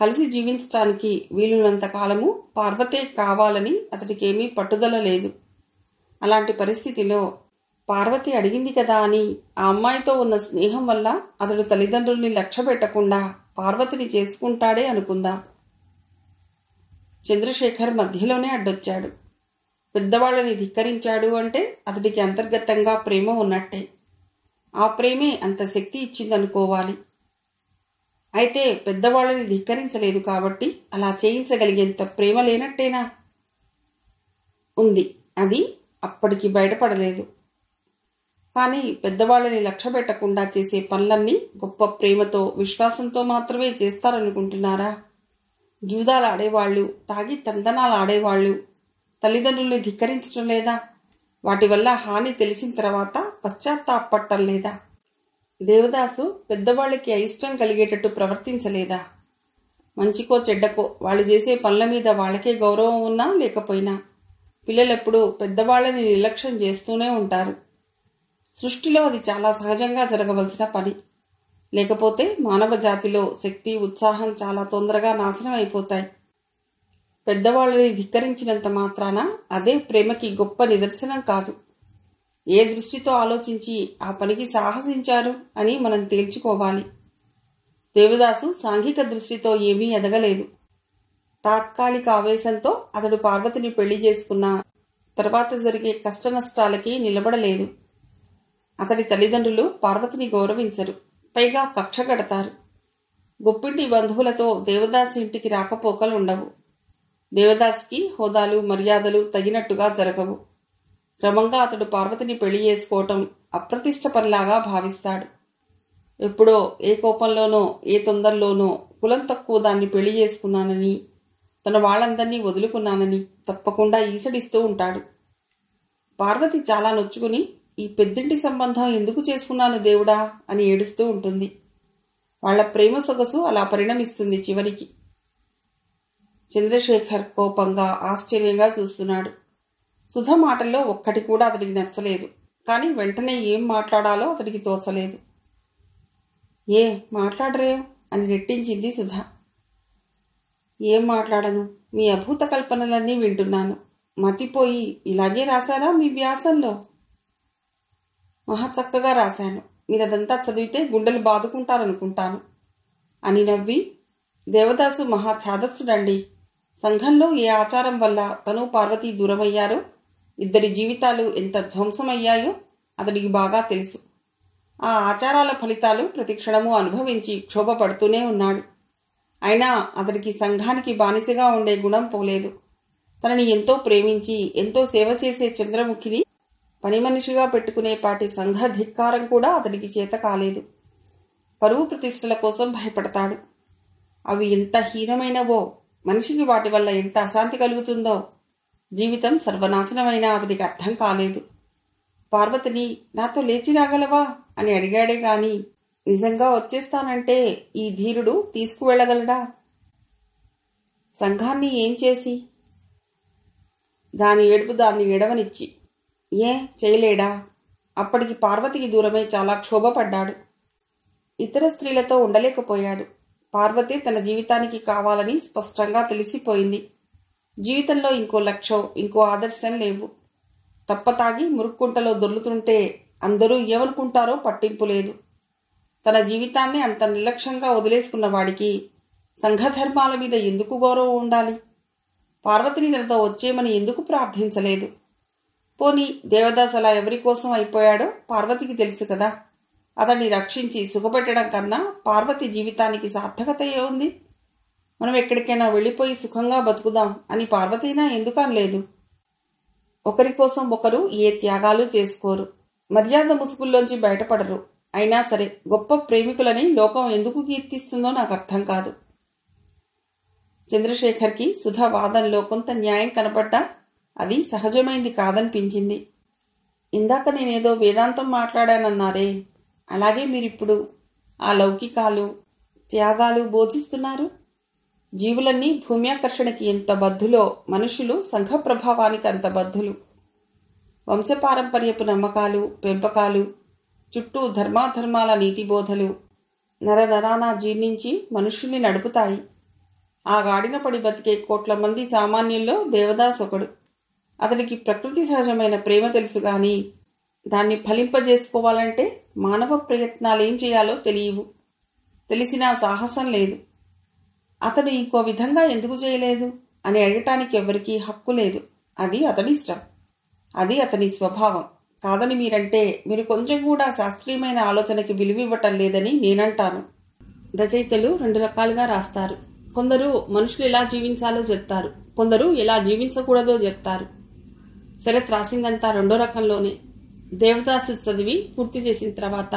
కలిసి జీవించటానికి వీలున్నంత కాలము పార్వతే కావాలని అతడికేమీ పట్టుదల లేదు. అలాంటి పరిస్థితిలో పార్వతి అడిగింది కదా అని ఆ అమ్మాయితో ఉన్న స్నేహం వల్ల అతడు తల్లిదండ్రుల్ని లక్ష్య పెట్టకుండా పార్వతిని చేసుకుంటాడే అనుకుందాం. చంద్రశేఖర్ మధ్యలోనే అడ్డొచ్చాడు. పెద్దవాళ్ళని ధిక్కరించాడు అంటే అతడికి అంతర్గతంగా ప్రేమ ఉన్నట్టే. ఆ ప్రేమే అంత శక్తి ఇచ్చిందనుకోవాలి. అయితే పెద్దవాళ్ళని ధిక్కరించలేదు కాబట్టి అలా చేయించగలిగేంత ప్రేమ లేనట్టేనా? ఉంది. అది అప్పటికి బయటపడలేదు. కానీ పెద్దవాళ్ళని లక్ష్య పెట్టకుండా చేసే పనులన్నీ గొప్ప ప్రేమతో విశ్వాసంతో మాత్రమే చేస్తారనుకుంటున్నారా? జూదాలు ఆడేవాళ్ళు తాగి తందనాలు ఆడేవాళ్ళు తల్లిదండ్రుల్ని ధిక్కరించడం లేదా? వాటి వల్ల హాని తెలిసిన తర్వాత పశ్చాత్తాపట్టం లేదా? దేవదాసు పెద్దవాళ్ళకి అయిష్టం కలిగేటట్టు ప్రవర్తించలేదా? మంచికో చెడ్డకో వాళ్ళు చేసే పనుల మీద వాళ్ళకే గౌరవం ఉన్నా లేకపోయినా పిల్లలెప్పుడు పెద్దవాళ్ళని నిర్లక్ష్యం చేస్తూనే ఉంటారు. సృష్టిలో అది చాలా సహజంగా జరగవలసిన పని. లేకపోతే మానవ జాతిలో శక్తి ఉత్సాహం చాలా తొందరగా నాశనం అయిపోతాయి. పెద్దవాళ్ళని ధిక్కరించినంత మాత్రాన అదే ప్రేమకి గొప్ప నిదర్శనం కాదు. ఏ దృష్టితో ఆలోచించి ఆ పనికి సాహసించారు అని మనం తేల్చుకోవాలి. దేవదాసు సాంఘిక దృష్టితో ఏమీ ఎదగలేదు. తాత్కాలిక ఆవేశంతో అతడు పార్వతిని పెళ్ళి చేసుకున్న తర్వాత జరిగే కష్టనష్టాలకి నిలబడలేదు. అతడి తల్లిదండ్రులు పార్వతిని గౌరవించరు. పైగా కక్ష కడతారు. గొప్పింటి బంధువులతో దేవదాస్ ఇంటికి రాకపోకలు ఉండవు. దేవదాస్కి హోదాలు మర్యాదలు తగినట్టుగా జరగవు. క్రమంగా అతడు పార్వతిని పెళ్ళి చేసుకోవటం అప్రతిష్ట పనిలాగా భావిస్తాడు. ఎప్పుడో ఏ కోపంలోనో ఏ తొందరలోనో కులం తక్కువ దాన్ని పెళ్ళి చేసుకున్నానని తన వాళ్ళందరినీ వదులుకున్నానని తప్పకుండా ఈసడిస్తూ ఉంటాడు. పార్వతి చాలా నొచ్చుకుని ఈ పెద్దింటి సంబంధం ఎందుకు చేసుకున్నాను దేవుడా? అని ఏడుస్తూ ఉంటుంది. వాళ్ళ ప్రేమ సొగసు అలా పరిణమిస్తుంది చివరికి. చంద్రశేఖర్ కోపంగా ఆశ్చర్యంగా చూస్తున్నాడు. సుధ మాటల్లో ఒక్కటి కూడా అతడికి నచ్చలేదు. కానీ వెంటనే ఏం మాట్లాడాలో అతడికి తోచలేదు. ఏ మాట్లాడరేం? అని రెట్టించింది సుధ. ఏం మాట్లాడను? మీ అభూత కల్పనలన్నీ వింటున్నాను. మతిపోయి ఇలాగే రాశారా మీ వ్యాసంలో? మహా చక్కగా రాశాను. మీరదంతా చదివితే గుండెలు బాదుకుంటారనుకుంటాను. అని నవ్వి దేవదాసు మహా ఛాదస్తుడండి సంఘంలో ఏ ఆచారం వల్ల తను పార్వతి దూరమయ్యారో ఇద్దరి జీవితాలు ఎంత ధ్వంసమయ్యాయో అతడికి బాగా తెలుసు. ఆ ఆచారాల ఫలితాలు ప్రతిక్షణము అనుభవించి క్షోభపడుతూనే ఉన్నాడు. అయినా అతడికి సంఘానికి బానిసగా ఉండే గుణం పోలేదు. తనని ఎంతో ప్రేమించి ఎంతో సేవ చేసే చంద్రముఖిని పని మనిషిగా పెట్టుకునే పాటి సంఘ ధిక్కారం కూడా అతనికి చేత కాలేదు. పరువు ప్రతిష్టల కోసం భయపడతాడు. అవి ఎంత హీనమైనవో మనిషికి వాటి వల్ల ఎంత అశాంతి కలుగుతుందో జీవితం సర్వనాశనమైన అతనికి అర్థం కాలేదు. పార్వతిని నాతో లేచి రాగలవా? అని అడిగాడే గాని నిజంగా వచ్చేస్తానంటే ఈ ధీరుడు తీసుకువెళ్ళగలడా? సంఘాన్ని ఏం చేసి? దాని ఏడుపు దాన్ని ఎడవనిచ్చి ఏ చేయలేడా? అప్పటికి పార్వతికి దూరమై చాలా క్షోభపడ్డాడు. ఇతర స్త్రీలతో ఉండలేకపోయాడు. పార్వతి తన జీవితానికి కావాలని స్పష్టంగా తెలిసిపోయింది. జీవితంలో ఇంకో లక్ష్యం ఇంకో ఆదర్శం లేవు. తప్పతాగి మురుక్కుంటలో దొర్లుతుంటే అందరూ ఏమనుకుంటారో పట్టింపు లేదు. తన జీవితాన్ని అంత నిర్లక్ష్యంగా వదిలేసుకున్న వాడికి సంఘధర్మాల మీద ఎందుకు గౌరవం ఉండాలి? పార్వతిని తనతో వచ్చేయమని ఎందుకు ప్రార్థించలేదు? పోనీ దేవదాస్ అలా ఎవరి కోసం అయిపోయాడో పార్వతికి తెలుసు కదా. అతన్ని రక్షించి సుఖపెట్టడం కన్నా పార్వతి జీవితానికి సార్థకత ఏముంది మనం ఎక్కడికైనా వెళ్ళిపోయి సుఖంగా బతుకుదాం అని పార్వతీనా ఎందుకు అనలేదు ఒకరి కోసం ఒకరు ఏ త్యాగాలు చేసుకోరు. మర్యాద ముసుగుల్లోంచి బయటపడరు. అయినా సరే గొప్ప ప్రేమికులని లోకం ఎందుకు కీర్తిస్తుందో నాకు అర్థం కాదు. చంద్రశేఖర్కి సుధా వాదనలో కొంత న్యాయం కనపడ్డా అది సహజమైంది కాదనిపించింది ఇందాక నేనేదో వేదాంతం మాట్లాడానన్నారే. అలాగే మీరిప్పుడు ఆ లౌకికాలు త్యాగాలు బోధిస్తున్నారు? జీవులన్నీ భూమ్యాకర్షణకి ఎంత బద్ధులో మనుషులు సంఘ ప్రభావానికి అంత బద్ధులు. వంశపారంపర్యపు నమ్మకాలు పెంపకాలు చుట్టూ ధర్మాధర్మాల నీతిబోధలు నరనరానా జీర్ణించి మనుషుల్ని నడుపుతాయి. ఆ గాడిన పడి బతికే కోట్ల మంది సామాన్యుల్లో దేవదాస్ ఒకడు. అతడికి ప్రకృతి సహజమైన ప్రేమ తెలుసు గాని దాన్ని ఫలింపజేసుకోవాలంటే మానవ ప్రయత్నాలు ఏం చేయాలో తెలియవు. తెలిసినా సాహసం లేదు. అతను ఇంకో విధంగా ఎందుకు చేయలేదు? అని అడగటానికి ఎవరికీ హక్కు లేదు. అది అతని ఇష్టం. అది అతని స్వభావం. కాదని మీరంటే మీరు కొంచెం కూడా శాస్త్రీయమైన ఆలోచనకి విలువివ్వటం లేదని నేనంటాను. రచయితలు రెండు రకాలుగా రాస్తారు. కొందరు మనుషులు ఎలా జీవించాలో చెప్తారు. కొందరు ఎలా జీవించకూడదో చెప్తారు. శరత్ రాసిందంతా రెండో రకంలోనే. దేవదాసు చదివి పూర్తి చేసిన తర్వాత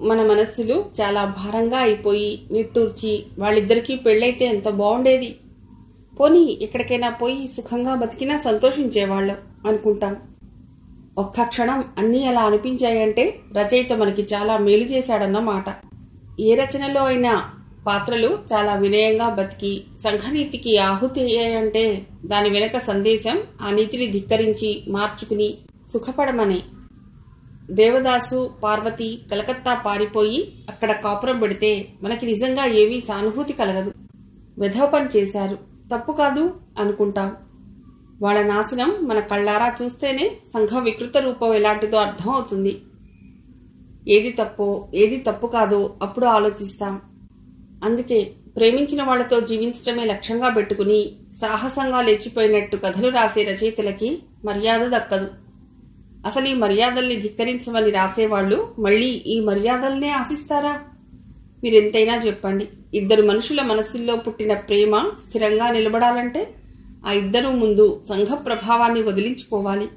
మన మనస్సులు చాలా భారంగా అయిపోయి నిట్టూర్చి వాళ్ళిద్దరికీ పెళ్ళైతే ఎంత బాగుండేది పోనీ ఎక్కడికైనా పోయి సుఖంగా బతికినా సంతోషించేవాళ్ళం అనుకుంటాం. ఒక్క క్షణం అన్నీ అలా అనిపించాయంటే రచయిత మనకి చాలా మేలు చేశాడన్న మాట ఏ రచనలో అయినా పాత్రలు చాలా వినయంగా బతికి సంఘనీతికి ఆహుతి అయ్యాయంటే దాని వెనక సందేశం ఆ నీతిని ధిక్కరించి మార్చుకుని సుఖపడమనే. దేవదాసు పార్వతి కలకత్తా పారిపోయి అక్కడ కాపురం పెడితే మనకి నిజంగా ఏమీ సానుభూతి కలగదు. వెధవ పని చేశారు. తప్పు కాదు అనుకుంటాం. వాళ్ళ నాశనం మన కళ్ళారా చూస్తేనే సంఘం వికృత రూపం ఎలాంటిదో అర్థమవుతుంది. ఏది తప్పో ఏది తప్పు కాదో అప్పుడు ఆలోచిస్తాం. అందుకే ప్రేమించిన వాళ్ళతో జీవించటమే లక్ష్యంగా పెట్టుకుని సాహసంగా లేచిపోయినట్టు కథలు రాసే రచయితలకి మర్యాద దక్కదు. అసలు ఈ మర్యాదల్ని ధిక్కరించమని రాసేవాళ్ళు మళ్ళీ ఈ మర్యాదల్నే ఆశిస్తారా? మీరెంతైనా చెప్పండి. ఇద్దరు మనుషుల మనస్సుల్లో పుట్టిన ప్రేమ స్థిరంగా నిలబడాలంటే ఆ ఇద్దరు ముందు సంఘ ప్రభావాన్ని వదిలించుకోవాలి.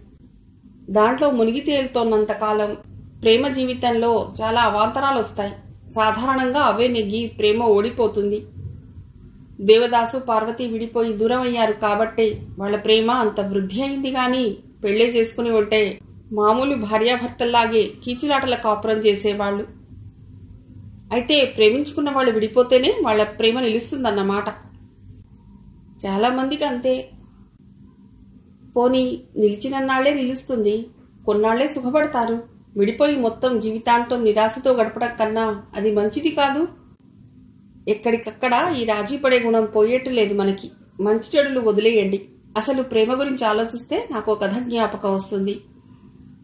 దాంట్లో మునిగి తేలుతోన్నంతకాలం ప్రేమ జీవితంలో చాలా అవాంతరాలు వస్తాయి సాధారణంగా అవే నెగ్గి ప్రేమ ఓడిపోతుంది. దేవదాసు పార్వతి విడిపోయి దూరం అయ్యారు కాబట్టే వాళ్ళ ప్రేమ అంత వృద్ధి అయింది గాని పెళ్ళే చేసుకుని ఉంటే మామూలు భార్యాభర్తల్లాగే కీచులాటల కాపురం చేసేవాళ్ళు అయితే ప్రేమించుకున్న వాళ్ళు విడిపోతేనే వాళ్ళ ప్రేమ నిలుస్తుందన్నమాట. చాలా మందికి అంతే. పోనీ నిలిచినన్నాళ్ళే నిలుస్తుంది కొన్నాళ్ళే సుఖపడతారు. విడిపోయి మొత్తం జీవితాంతం నిరాశతో గడపడం కన్నా అది మంచిది కాదు. ఎక్కడికక్కడ ఈ రాజీ పడే గుణం పోయేట్టు లేదు మనకి. మంచి చెడులు వదిలేయండి. అసలు ప్రేమ గురించి ఆలోచిస్తే నాకు కథ జ్ఞాపకం వస్తుంది.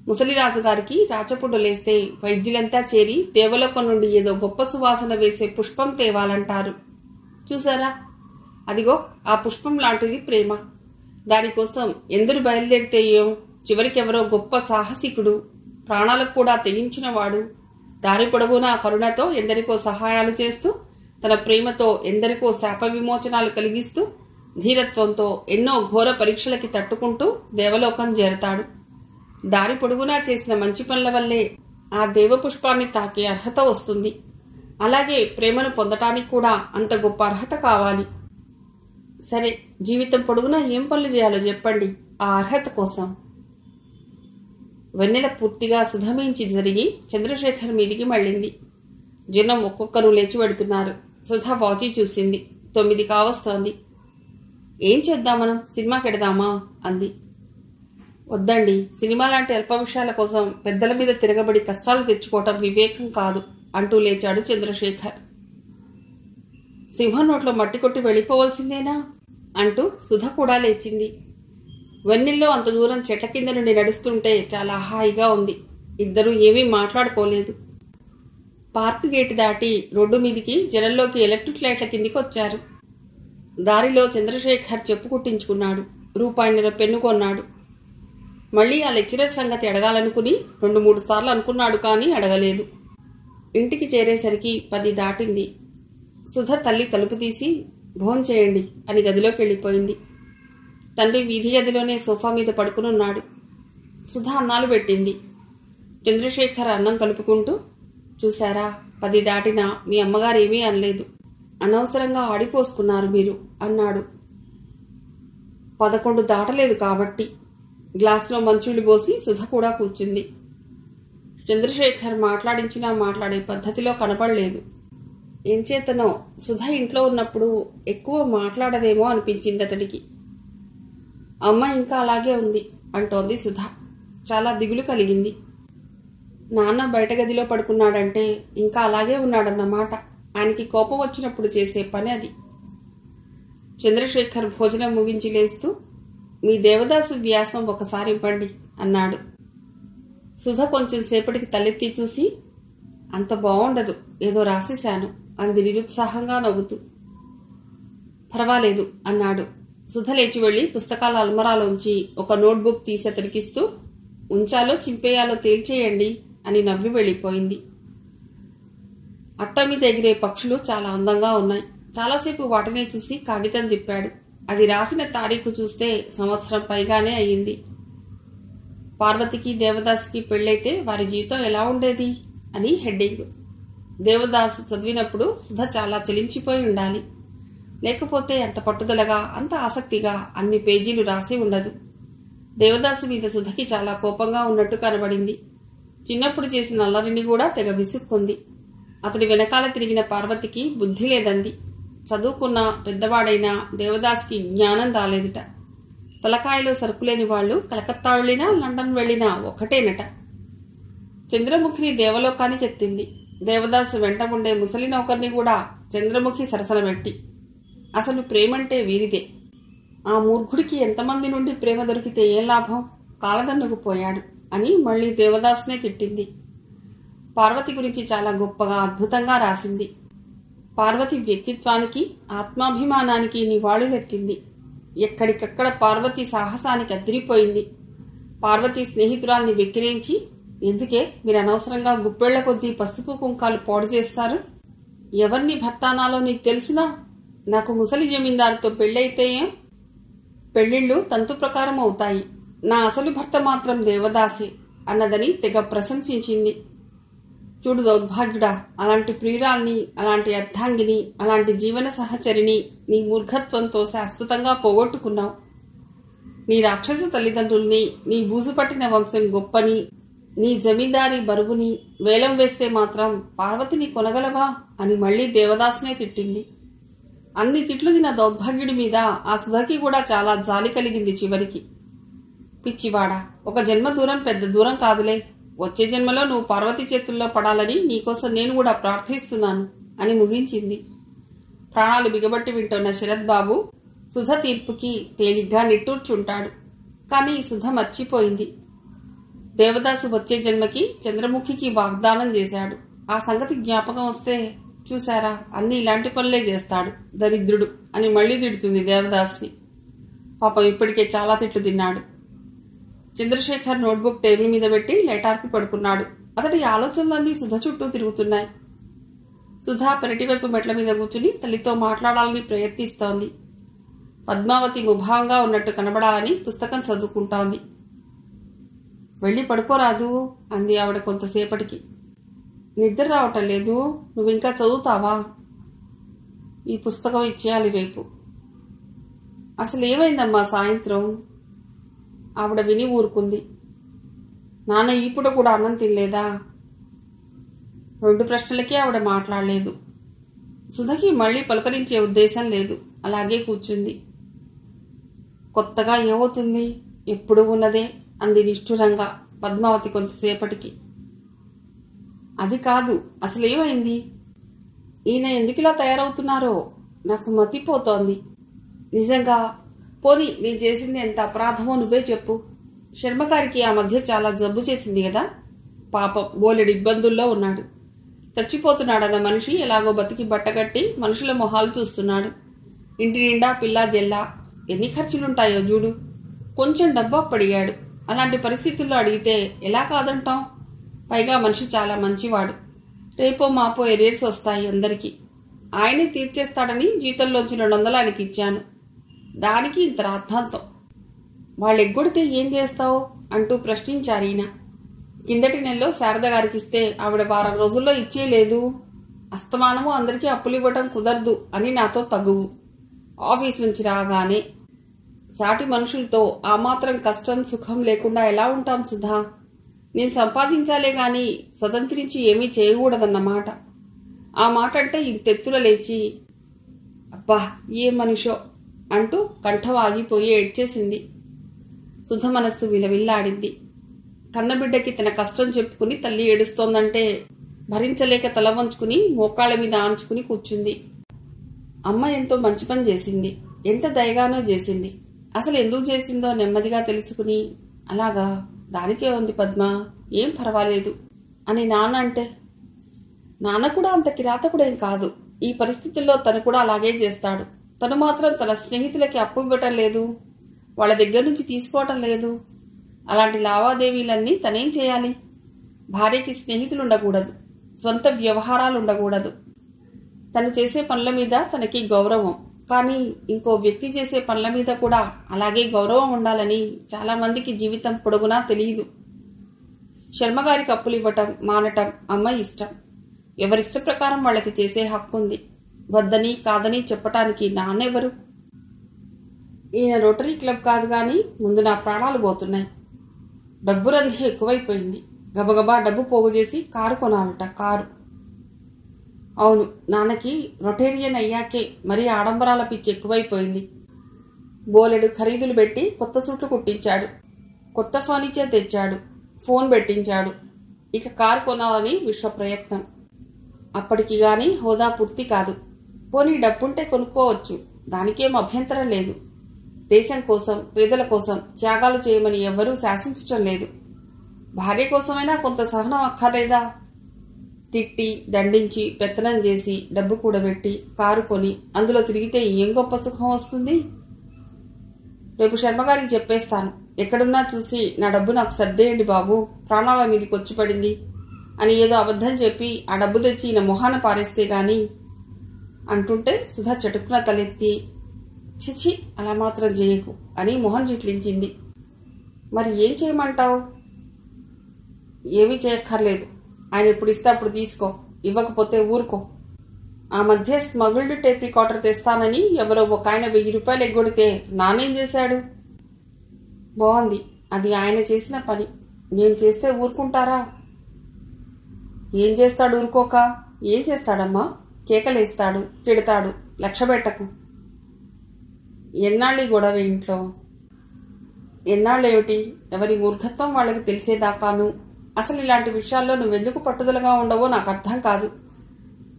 ముసలిరాజు గారికి రాచపుడ్డలేస్తే వైద్యులంతా చేరి దేవలోకం నుండి ఏదో గొప్ప సువాసన వేసే పుష్పం తేవాలంటారు. చూసారా? అదిగో ఆ పుష్పం లాంటిది ప్రేమ. దానికోసం ఎందరు బయలుదేరితే ఏం? చివరికెవరో గొప్ప సాహసికుడు. ప్రాణాలకు కూడా తెగించినవాడు. దారి పొడవునా కరుణతో ఎందరికో సహాయాలు చేస్తూ తన ప్రేమతో ఎందరికో శాప విమోచనాలు కలిగిస్తూ ధీరత్వంతో ఎన్నో ఘోర పరీక్షలకి తట్టుకుంటూ దేవలోకం చేరతాడు. దారి పొడుగునా చేసిన మంచి పనుల వల్లే ఆ దేవపుష్పాన్ని తాకే అర్హత వస్తుంది. అలాగే ప్రేమను పొందటానికి కూడా అంత గొప్ప అర్హత కావాలి. సరే జీవితం పొడుగునా ఏం పనులు చేయాలో చెప్పండి. ఆ అర్హత కోసం. వెన్నెల పూర్తిగా సుధమించి జరిగి చంద్రశేఖర్ మీదికి మళ్ళింది. జనం ఒక్కొక్కరు లేచి పెడుతున్నారు సుధ వాచి చూసింది. తొమ్మిది కావస్తోంది. ఏం చేద్దాం మనం సినిమాకి ఎడదామా అంది. వద్దండి. సినిమా లాంటి అల్ప విషయాల కోసం పెద్దల మీద తిరగబడి కష్టాలు తెచ్చుకోవటం వివేకం కాదు అంటూ లేచాడు చంద్రశేఖర్. సింహం నోట్లో మట్టి కొట్టి వెళ్ళిపోవలసిందేనా? అంటూ సుధ కూడా లేచింది. వెన్నెల్లో అంత దూరం చెట్ల కింద నుండి నడుస్తుంటే చాలా హాయిగా ఉంది. ఇద్దరూ ఏమీ మాట్లాడుకోలేదు. పార్క్ గేట్ దాటి రోడ్డు మీదికి జనంలోకి ఎలక్ట్రిక్ లైట్ల కిందికి వచ్చారు. దారిలో చంద్రశేఖర్ చెప్పు కుట్టించుకున్నాడు. రూపాయిన్నర పెన్ను కొన్నాడు. మళ్ళీ ఆ లెక్చరర్ సంగతి అడగాలనుకుని రెండు మూడు సార్లు అనుకున్నాడు కానీ అడగలేదు. ఇంటికి చేరేసరికి పది దాటింది. సుధ తల్లి తలుపు తీసి భోంచేయండి అని గదిలోకి వెళ్ళిపోయింది. తండ్రి వీధి గదిలోనే సోఫా మీద పడుకునున్నాడు సుధ అన్నాలు పెట్టింది. చంద్రశేఖర్ అన్నం కలుపుకుంటూ చూశారా పది దాటినా మీ అమ్మగారు ఏమీ అనలేదు. అనవసరంగా ఆడిపోసుకున్నారు మీరు అన్నాడు. పదకొండు దాటలేదు కాబట్టి గ్లాసులో మంచుళ్ళు పోసి సుధ కూడా కూర్చుంది. చంద్రశేఖర్ మాట్లాడించినా మాట్లాడే పద్ధతిలో కనపడలేదు. ఏంచేతనో సుధ ఇంట్లో ఉన్నప్పుడు ఎక్కువ మాట్లాడదేమో అనిపించింది అతడికి అమ్మ ఇంకా అలాగే ఉంది అంటోంది సుధ. చాలా దిగులు కలిగింది. నాన్న బయట గదిలో పడుకున్నాడంటే ఇంకా అలాగే ఉన్నాడన్నమాట. ఆయనకి కోపం వచ్చినప్పుడు చేసే పని అది. చంద్రశేఖర్ భోజనం ముగించి లేస్తూ మీ దేవదాసు వ్యాసం ఒకసారి ఇవ్వండి అన్నాడు. సుధ కొంచెం సేపటికి తలెత్తి చూసి అంత బాగుండదు ఏదో రాసేశాను అంది నిరుత్సాహంగా నవ్వుతూ. పర్వాలేదు అన్నాడు. సుధ లేచి వెళ్ళి పుస్తకాల అల్మరాలోంచి ఒక నోట్బుక్ తీసి అతనికిస్తూ ఉంచాలో చింపేయాలో తేల్చేయండి అని నవ్వి వెళ్ళిపోయింది. అట్ట మీద ఎగిరే పక్షులు చాలా అందంగా ఉన్నాయి. చాలాసేపు వాటినే చూసి కాగితం తిప్పాడు. అది రాసిన తారీఖు చూస్తే సంవత్సరం పైగానే అయ్యింది. పార్వతికి దేవదాస్కి పెళ్ళైతే వారి జీవితం ఎలా ఉండేది అని హెడ్డింగ్. దేవదాసు చదివినప్పుడు సుధ చాలా చెలించిపోయి ఉండాలి. లేకపోతే అంత పట్టుదలగా అంత ఆసక్తిగా అన్ని పేజీలు రాసి ఉండదు. దేవదాసు మీద సుధకి చాలా కోపంగా ఉన్నట్టు కనబడింది. చిన్నప్పుడు చేసిన అల్లరిని కూడా తెగ విసుక్కుంది. అతడి వెనకాల తిరిగిన పార్వతికి బుద్ధి లేదంది. చదువుకున్న పెద్దవాడైనా దేవదాస్కి జ్ఞానం రాలేదుట. తలకాయలో సరుకులేని వాళ్ళు కలకత్తా వెళ్ళినా లండన్ వెళ్ళినా ఒకటేనట. చంద్రముఖిని దేవలోకానికి ఎత్తింది దేవదాసు వెంట ఉండే ముసలి నౌకర్ని కూడా చంద్రముఖి సరసన పెట్టి అసలు ప్రేమంటే వీరిదే. ఆ మూర్ఖుడికి ఎంతమంది నుండి ప్రేమ దొరికితే ఏం లాభం? కాలదన్నుకు పోయాడు అని మళ్ళీ దేవదాస్నే తిట్టింది. పార్వతి గురించి చాలా గొప్పగా అద్భుతంగా రాసింది. పార్వతి వ్యక్తిత్వానికి ఆత్మాభిమానానికి నివాళులెత్తింది ఎక్కడికక్కడ పార్వతి సాహసానికి అదిరిపోయింది. పార్వతి స్నేహితురాల్ని వెక్కిరించి ఎందుకే? మీరు అనవసరంగా గుప్పెళ్ళ కొద్దీ పసుపు కుంకాలు పాడు చేస్తారు? ఎవరిని భర్తానాలో నీకు తెలిసినా నాకు ముసలి జమీందారుతో పెళ్ళైతే పెళ్ళిళ్ళు తంతు ప్రకారం అవుతాయి. నా అసలు భర్త మాత్రం దేవదాసి అన్నదని తెగ ప్రశంసించింది. చూడు దౌర్భాగ్యుడా అలాంటి ప్రియురాల్ని అలాంటి అర్ధాంగిని అలాంటి జీవన సహచరిని నీ మూర్ఘత్వంతో శాశ్వతంగా పోగొట్టుకున్నావు. నీ రాక్షస తల్లిదండ్రుల్ని నీ బూజు పట్టిన వంశం గొప్పని నీ జమీందారీ బరువుని వేలం వేస్తే మాత్రం పార్వతిని కొనగలవా అని మళ్ళీ దేవదాసునే తిట్టింది. అన్ని తిట్లు తిన దౌర్భాగ్యుడి మీద ఆ సుధకి కూడా చాలా జాలి కలిగింది చివరికి. పిచ్చివాడా ఒక జన్మ దూరం పెద్ద దూరం కాదులే. వచ్చే జన్మలో నువ్వు పార్వతి చేతుల్లో పడాలని నీకోసం నేను కూడా ప్రార్థిస్తున్నాను అని ముగించింది. ప్రాణాలు బిగబట్టి వింటున్న శరత్ బాబు సుధ తీర్పుకి తేలిగ్గా నిట్టూర్చుంటాడు. కానీ సుధ మర్చిపోయింది. దేవదాసు వచ్చే జన్మకి చంద్రముఖికి వాగ్దానం చేశాడు. ఆ సంగతి జ్ఞాపకం వస్తే చూసారా? అన్ని ఇలాంటి పనులే చేస్తాడు దరిద్రుడు అని మళ్ళీ తిడుతుంది దేవదాస్ని. పాపం ఇప్పటికే చాలా తిట్లు తిన్నాడు. చంద్రశేఖర్ నోట్బుక్ టేబుల్ మీద పెట్టి లేటార్పి పడుకున్నాడు. అతడి ఆలోచనలన్నీ సుధ చుట్టూ తిరుగుతున్నాయి. సుధా పెరటివైపు మెట్ల మీద కూర్చుని తల్లితో మాట్లాడాలని ప్రయత్నిస్తోంది. పద్మావతి ముభావంగా ఉన్నట్టు కనబడాలని పుస్తకం చదువుకుంటోంది. వెళ్ళి పడుకోరాదు అంది ఆవిడ కొంతసేపటికి. నిద్ర రావటం లేదు. నువ్వు ఇంకా చదువుతావా? ఈ పుస్తకం ఇచ్చేయాలి రేపు. అసలు ఏమైందమ్మా సాయంత్రం? ఆవిడ విని ఊరుకుంది. నాన్న ఈ పూట కూడా అన్నం తినలేదా? రెండు ప్రశ్నలకే ఆవిడ మాట్లాడలేదు. సుధకి మళ్ళీ పలకరించే ఉద్దేశం లేదు. అలాగే కూర్చుంది. కొత్తగా ఏమవుతుంది? ఎప్పుడు ఉన్నదే అంది నిష్ఠురంగా పద్మావతి కొంతసేపటికి. అది కాదు. అసలేమైంది ఈయన ఎందుకు ఇలా తయారవుతున్నారో నాకు మతిపోతోంది. నిజంగా? పోనీ నేను చేసింది ఎంత అపరాధమో నువ్వే చెప్పు. శర్మకారికి ఆ మధ్య చాలా జబ్బు చేసింది కదా? పాపం బోలెడు ఇబ్బందుల్లో ఉన్నాడు. చచ్చిపోతున్నాడన్న మనిషి ఎలాగో బతికి బట్టగట్టి మనుషుల మొహాలు చూస్తున్నాడు. ఇంటి నిండా పిల్లా జెల్లా. ఎన్ని ఖర్చులుంటాయో చూడు. కొంచెం డబ్బు అప్పడిగాడు. అలాంటి పరిస్థితుల్లో అడిగితే ఎలా కాదంటాం పైగా మనిషి చాలా మంచివాడు. రేపో మాపో ఎరేర్స్ వస్తాయి అందరికీ. ఆయనే తీర్చేస్తాడని జీతంలోంచి రెండు వందలు ఆయనకి ఇచ్చాను. దానికి ఇంత రాద్ధాంతం. వాళ్ళు ఎగ్గొడితే ఏం చేస్తావు? అంటూ ప్రశ్నించారు ఈయన. కిందటి నెలలో శారద గారికి ఇస్తే ఆవిడ వారం రోజుల్లో ఇచ్చేయలేదు అస్తమానము అందరికీ అప్పులు ఇవ్వటం కుదరదు అని నాతో తగువు. ఆఫీస్ నుంచి రాగానే సాటి మనుషులతో ఆ మాత్రం కష్టం సుఖం లేకుండా ఎలా ఉంటాం సుధా? నేను సంపాదించాలే గాని స్వతంత్రించి ఏమీ చేయకూడదన్నమాట. ఆ మాట అంటే ఇది తెత్తుల లేచి అబ్బా ఏ మనిషో అంటూ కంఠం ఆగిపోయి ఏడ్చేసింది. సుధ మనస్సు విలవిల్లాడింది. కన్నబిడ్డకి తన కష్టం చెప్పుకుని తల్లి ఏడుస్తోందంటే భరించలేక తల వంచుకుని మోకాళ్ళ మీద ఆంచుకుని కూర్చుంది. అమ్మ ఎంతో మంచి పని చేసింది. ఎంత దయగానో చేసింది. అసలు ఎందుకు చేసిందో నెమ్మదిగా తెలుసుకుని అలాగా? దానికే ఉంది పద్మ. ఏం పర్వాలేదు. అని నాన్న అంటే నాన్న కూడా అంత కిరాతకుడేం కాదు. ఈ పరిస్థితుల్లో తను కూడా అలాగే చేస్తాడు. తను మాత్రం తన స్నేహితులకి అప్పు ఇవ్వటం లేదు. వాళ్ళ దగ్గర నుంచి తీసుకోవటం లేదు. అలాంటి లావాదేవీలన్నీ తనేం చేయాలి? భార్యకి స్నేహితులు ఉండకూడదు సొంత వ్యవహారాలు ఉండకూడదు తను చేసే పనుల మీద తనకి గౌరవం. కానీ ఇంకో వ్యక్తి చేసే పనుల మీద కూడా అలాగే గౌరవం ఉండాలని చాలామందికి జీవితం పొడుగునా తెలియదు శర్మగారికి అప్పులు ఇవ్వటం మానటం అమ్మ ఇష్టం. ఎవరిష్ట ప్రకారం వాళ్ళకి చేసే హక్కు ఉంది వద్దని కాదని చెప్పటానికి నాన్నెవరు? ఈయన రోటరీ క్లబ్ కాదు కానీ ముందు నా ప్రాణాలు పోతున్నాయి. డబ్బు రంది ఎక్కువైపోయింది. గబగబా డబ్బు పోగు చేసి కారు కొనాలట కారు. అవును నాన్నకి రొటేరియన్ అయ్యాకే మరీ ఆడంబరాల పిచ్చి ఎక్కువైపోయింది. బోలెడు ఖరీదులు పెట్టి కొత్త సూట్లు కుట్టించాడు. కొత్త ఫర్నిచర్ తెచ్చాడు. ఫోన్ పెట్టించాడు. ఇక కారు కొనాలని విశ్వ ప్రయత్నం. అప్పటికి గాని హోదా పూర్తి కాదు. పోనీ డబ్బుంటే కొనుక్కోవచ్చు. దానికేం అభ్యంతరం లేదు. దేశం కోసం పేదల కోసం త్యాగాలు చేయమని ఎవ్వరూ శాసించటం లేదు. భార్య కోసమైనా కొంత సహనం అక్కర్లేదా? తిట్టి దండించి పెత్తనం చేసి డబ్బు కూడబెట్టి కారు కొని అందులో తిరిగితే ఏం గొప్ప సుఖం వస్తుంది? రేపు శర్మగారికి చెప్పేస్తాను. ఎక్కడున్నా చూసి నా డబ్బు నాకు సర్దేయండి బాబు ప్రాణాల మీదకి వచ్చి పడింది అని ఏదో అబద్ధం చెప్పి ఆ డబ్బు తెచ్చి నా మొహాన పారేస్తే గాని అంటుంటే సుధా చటుక్కున తలెత్తి చిచి అలా మాత్రం చేయకు అని మొహం చిట్లించింది. మరి ఏం చేయమంటావు? ఏమీ చేయక్కర్లేదు. ఆయన ఎప్పుడు ఇస్తే అప్పుడు తీసుకో. ఇవ్వకపోతే ఊరుకో. ఆ మధ్య స్మగుల్డ్ టేప్ రికార్డర్ తెస్తానని ఎవరో ఒక ఆయన వెయ్యి రూపాయలు ఎగ్గొడితే నానేం చేశాడు? బాగుంది. అది ఆయన చేసిన పని. నేను చేస్తే ఊరుకుంటారా? ఏం చేస్తాడు ఊరుకోక? ఏం చేస్తాడమ్మా? కేకలేస్తాడు తిడతాడు లక్ష్యబెట్టకు పెట్టకు. గొడవ ఇంట్లో? ఎన్నాళ్ళేమిటి? ఎవరి మూర్ఖత్వం వాళ్ళకి తెలిసేదాకాను? అసలు ఇలాంటి విషయాల్లో నువ్వెందుకు పట్టుదలగా ఉండవో నాకు అర్థం కాదు.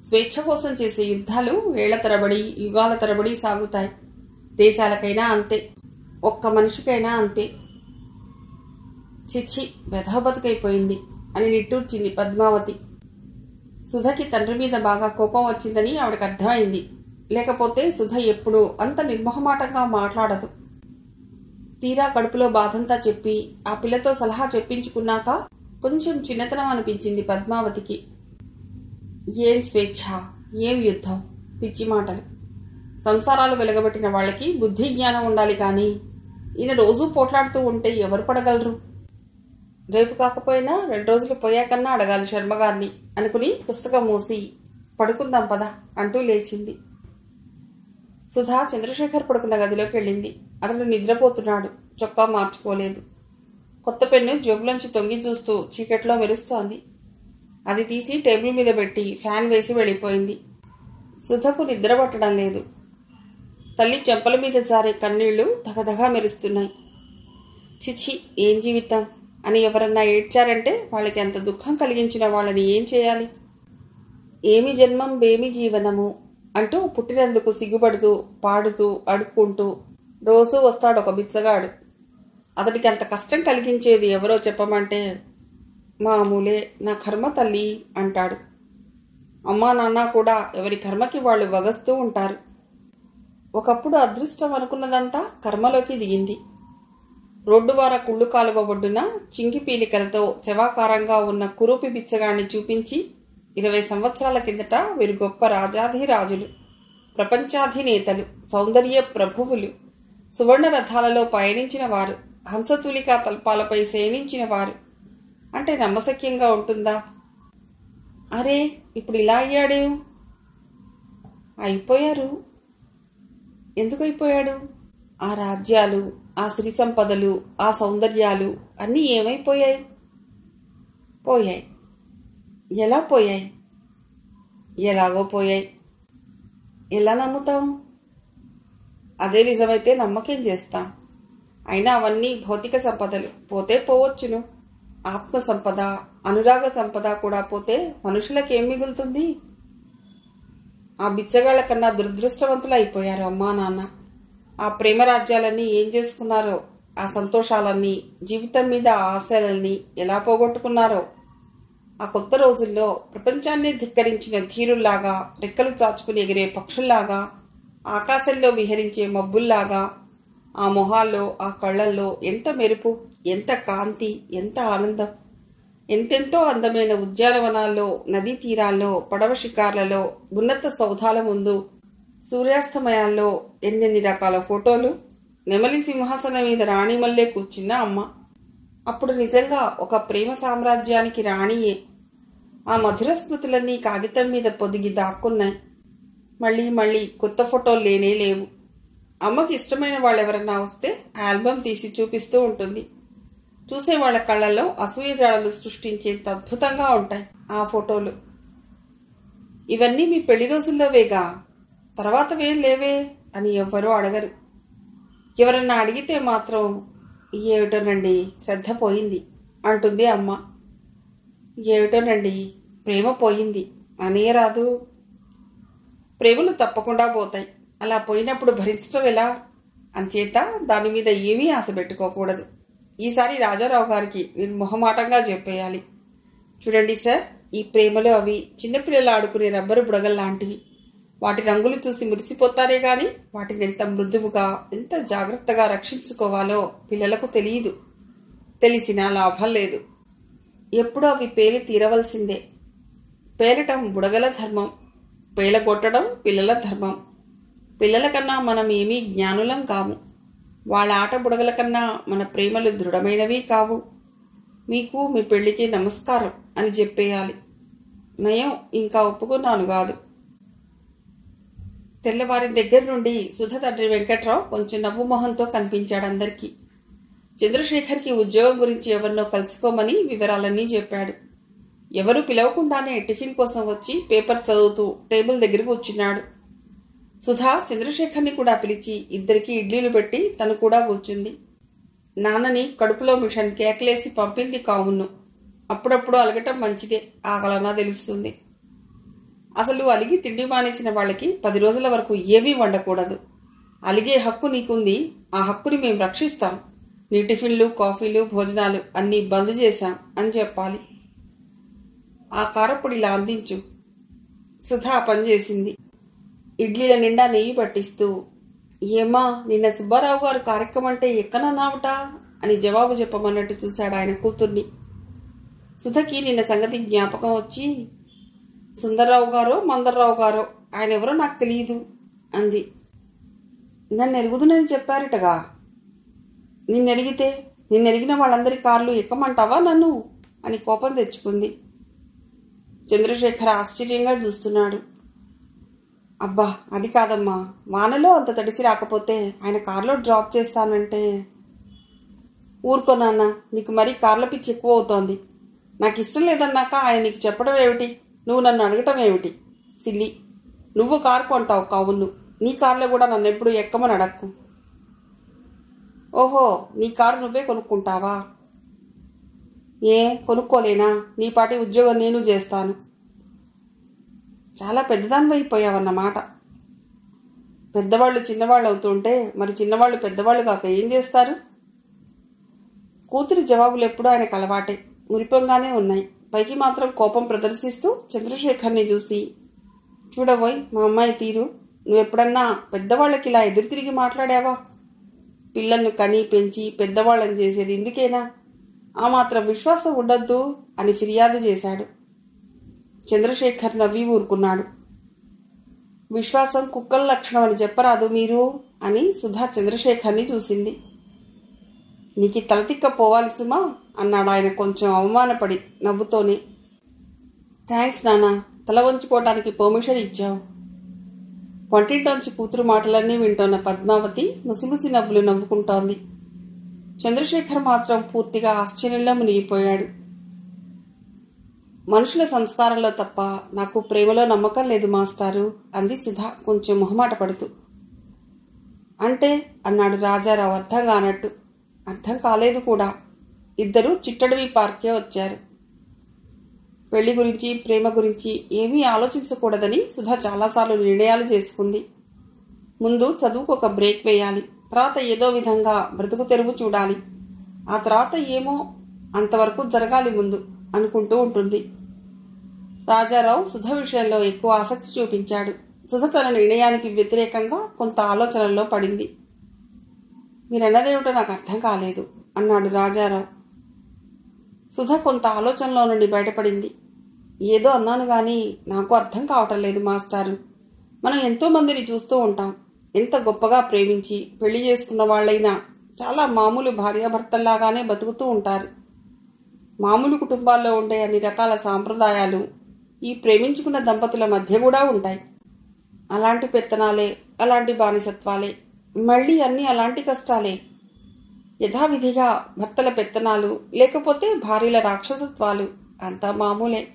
స్వేచ్ఛ కోసం చేసే యుద్ధాలు వేళ్ళ తరబడి యుగాల తరబడి సాగుతాయి. దేశాలకైనా అంతే. ఒక్క మనిషికైనా అంతే. చిచ్చి బతుకైపోయింది అని నిట్టూర్చింది పద్మావతి. సుధకి తండ్రి మీద బాగా కోపం వచ్చిందని ఆవిడకి అర్థమైంది. లేకపోతే సుధ ఎప్పుడూ అంత నిర్మోహమాటంగా మాట్లాడదు. తీరా కడుపులో బాధంతా చెప్పి ఆ పిల్లతో సలహా చెప్పించుకున్నాక కొంచెం చిన్నతనం అనిపించింది పద్మావతికి. ఏం స్వేచ్ఛ ఏం యుద్ధం? పిచ్చి మాటలు. సంసారాలు వెలగబెట్టిన వాళ్ళకి బుద్ధి జ్ఞానం ఉండాలి కానీ ఈయన రోజూ పోట్లాడుతూ ఉంటే ఎవరు పడగలరు? రేపు కాకపోయినా రెండు రోజులు పోయాకన్నా అడగాలి శర్మగారిని అనుకుని పుస్తకం మూసి పడుకుందాం పద అంటూ లేచింది. సుధా చంద్రశేఖర్ పడుకున్న గదిలోకి వెళ్ళింది. అతను నిద్రపోతున్నాడు. చొక్కా మార్చుకోలేదు. కొత్త పెన్ను జేబులోంచి తొంగి చూస్తూ చీకట్లో మెరుస్తోంది. అది తీసి టేబుల్ మీద పెట్టి ఫ్యాన్ వేసి వెళ్ళిపోయింది. సుధకు నిద్ర పట్టడం లేదు. తల్లి చెంపల మీద జారే కన్నీళ్ళు దగదగా మెరుస్తున్నాయి. చిచి ఏం జీవితం? అని ఎవరన్నా ఏడ్చారంటే వాళ్ళకి అంత దుఃఖం కలిగించిన వాళ్ళని ఏం చేయాలి? ఏమి జన్మం బేమి జీవనము? అంటూ పుట్టినందుకు సిగ్గుపడుతూ పాడుతూ అడుక్కుంటూ రోజూ వస్తాడు ఒక బిచ్చగాడు. అతడికి అంత కష్టం కలిగించేది ఎవరో చెప్పమంటే మామూలే నా కర్మ తల్లి అంటాడు. అమ్మా నాన్న కూడా ఎవరి కర్మకి వాళ్ళు వగస్తూ ఉంటారు. ఒకప్పుడు అదృష్టం అనుకున్నదంతా కర్మలోకి దిగింది. రోడ్డు వార కుళ్ళు కాలువ ఒడ్డున చింకి పీలికలతో శవాకారంగా ఉన్న కురూపి బిచ్చగాన్ని చూపించి ఇరవై సంవత్సరాల కిందట వీరు గొప్ప రాజాధిరాజులు ప్రపంచాధినేతలు సౌందర్య ప్రభువులు సువర్ణ రథాలలో పయనించిన వారు. హంసతూలికా తల్పాలపై శయనించిన వారు. అంటే నమ్మశక్యంగా ఉంటుందా? అరే ఇప్పుడు ఇలా అయ్యాడేం. అయిపోయారు. ఎందుకు అయిపోయాడు? ఆ రాజ్యాలు ఆ సిరి సంపదలు ఆ సౌందర్యాలు అన్నీ ఏమైపోయాయి? పోయాయి. ఎలా పోయాయి? ఎలాగో పోయాయి. ఎలా నమ్ముతాం? అదే నిజమైతే నమ్మకం చేస్తాం. అయినా అవన్నీ భౌతిక సంపదలు. పోతే పోవచ్చును. ఆత్మ సంపద అనురాగ సంపద కూడా పోతే మనుషులకేం మిగులుతుంది? ఆ బిచ్చగాళ్ళ కన్నా దురదృష్టవంతులు అయిపోయారు అమ్మా నాన్న. ఆ ప్రేమ రాజ్యాలన్నీ ఏం చేసుకున్నారో ఆ సంతోషాలన్నీ జీవితం మీద ఆశలన్నీ ఎలా పోగొట్టుకున్నారో. ఆ కొత్త రోజుల్లో ప్రపంచాన్ని ధిక్కరించిన ధీరుల్లాగా రెక్కలు చాచుకుని ఎగిరే పక్షుల్లాగా ఆకాశంలో విహరించే మబ్బుల్లాగా ఆ మొహాల్లో ఆ కళ్ళల్లో ఎంత మెరుపు ఎంత కాంతి ఎంత ఆనందం. ఎంతెంతో అందమైన ఉద్యానవనాల్లో నదీ తీరాల్లో పడవ షికార్లలో ఉన్నత సౌధాల ముందు సూర్యాస్తమయాల్లో ఎన్నెన్ని రకాల ఫోటోలు? నెమలి సింహాసనం మీద రాణి మల్లే కూర్చున్న అమ్మ. అప్పుడు నిజంగా ఒక ప్రేమ సామ్రాజ్యానికి రాణియే. ఆ మధుర స్మృతులన్నీ కాగితం మీద పొదిగి దాక్కున్నాయి. మళ్ళీ మళ్ళీ కొత్త ఫోటోలు లేనే లేవు. అమ్మకి ఇష్టమైన వాళ్ళు ఎవరన్నా వస్తే ఆల్బమ్ తీసి చూపిస్తూ ఉంటుంది. చూసే వాళ్ళ కళ్ళల్లో అసూయ జాడలు సృష్టించేంత అద్భుతంగా ఉంటాయి ఆ ఫోటోలు. ఇవన్నీ మీ పెళ్ళి రోజుల్లోవేగా తర్వాత వేం లేవే అని ఎవ్వరూ అడగరు. ఎవరన్నా అడిగితే మాత్రం ఏమిటోనండి శ్రద్ధ పోయింది అంటుంది అమ్మ. ఏమిటోనండి ప్రేమ పోయింది అనేయరాదు ప్రేమలు తప్పకుండా పోతాయి. అలా పోయినప్పుడు భరించడం ఎలా? అంచేత దాని మీద ఏమీ ఆశ పెట్టుకోకూడదు. ఈసారి రాజారావు గారికి నేను మొహమాటంగా చెప్పేయాలి. చూడండి సార్ ఈ ప్రేమలో అవి చిన్నపిల్లలు ఆడుకునే రబ్బరు బుడగలు లాంటివి. వాటి రంగులు చూసి మురిసిపోతారే గాని వాటిని ఎంత మృదువుగా ఎంత జాగ్రత్తగా రక్షించుకోవాలో పిల్లలకు తెలియదు. తెలిసినా లాభం లేదు. ఎప్పుడూ అవి పేలి తీరవలసిందే. పేలటం బుడగల ధర్మం పేలగొట్టడం పిల్లల ధర్మం. పిల్లల కన్నా మనం ఏమీ జ్ఞానులం కాము. వాళ్ళ ఆట బుడగల కన్నా మన ప్రేమలు దృఢమైనవి కావు. మీకు మీ పెళ్ళికి నమస్కారం అని చెప్పేయాలి. నయం ఇంకా ఒప్పుకున్నాను కాదు. తెల్లవారి దగ్గర నుండి సుధ తండ్రి వెంకట్రావు కొంచెం నవ్వు మొహంతో కనిపించాడు అందరికీ. చంద్రశేఖర్కి ఉద్యోగం గురించి ఎవరినో కలుసుకోమని వివరాలన్నీ చెప్పాడు. ఎవరు పిలవకుండానే టిఫిన్ కోసం వచ్చి పేపర్ చదువుతూ టేబుల్ దగ్గర కూర్చున్నాడు సుధా చంద్రశేఖర్ని కూడా పిలిచి ఇద్దరికి ఇడ్లీలు పెట్టి తను కూడా కూర్చుంది. నాన్నని కడుపులో మిషన్ కేకలేసి పంపింది కావును అప్పుడప్పుడు అలగటం మంచిదే ఆకలన్నా తెలుస్తుంది. అసలు అలిగి తిండి మానేసిన వాళ్ళకి పది రోజుల వరకు ఏమీ వండకూడదు. అలిగే హక్కు నీకుంది ఆ హక్కుని మేము రక్షిస్తాం. నీ టిఫిన్లు కాఫీలు భోజనాలు అన్నీ బంద్ చేశాం అని చెప్పాలి. ఆ కారపొడిలా అందించు. సుధా పనిచేసింది ఇడ్లీల నిండా నెయ్యి పట్టిస్తూ ఏమా నిన్న సుబ్బారావు గారు కార్యక్రమం అంటే ఎక్కనన్నావుట? అని జవాబు చెప్పమన్నట్టు చూశాడు ఆయన కూతుర్ని. సుధకి నిన్న సంగతి జ్ఞాపకం వచ్చి సుందర్రావు గారో మందర్రావు గారో ఆయన ఎవరో నాకు తెలియదు అంది. నన్ను ఎరుగుదునని చెప్పారటగా? నిన్నెరిగితే నిన్నెరిగిన వాళ్ళందరి కార్లు ఎక్కమంటావా నన్ను? అని కోపం తెచ్చుకుంది. చంద్రశేఖర్ ఆశ్చర్యంగా చూస్తున్నాడు. అబ్బా అది కాదమ్మా. వానలో అంత తడిసి రాకపోతే ఆయన కార్లో డ్రాప్ చేస్తానంటే. ఊరుకో నాన్న నీకు మరీ కార్ల పిచ్చి ఎక్కువ అవుతోంది నాకు ఇష్టం లేదన్నాక ఆయన నీకు చెప్పడం ఏమిటి? నువ్వు నన్ను అడగటం ఏమిటి? సిల్లి నువ్వు కారు కొంటావు కావును నీ కార్లో కూడా నన్ను ఎప్పుడు ఎక్కమని అడక్కు. ఓహో నీ కారు నువ్వే కొనుక్కుంటావా? ఏ కొనుక్కోలేనా? నీ పాటి ఉద్యోగం నేను చేస్తాను. చాలా పెద్దదానివైపోయావన్నమాట. పెద్దవాళ్ళు చిన్నవాళ్ళు అవుతుంటే మరి చిన్నవాళ్ళు పెద్దవాళ్ళు కాక ఏం చేస్తారు? కూతురి జవాబులు ఎప్పుడూ ఆయనకు అలవాటే. మురిపంగానే ఉన్నాయి. పైకి మాత్రం కోపం ప్రదర్శిస్తూ చంద్రశేఖర్ని చూసి చూడబోయ్ మా అమ్మాయి తీరు. నువ్వెప్పుడన్నా పెద్దవాళ్ళకి ఇలా ఎదురు తిరిగి మాట్లాడావా? పిల్లల్ని కని పెంచి పెద్దవాళ్ళని చేసేది ఇందుకేనా? ఆ మాత్రం విశ్వాసం ఉండద్దు అని ఫిర్యాదు చేశాడు. చంద్రశేఖర్ నవ్వి ఊరుకున్నాడు. విశ్వాసం కుక్కల లక్షణం అని చెప్పరాదు మీరు అని సుధా చంద్రశేఖర్ని చూసింది. నీకు తలతిక్క పోవాలి సుమా అన్నాడు ఆయన కొంచెం అవమానపడి నవ్వుతోనే. థ్యాంక్స్ నానా తల వంచుకోవడానికి పర్మిషన్ ఇచ్చావు. వంటింటోంచి కూతురు మాటలన్నీ వింటోన్న పద్మావతి ముసిముసి నవ్వులు నవ్వుకుంటోంది. చంద్రశేఖర్ మాత్రం పూర్తిగా ఆశ్చర్యంలో మునిగిపోయాడు. మనుషుల సంస్కారంలో తప్ప నాకు ప్రేమలో నమ్మకం లేదు మాస్టారు. అంది సుధా కొంచెం మొహమాట పడుతూ. అంటే? అన్నాడు రాజారావు అర్థం కానట్టు అర్థం కాలేదు కూడా. ఇద్దరూ చిట్టడవి పార్కే వచ్చారు. పెళ్ళి గురించి ప్రేమ గురించి ఏమీ ఆలోచించకూడదని సుధా చాలాసార్లు నిర్ణయాలు చేసుకుంది. ముందు చదువుకు ఒక బ్రేక్ వేయాలి. తర్వాత ఏదో విధంగా బ్రతుకు తెరువు చూడాలి. ఆ తర్వాత ఏమో అంతవరకు జరగాలి ముందు అనుకుంటూ ఉంటుంది. రాజారావు సుధ విషయంలో ఎక్కువ ఆసక్తి చూపించాడు. సుధ తన నిర్ణయానికి వ్యతిరేకంగా కొంత ఆలోచనల్లో పడింది. మీరన్నదేమిటో నాకు అర్థం కాలేదు అన్నాడు రాజారావు. సుధ కొంత ఆలోచనలో నుండి బయటపడింది. ఏదో అన్నాను కానీ నాకు అర్థం కావటం లేదు మాస్టారు. మనం ఎంతో మందిని చూస్తూ ఉంటాం. ఎంత గొప్పగా ప్రేమించి పెళ్ళి చేసుకున్న వాళ్ళైనా చాలా మామూలు భార్యాభర్తల్లాగానే బతుకుతూ ఉంటారు. మామూలు కుటుంబాల్లో ఉండే అన్ని రకాల సాంప్రదాయాలు ఈ ప్రేమించుకున్న దంపతుల మధ్య కూడా ఉంటాయి. అలాంటి పెత్తనాలే అలాంటి బానిసత్వాలే మళ్ళీ అన్ని అలాంటి కష్టాలే. యథావిధిగా భర్తల పెత్తనాలు లేకపోతే భార్యల రాక్షసత్వాలు అంతా మామూలే.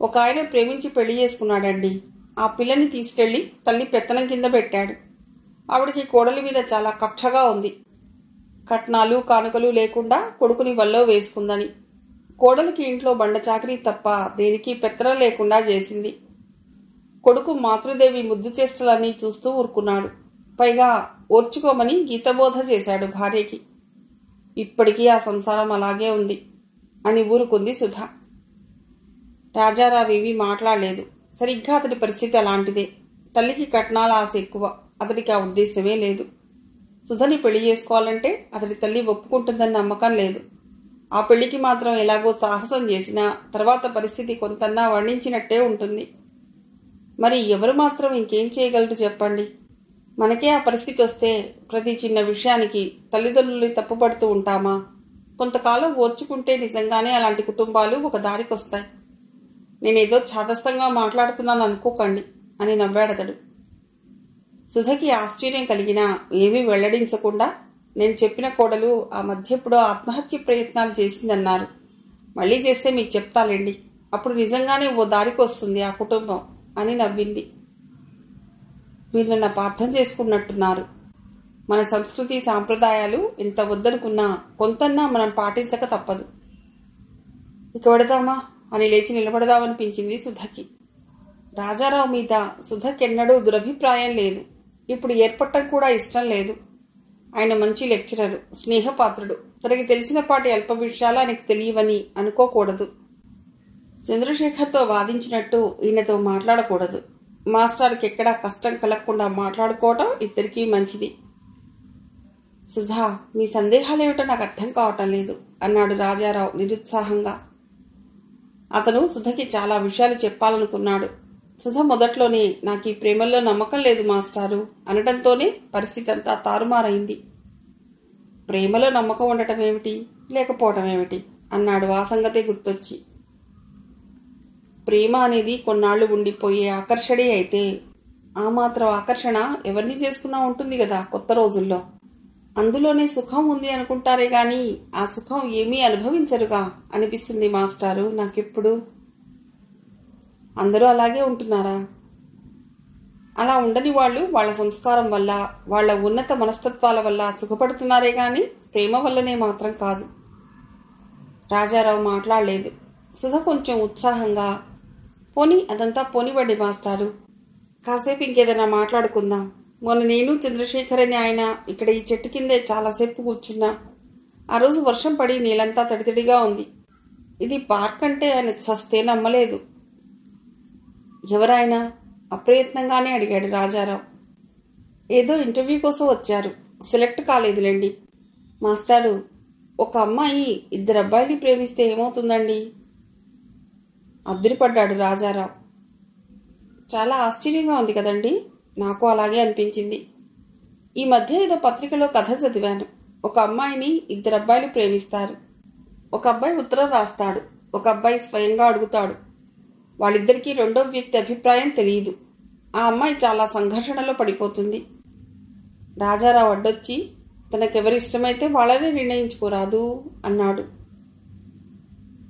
ఒక ఆయన ప్రేమించి పెళ్ళి చేసుకున్నాడండి. ఆ పిల్లని తీసుకెళ్ళి తల్లి పెత్తనం కింద పెట్టాడు. ఆవిడికి కోడలి మీద చాలా కక్షగా ఉంది. కట్నాలు కానుకలు లేకుండా కొడుకుని వల్లో వేసుకుందని. కోడలికి ఇంట్లో బండ చాకరీ తప్ప దేనికి పెత్తనం లేకుండా చేసింది. కొడుకు మాతృదేవి ముద్దు చేష్టలన్నీ చూస్తూ ఊరుకున్నాడు. పైగా ఓర్చుకోమని గీతబోధ చేశాడు భార్యకి. ఇప్పటికీ ఆ సంసారం అలాగే ఉంది అని ఊరుకుంది సుధ. రాజారావు మాట్లాడలేదు. సరిగ్గా అతడి పరిస్థితి అలాంటిదే. తల్లికి కట్నాల ఆశ ఎక్కువ. అతడికి ఆ ఉద్దేశమే లేదు. సుధని పెళ్ళి చేసుకోవాలంటే అతడి తల్లి ఒప్పుకుంటుందని నమ్మకం లేదు. ఆ పెళ్ళికి మాత్రం ఎలాగో సాహసం చేసినా తర్వాత పరిస్థితి కొంతన్నా వర్ణించినట్టే ఉంటుంది. మరి ఎవరు మాత్రం ఇంకేం చేయగలరు చెప్పండి? మనకే ఆ పరిస్థితి వస్తే ప్రతి చిన్న విషయానికి తల్లిదండ్రులు తప్పుపడుతూ ఉంటామా? కొంతకాలం ఓర్చుకుంటే నిజంగానే అలాంటి కుటుంబాలు ఒక దారికి వస్తాయి. నేనేదో ఛాదస్తంగా మాట్లాడుతున్నాను అనుకోకండి అని నవ్వాడతడు. సుధకి ఆశ్చర్యం కలిగినా ఏమీ వెల్లడించకుండా నేను చెప్పిన కోడలు ఆ మధ్య ఎప్పుడో ఆత్మహత్య ప్రయత్నాలు చేసిందన్నారు. మళ్ళీ చేస్తే మీకు చెప్తాలేండి. అప్పుడు నిజంగానే ఓ దారికి వస్తుంది ఆ కుటుంబం అని నవ్వింది. మీరు నన్ను అపార్థం చేసుకున్నట్టున్నారు. మన సంస్కృతి సాంప్రదాయాలు ఎంత వద్దనుకున్నా కొంతన్నా మనం పాటించక తప్పదు. ఇక పెడదామా? అని లేచి నిలబడదామనిపించింది సుధకి. రాజారావు మీద సుధకెన్నడూ దురభిప్రాయం లేదు. ఇప్పుడు ఏర్పడటం కూడా ఇష్టం లేదు. ఆయన మంచి లెక్చరర్ స్నేహపాత్రుడు. తనకి తెలిసిన పాటి అల్ప విషయాలు ఆయనకు తెలియవని అనుకోకూడదు. చంద్రశేఖర్తో వాదించినట్టు ఈయనతో మాట్లాడకూడదు. మాస్టర్కి ఎక్కడా కష్టం కలగకుండా మాట్లాడుకోవటం ఇద్దరికీ మంచిది. సుధా మీ సందేహాలేమిటో నాకు అర్థం కావటం లేదు అన్నాడు రాజారావు నిరుత్సాహంగా. అతను సుధకి చాలా విషయాలు చెప్పాలనుకున్నాడు. సుధ మొదట్లోనే నాకు ఈ ప్రేమల్లో నమ్మకం లేదు మాస్టారు. అనడంతోనే పరిస్థితి అంతా తారుమారైంది. ప్రేమలో నమ్మకం ఉండటం ఏమిటి? లేకపోవటం ఏమిటి? అన్నాడు ఆ సంగతే గుర్తొచ్చి. ప్రేమ అనేది కొన్నాళ్ళు ఉండిపోయే ఆకర్షణే అయితే ఆ మాత్రం ఆకర్షణ ఎవరిని చేసుకున్నా ఉంటుంది కదా కొత్త రోజుల్లో. అందులోనే సుఖం ఉంది అనుకుంటారే గాని ఆ సుఖం ఏమీ అనుభవించరుగా అనిపిస్తుంది మాస్టారు. నాకెప్పుడు? అందరూ అలాగే ఉంటున్నారా? అలా ఉండని వాళ్ళు వాళ్ళ సంస్కారం వల్ల వాళ్ళ ఉన్నత మనస్తత్వాల వల్ల సుఖపడుతున్నారే గాని ప్రేమ వల్లనే మాత్రం కాదు. రాజారావు మాట్లాడలేదు. సుధ కొంచెం ఉత్సాహంగా పోని అదంతా పోనివ్వండి మాస్టారు. కాసేపు ఇంకేదైనా మాట్లాడుకుందాం. మొన్న నేను చంద్రశేఖర్ అని ఆయన ఇక్కడ ఈ చెట్టు కిందే చాలాసేపు కూర్చున్నా. ఆ రోజు వర్షం పడి నీళ్ళంతా తడితడిగా ఉంది. ఇది పార్క్ అంటే ఆయన సస్తే నమ్మలేదు. ఎవరాయన? అప్రయత్నంగానే అడిగాడు రాజారావు. ఏదో ఇంటర్వ్యూ కోసం వచ్చారు. సెలెక్ట్ కాలేదులేండి. మాస్టారు ఒక అమ్మాయి ఇద్దరు అబ్బాయిని ప్రేమిస్తే ఏమవుతుందండి? అద్దరిపడ్డాడు రాజారావు. చాలా ఆశ్చర్యంగా ఉంది కదండి. నాకు అలాగే అనిపించింది. ఈ మధ్య ఏదో పత్రికలో కథ చదివాను. ఒక అమ్మాయిని ఇద్దరు అబ్బాయిలు ప్రేమిస్తారు. ఒక అబ్బాయి ఉత్తరం రాస్తాడు. ఒక అబ్బాయి స్వయంగా అడుగుతాడు. వాళ్ళిద్దరికీ రెండో వ్యక్తి అభిప్రాయం తెలియదు. ఆ అమ్మాయి చాలా సంఘర్షణలో పడిపోతుంది. రాజారావు అడ్డొచ్చి తనకెవరి ఇష్టమైతే వాళ్ళనే నిర్ణయించుకోరాదు అన్నాడు.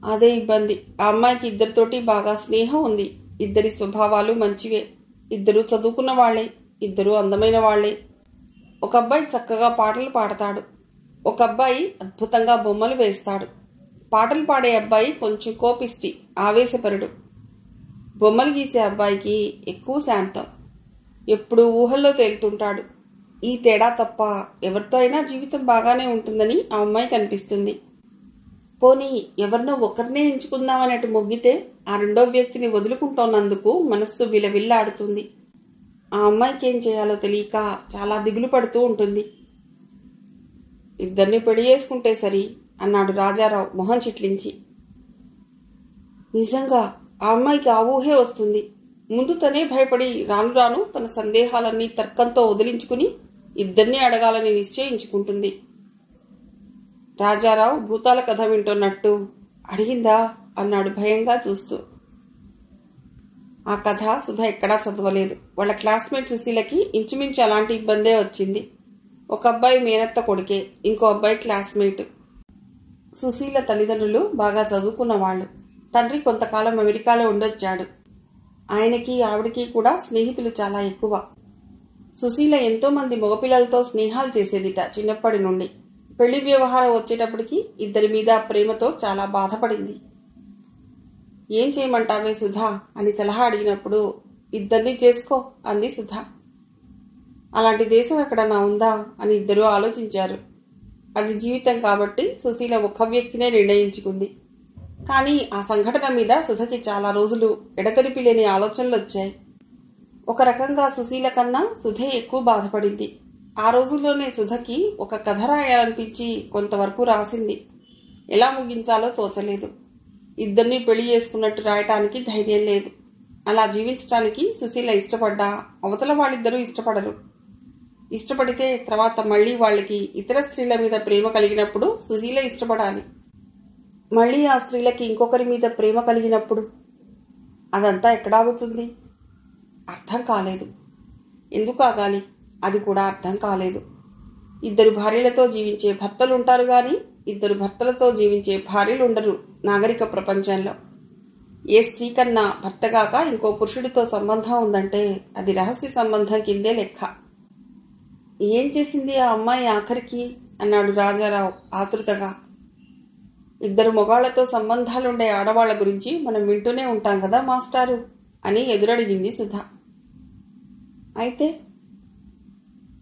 అదే ఇబ్బంది. ఆ అమ్మాయికి ఇద్దరితోటి బాగా స్నేహం ఉంది. ఇద్దరి స్వభావాలు మంచివే. ఇద్దరు చదువుకున్న వాళ్ళే ఇద్దరు అందమైన వాళ్ళే ఒక అబ్బాయి చక్కగా పాటలు పాడతాడు. ఒక అబ్బాయి అద్భుతంగా బొమ్మలు వేస్తాడు. పాటలు పాడే అబ్బాయి కొంచెం కోపిష్టి ఆవేశపరుడు. బొమ్మలు గీసే అబ్బాయికి ఎక్కువ శాంతం. ఎప్పుడు ఊహల్లో తేలుతుంటాడు. ఈ తేడా తప్ప ఎవరితో అయినా జీవితం బాగానే ఉంటుందని ఆ అమ్మాయికి అనిపిస్తుంది పోనీ ఎవరినో ఒకరినే ఎంచుకుందామన్నట్టు మొగ్గితే ఆ రెండో వ్యక్తిని వదులుకుంటోన్నందుకు మనస్సు విలవిల్లాడుతుంది. ఆ అమ్మాయికి ఏం చేయాలో తెలియక చాలా దిగులు పడుతూ ఉంటుంది. ఇద్దరిని పెళ్ళి చేసుకుంటే సరి అన్నాడు రాజారావు మొహం చిట్లించి. నిజంగా ఆ అమ్మాయికి ఆ ఊహే వస్తుంది. ముందు తనే భయపడి రాను రాను తన సందేహాలన్నీ తర్కంతో వదిలించుకుని ఇద్దరినీ అడగాలని నిశ్చయించుకుంటుంది. రాజారావు భూతాల కథ వింటున్నట్టు అడిగిందా అన్నాడు భయంగా చూస్తూ. ఆ కథ సుధ ఎక్కడా చదవలేదు. వాళ్ళ క్లాస్మేట్ సుశీలకి ఇంచుమించు అలాంటి ఇబ్బందే వచ్చింది. ఒక అబ్బాయి మేనత్త కొడుకే ఇంకో అబ్బాయి క్లాస్మేట్. సుశీల తల్లిదండ్రులు బాగా చదువుకున్న వాళ్ళు తండ్రి కొంతకాలం అమెరికాలో ఉండొచ్చాడు. ఆయనకి ఆవిడకి కూడా స్నేహితులు చాలా ఎక్కువ. సుశీల ఎంతో మంది మగపిల్లలతో స్నేహాలు చేసేదిట చిన్నప్పటి నుండి. పెళ్ళి వ్యవహారం వచ్చేటప్పటికి ఇద్దరి మీద ప్రేమతో చాలా బాధపడింది. ఏం చేయమంటావే సుధా? అని సలహా అడిగినప్పుడు ఇద్దరిని చేసుకో అంది సుధా. అలాంటి దేశం ఎక్కడన్నా ఉందా? అని ఇద్దరూ ఆలోచించారు. అది జీవితం కాబట్టి సుశీల ఒక వ్యక్తినే నిర్ణయించుకుంది. కానీ ఆ సంఘటన మీద సుధకి చాలా రోజులు ఎడతెరిపి లేని ఆలోచనలు వచ్చాయి. ఒక రకంగా సుశీల కన్నా సుధే ఎక్కువ బాధపడింది. ఆ రోజుల్లోనే సుధకి ఒక కథ రాయాలనిపించి కొంతవరకు రాసింది. ఎలా ముగించాలో తోచలేదు. ఇద్దరిని పెళ్ళి చేసుకున్నట్టు రాయటానికి ధైర్యం లేదు. అలా జీవించటానికి సుశీల ఇష్టపడ్డా అవతల వాళ్ళిద్దరూ ఇష్టపడరు. ఇష్టపడితే తర్వాత మళ్ళీ వాళ్ళకి ఇతర స్త్రీల మీద ప్రేమ కలిగినప్పుడు సుశీల ఇష్టపడాలి. మళ్ళీ ఆ స్త్రీలకి ఇంకొకరి మీద ప్రేమ కలిగినప్పుడు అదంతా ఎక్కడాగుతుంది? అర్థం కాలేదు. ఎందుకు ఆగాలి? అది కూడా అర్థం కాలేదు. ఇద్దరు భార్యలతో జీవించే భర్తలు ఉంటారు కానీ ఇద్దరు భర్తలతో జీవించే భార్యలు ఉండరు నాగరిక ప్రపంచంలో. ఏ స్త్రీ కన్నా భర్తగాక ఇంకో పురుషుడితో సంబంధం ఉందంటే అది రహస్య సంబంధం కిందే లెక్క. ఏం చేసింది ఆ అమ్మాయి ఆఖరికి? అన్నాడు రాజారావు ఆతృతగా. ఇద్దరు మొగాళ్ళతో సంబంధాలుండే ఆడవాళ్ళ గురించి మనం వింటూనే ఉంటాం కదా మాస్టారు? అని ఎదురడిగింది సుధా. అయితే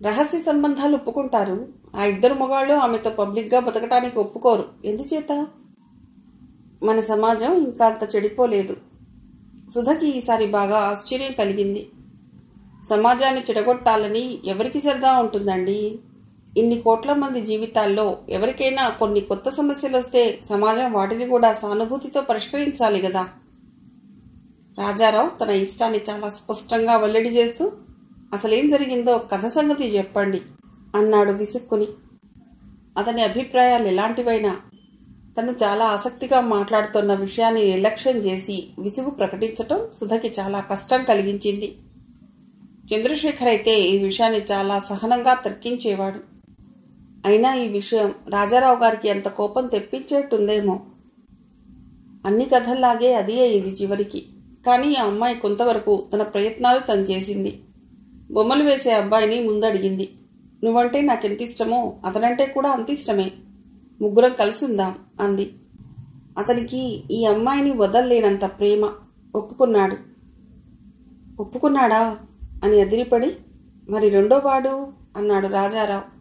రహస్య సంబంధాలు ఒప్పుకుంటారు. ఆ ఇద్దరు మొగాళ్ళు ఆమెతో పబ్లిక్గా బతకటానికి ఒప్పుకోరు. ఎందుచేత? మన సమాజం ఇంకా అంత చెడిపోలేదు. సుధకి ఈసారి బాగా ఆశ్చర్యం కలిగింది. సమాజాన్ని చెడగొట్టాలని ఎవరికి సరదా ఉంటుందండి? ఇన్ని కోట్ల మంది జీవితాల్లో ఎవరికైనా కొన్ని కొత్త సమస్యలు వస్తే సమాజం వాటిని కూడా సానుభూతితో పరిష్కరించాలి కదా. రాజారావు తన ఇష్టాన్ని చాలా స్పష్టంగా వెల్లడి చేస్తూ అసలేం జరిగిందో కథ సంగతి చెప్పండి అన్నాడు విసుక్కుని. అతని అభిప్రాయాలు ఎలాంటివైనా తను చాలా ఆసక్తిగా మాట్లాడుతున్న విషయాన్ని నిర్లక్ష్యం చేసి విసుగు ప్రకటించటం సుధకి చాలా కష్టం కలిగించింది. చంద్రశేఖర్ అయితే ఈ విషయాన్ని చాలా సహనంగా తర్కించేవాడు. అయినా ఈ విషయం రాజారావు గారికి ఎంత కోపం తెప్పించేట్టుందేమో? అన్ని కథల్లాగే అది అయింది చివరికి. కానీ ఆ అమ్మాయి కొంతవరకు తన ప్రయత్నాలు తను చేసింది. బొమ్మలు వేసే అబ్బాయిని ముందడిగింది. నువ్వంటే నాకెంత ఇష్టమో అతనంటే కూడా అంత ఇష్టమే ముగ్గురం కలిసి ఉందాం అంది. అతనికి ఈ అమ్మాయిని వదల్లేనంత ప్రేమ ఒప్పుకున్నాడు. ఒప్పుకున్నాడా అని ఎదిరిపడి మరి రెండో వాడు అన్నాడు రాజారావు.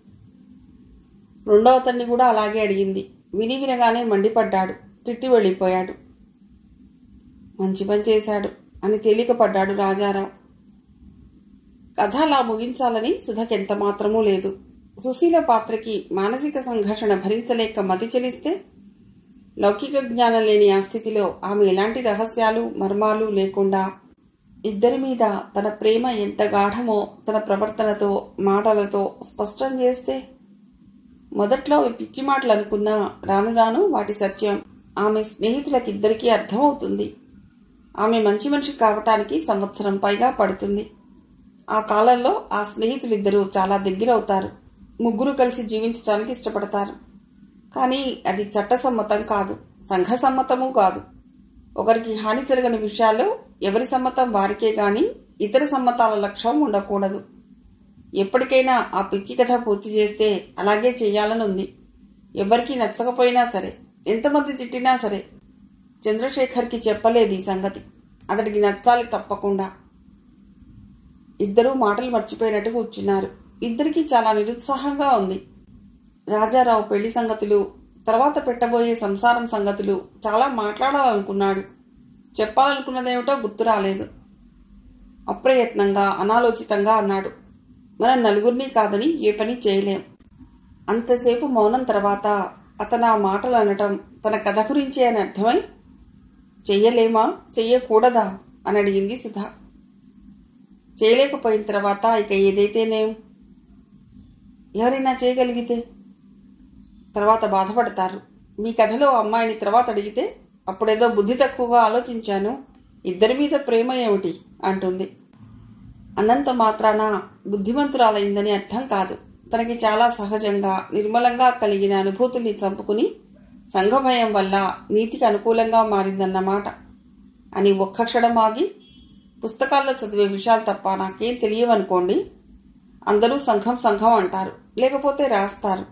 రెండవ అతన్ని కూడా అలాగే అడిగింది. విని వినగానే మండిపడ్డాడు. తిట్టి వెళ్ళిపోయాడు. మంచి పని చేశాడు అని తేలికపడ్డాడు రాజారావు. కథ అలా ముగించాలని సుధకెంత మాత్రమూ లేదు. సుశీల పాత్రకి మానసిక సంఘర్షణ భరించలేక మతి చెలిస్తే లౌకిక జ్ఞానం లేని ఆ స్థితిలో ఆమె ఎలాంటి రహస్యాలు మర్మాలు లేకుండా ఇద్దరి మీద తన ప్రేమ ఎంత గాఢమో తన ప్రవర్తనతో మాటలతో స్పష్టం చేస్తే మొదట్లో అవి పిచ్చి మాటలు అనుకున్నా రాను రాను వాటి సత్యం ఆమె స్నేహితులకిద్దరికీ అర్థమవుతుంది. ఆమె మంచి మనిషి కావటానికి సంవత్సరం పైగా పడుతుంది. ఆ కాలంలో ఆ స్నేహితులిద్దరూ చాలా దగ్గరవుతారు. ముగ్గురు కలిసి జీవించడానికి ఇష్టపడతారు. కానీ అది చట్టసమ్మతం కాదు సంఘ సమ్మతము కాదు. ఒకరికి హాని జరగని విషయాల్లో ఎవరి సమ్మతం వారికే గాని ఇతర సమ్మతాల లక్ష్యం ఉండకూడదు. ఎప్పటికైనా ఆ పిచ్చి కథ పూర్తి చేస్తే అలాగే చేయాలని ఉంది ఎవరికీ నచ్చకపోయినా సరే ఎంతమంది తిట్టినా సరే చంద్రశేఖర్కి చెప్పలేదు ఈ సంగతి. అతడికి నచ్చాలి తప్పకుండా. ఇద్దరూ మాటలు మర్చిపోయినట్టు కూర్చున్నారు. ఇద్దరికీ చాలా నిరుత్సాహంగా ఉంది. రాజారావు పెళ్ళి సంగతులు తర్వాత పెట్టబోయే సంసారం సంగతులు చాలా మాట్లాడాలనుకున్నాడు. చెప్పాలనుకున్నదేమిటో గుర్తు రాలేదు. అప్రయత్నంగా అనాలోచితంగా అన్నాడు. మనం నలుగురిని కాదని ఏ పని చేయలేం. అంతసేపు మౌనం తర్వాత అతను ఆ మాటలు అనటం తన కథ గురించి అని అర్థమై చెయ్యలేమా? చెయ్యకూడదా? అని అడిగింది సుధా. చేయలేకపోయిన తర్వాత ఇక ఏదైతేనేం. ఎవరైనా చేయగలిగితే? తర్వాత బాధపడతారు. మీ కథలో అమ్మాయిని తర్వాత అడిగితే అప్పుడేదో బుద్ధి తక్కువగా ఆలోచించాను. ఇద్దరి మీద ప్రేమ ఏమిటి? అంటుంది. అన్నంత మాత్రాన బుద్ధిమంతురాలైందని అర్థం కాదు. తనకి చాలా సహజంగా నిర్మలంగా కలిగిన అనుభూతుల్ని చంపుకుని సంఘభయం వల్ల నీతికి అనుకూలంగా మారిందన్నమాట అని ఒక్క క్షణం ఆగి పుస్తకాల్లో చదివే విషయాలు తప్ప నాకేం తెలియవనుకోండి అందరూ సంఘం సంఘం అంటారు లేకపోతే రాస్తారు.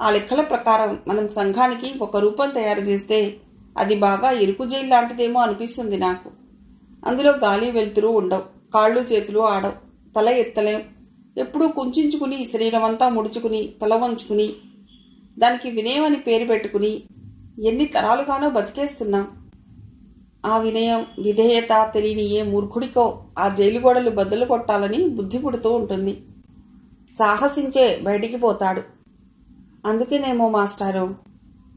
ఆ లెక్కల ప్రకారం మనం సంఘానికి ఒక రూపం తయారు చేస్తే అది బాగా ఇరుకు జైలు లాంటిదేమో అనిపిస్తుంది నాకు. అందులో గాలి వెలుతురు ఉండవు. కాళ్ళు చేతులు ఆడవు తల ఎత్తలేం. ఎప్పుడూ కుంచుకుని శరీరమంతా ముడుచుకుని తల వంచుకుని దానికి వినయం అని పేరు పెట్టుకుని ఎన్ని తరాలుగానో బతికేస్తున్నాం. ఆ వినయం విధేయత తెలియని ఏ మూర్ఖుడికో ఆ జైలు గోడలు బద్దలు కొట్టాలని బుద్ధి పుడుతూ ఉంటుంది. సాహసించే బయటికి పోతాడు. అందుకేనేమో మాస్టారు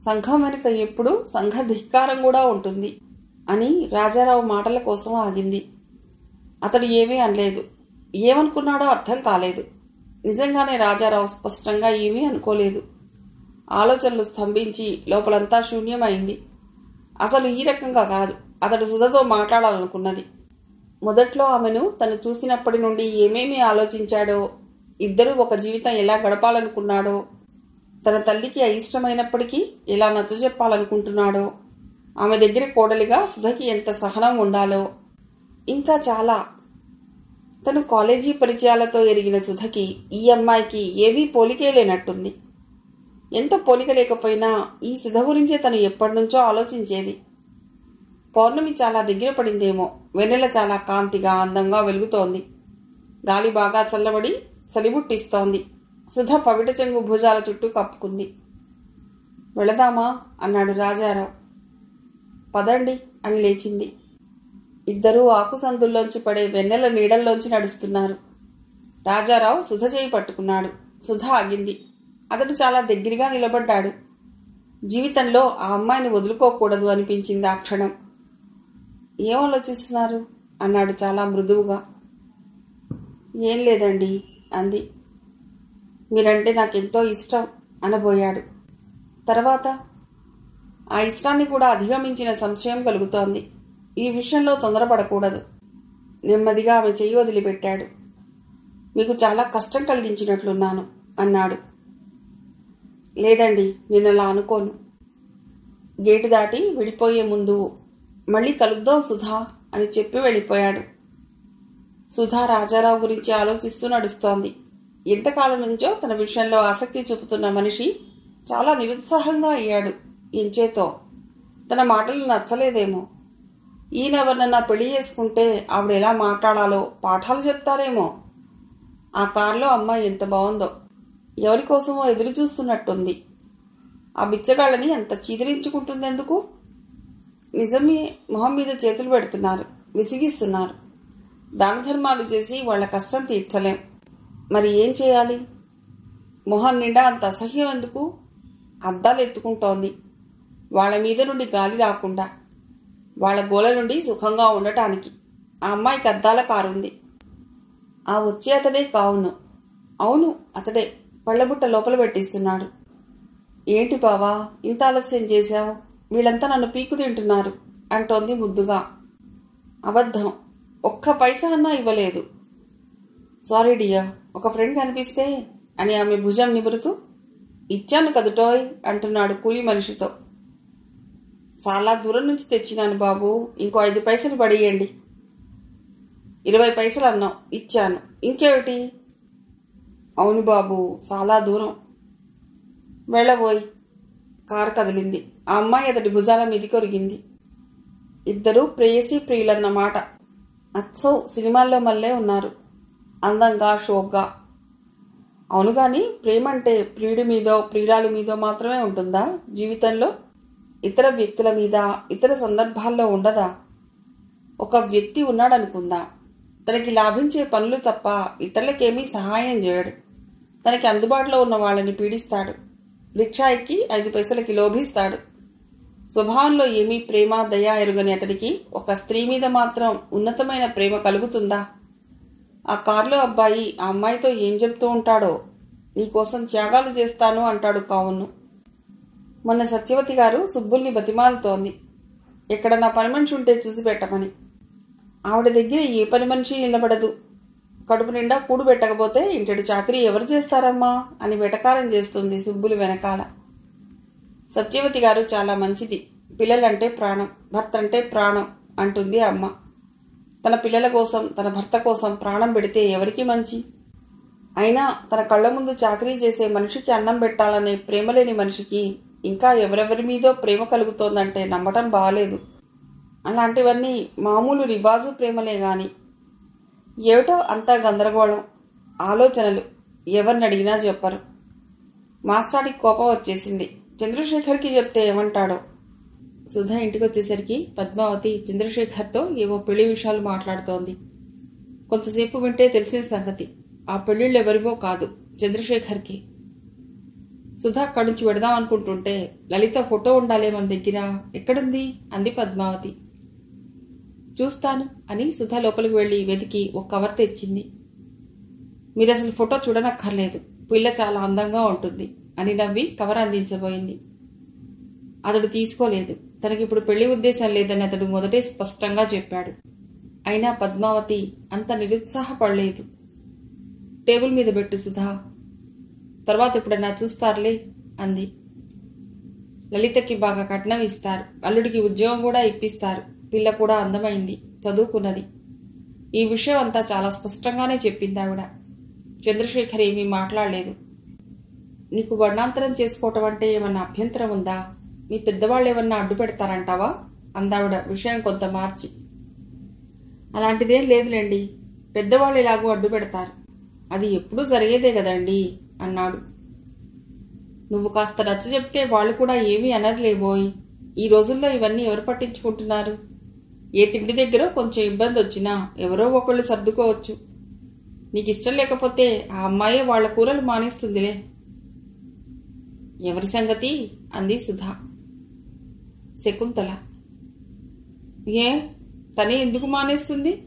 సంఘం వెనుక ఎప్పుడు సంఘ ధిక్కారం కూడా ఉంటుంది అని రాజారావు మాటల కోసం ఆగింది. అతడు ఏమీ అనలేదు. ఏమనుకున్నాడో అర్థం కాలేదు. నిజంగానే రాజారావు స్పష్టంగా ఏమీ అనుకోలేదు. ఆలోచనలు స్తంభించి లోపలంతా శూన్యమైంది. అసలు ఈ రకంగా కాదు. అతడు సుధతో మాట్లాడాలనుకున్నది. మొదట్లో ఆమెను తను చూసినప్పటి నుండి ఏమేమి ఆలోచించాడో ఇద్దరూ ఒక జీవితం ఎలా గడపాలనుకున్నాడో తన తల్లికి అయిష్టమైనప్పటికీ ఎలా నచ్చజెప్పాలనుకుంటున్నాడో ఆమె దగ్గర కోడలిగా సుధకి ఎంత సహనం ఉండాలో ఇంకా చాలా. తను కాలేజీ పరిచయాలతో ఎరిగిన సుధకి ఈ అమ్మాయికి ఏవీ పోలికే లేనట్టుంది. ఎంత పోలిక లేకపోయినా ఈ సుధ గురించే తను ఎప్పటినుంచో ఆలోచించేది. పౌర్ణమి చాలా దగ్గర పడిందేమో. వెన్నెల చాలా కాంతిగా అందంగా వెలుగుతోంది. గాలి బాగా చల్లబడి చలిబుట్టిస్తోంది సుధ పవిట చెంగు భుజాల చుట్టూ కప్పుకుంది. వెళదామా? అన్నాడు రాజారావు. పదండి అని లేచింది. ఇద్దరూ ఆకుసందుల్లోంచి పడే వెన్నెల నీడల్లోంచి నడుస్తున్నారు. రాజారావు సుధ చేయి పట్టుకున్నాడు. సుధ ఆగింది. అతడు చాలా దగ్గరగా నిలబడ్డాడు. జీవితంలో ఆ అమ్మాయిని వదులుకోకూడదు అనిపించింది ఆ క్షణం. ఏం ఆలోచిస్తున్నారు? అన్నాడు చాలా మృదువుగా. ఏం లేదండి అంది. మీరంటే నాకెంతో ఇష్టం అనబోయాడు. తర్వాత ఆ ఇష్టాన్ని కూడా అధిగమించిన సంశయం కలుగుతోంది. ఈ విషయంలో తొందరపడకూడదు. నెమ్మదిగా ఆమె చెయ్యి వదిలిపెట్టాడు. మీకు చాలా కష్టం కలిగించినట్లున్నాను అన్నాడు. లేదండి నేను అలా అనుకోను. గేటు దాటి విడిపోయే ముందు మళ్ళీ కలుద్దాం సుధా అని చెప్పి వెళ్ళిపోయాడు. సుధా రాజారావు గురించి ఆలోచిస్తూ నడుస్తోంది. ఎంతకాలం నుంచో తన విషయంలో ఆసక్తి చూపుతున్న మనిషి చాలా నిరుత్సాహంగా అయ్యాడు ఎంచేతో. తన మాటలు నచ్చలేదేమో. ఈయనెవరినన్నా పెళ్ళి చేసుకుంటే ఆవిడ ఎలా మాట్లాడాలో పాఠాలు చెప్తారేమో. ఆ కారులో అమ్మాయి ఎంత బాగుందో. ఎవరి కోసమో ఎదురు చూస్తున్నట్టుంది. ఆ బిచ్చగాళ్ళని అంత చీదరించుకుంటుందెందుకు? నిజమే మొహం మీద చేతులు పెడుతున్నారు విసిగిస్తున్నారు. దాన ధర్మాలు చేసి వాళ్ళ కష్టం తీర్చలేం. మరి ఏం చేయాలి? మొహం నిండా అంత అసహ్యం ఎందుకు? అద్దాలు ఎత్తుకుంటోంది. వాళ్ళ మీద నుండి గాలి రాకుండా వాళ్ళ గోల నుండి సుఖంగా ఉండటానికి. ఆ అమ్మాయికి అద్దాల కారుంది. ఆ వచ్చే అతడే కావును. అవును అతడే. పళ్ళబుట్ట లోపల పెట్టిస్తున్నాడు. ఏంటి బావా ఇంత ఆలస్యం చేశావు? వీళ్ళంతా నన్ను పీకు తింటున్నారు అంటోంది ముద్దుగా. అబద్ధం. ఒక్క పైసా అన్నా ఇవ్వలేదు. సారీ డియర్ ఒక ఫ్రెండ్ కనిపిస్తే అని ఆమె భుజం నిబురుతూ ఇచ్చాను కదుటోయ్ అంటున్నాడు కూలి మనిషితో. చాలా దూరం నుంచి తెచ్చినాను బాబు. ఇంకో ఐదు పైసలు పడేయండి. ఇరవై పైసలు అన్నాం ఇచ్చాను. ఇంకేమిటి? అవును బాబు చాలా దూరం. వెళ్ళబోయి. కారు కదిలింది. ఆ అమ్మాయి అతడి భుజాల మీది కొరిగింది ఇద్దరూ ప్రేయసీ ప్రియులన్నమాట అచ్చో సినిమాల్లో మళ్ళే ఉన్నారు. అందంగా షోక్గా. అవును కానీ ప్రేమ అంటే ప్రియుడి మీదో ప్రియురాలి మీదో మాత్రమే ఉంటుందా జీవితంలో? ఇతర వ్యక్తుల మీద ఇతర సందర్భాల్లో ఉండదా? ఒక వ్యక్తి ఉన్నాడనుకుందా? తనకి లాభించే పనులు తప్ప ఇతరులకేమీ సహాయం చేయడు. తనకి అందుబాటులో ఉన్న వాళ్ళని పీడిస్తాడు. రిక్షా ఎక్కి ఐదు పైసలకి లోభిస్తాడు. స్వభావంలో ఏమీ ప్రేమ దయా ఎరుగని అతడికి ఒక స్త్రీ మీద మాత్రం ఉన్నతమైన ప్రేమ కలుగుతుందా? ఆ కారులో అబ్బాయి ఆ అమ్మాయితో ఏం చెప్తూ ఉంటాడో? నీకోసం త్యాగాలు చేస్తాను అంటాడు కావును మొన్న సత్యవతి గారు సుబ్బుల్ని బతిమాలుతోంది. ఎక్కడ నా పని మనిషి ఉంటే చూసి పెట్టమని. ఆవిడ దగ్గర ఏ పని మనిషి నిలబడదు. కడుపు నిండా కూడు పెట్టకపోతే ఇంటడి చాకరీ ఎవరు చేస్తారమ్మా అని వెటకారం చేస్తుంది సుబ్బులు వెనకాల. సత్యవతి గారు చాలా మంచిది. పిల్లలంటే ప్రాణం భర్త అంటే ప్రాణం అంటుంది అమ్మ. తన పిల్లల కోసం తన భర్త కోసం ప్రాణం పెడితే ఎవరికి మంచి? అయినా తన కళ్ళ ముందు చాకరీ చేసే మనిషికి అన్నం పెట్టాలనే ప్రేమ లేని మనిషికి ఇంకా ఎవరెవరి మీదో ప్రేమ కలుగుతోందంటే నమ్మటం బాలేదు. అలాంటివన్నీ మామూలు రివాజు ప్రేమలే గాని. ఏమిటో అంతా గందరగోళం ఆలోచనలు ఎవరిని అడిగినా చెప్పరు. మాస్టాడికి కోపం వచ్చేసింది. చంద్రశేఖర్కి చెప్తే ఏమంటాడో? సుధా ఇంటికి వచ్చేసరికి పద్మావతి చంద్రశేఖర్తో ఏవో పెళ్ళి విషయాలు మాట్లాడుతోంది. కొంతసేపు వింటే తెలిసిన సంగతి ఆ పెళ్ళిళ్ళు ఎవరివో కాదు చంద్రశేఖర్కి. సుధా అక్కడి నుంచి పెడదాం అనుకుంటుంటే లలిత ఫోటో ఉండాలే మన దగ్గర. ఎక్కడుంది? అంది పద్మావతి. చూస్తాను అని సుధా లోపలికి వెళ్ళి వెతికి ఒక కవర్ తెచ్చింది. మీరు అసలు ఫోటో చూడనక్కర్లేదు. పిల్ల చాలా అందంగా ఉంటుంది అని నవ్వి కవర్ అందించబోయింది. అతడు తీసుకోలేదు. తనకిప్పుడు పెళ్ళి ఉద్దేశం లేదని అతడు మొదటే స్పష్టంగా చెప్పాడు. అయినా పద్మావతి అంత నిరుత్సాహపడలేదు. టేబుల్ మీద పెట్టు సుధా. తర్వాత ఎప్పుడన్నా చూస్తారులే? అంది. లలితకి బాగా కట్నం ఇస్తారు. అల్లుడికి ఉద్యోగం కూడా ఇప్పిస్తారు. పిల్ల కూడా అందమైంది. చదువుకున్నది. ఈ విషయం అంతా చాలా స్పష్టంగానే చెప్పింది ఆవిడ. చంద్రశేఖర్ ఏమీ మాట్లాడలేదు. నీకు వర్ణాంతరం చేసుకోవటం అంటే ఏమన్నా అభ్యంతరం ఉందా? మీ పెద్దవాళ్ళు ఏమన్నా అడ్డు పెడతారంటావా? అందావిడ విషయం కొంత మార్చి. అలాంటిదేం లేదులేండి. పెద్దవాళ్ళు ఇలాగూ అడ్డు పెడతారు. అది ఎప్పుడూ జరిగేదే కదండీ. అన్నాడు. నువ్వు కాస్త నచ్చ చెప్తే వాళ్ళు కూడా ఏమీ అనర్లేబోయ్ ఈ రోజుల్లో ఇవన్నీ ఎవరు పట్టించుకుంటున్నారు? ఏ తిండి దగ్గర కొంచెం ఇబ్బంది వచ్చినా ఎవరో ఒకళ్ళు సర్దుకోవచ్చు. నీకు ఇష్టం లేకపోతే ఆ అమ్మాయే వాళ్ళ కూరలు మానేస్తుందిలే. ఎవరి సంగతి? అంది సుధా. శకుంతల. ఏ? తనే ఎందుకు మానేస్తుంది?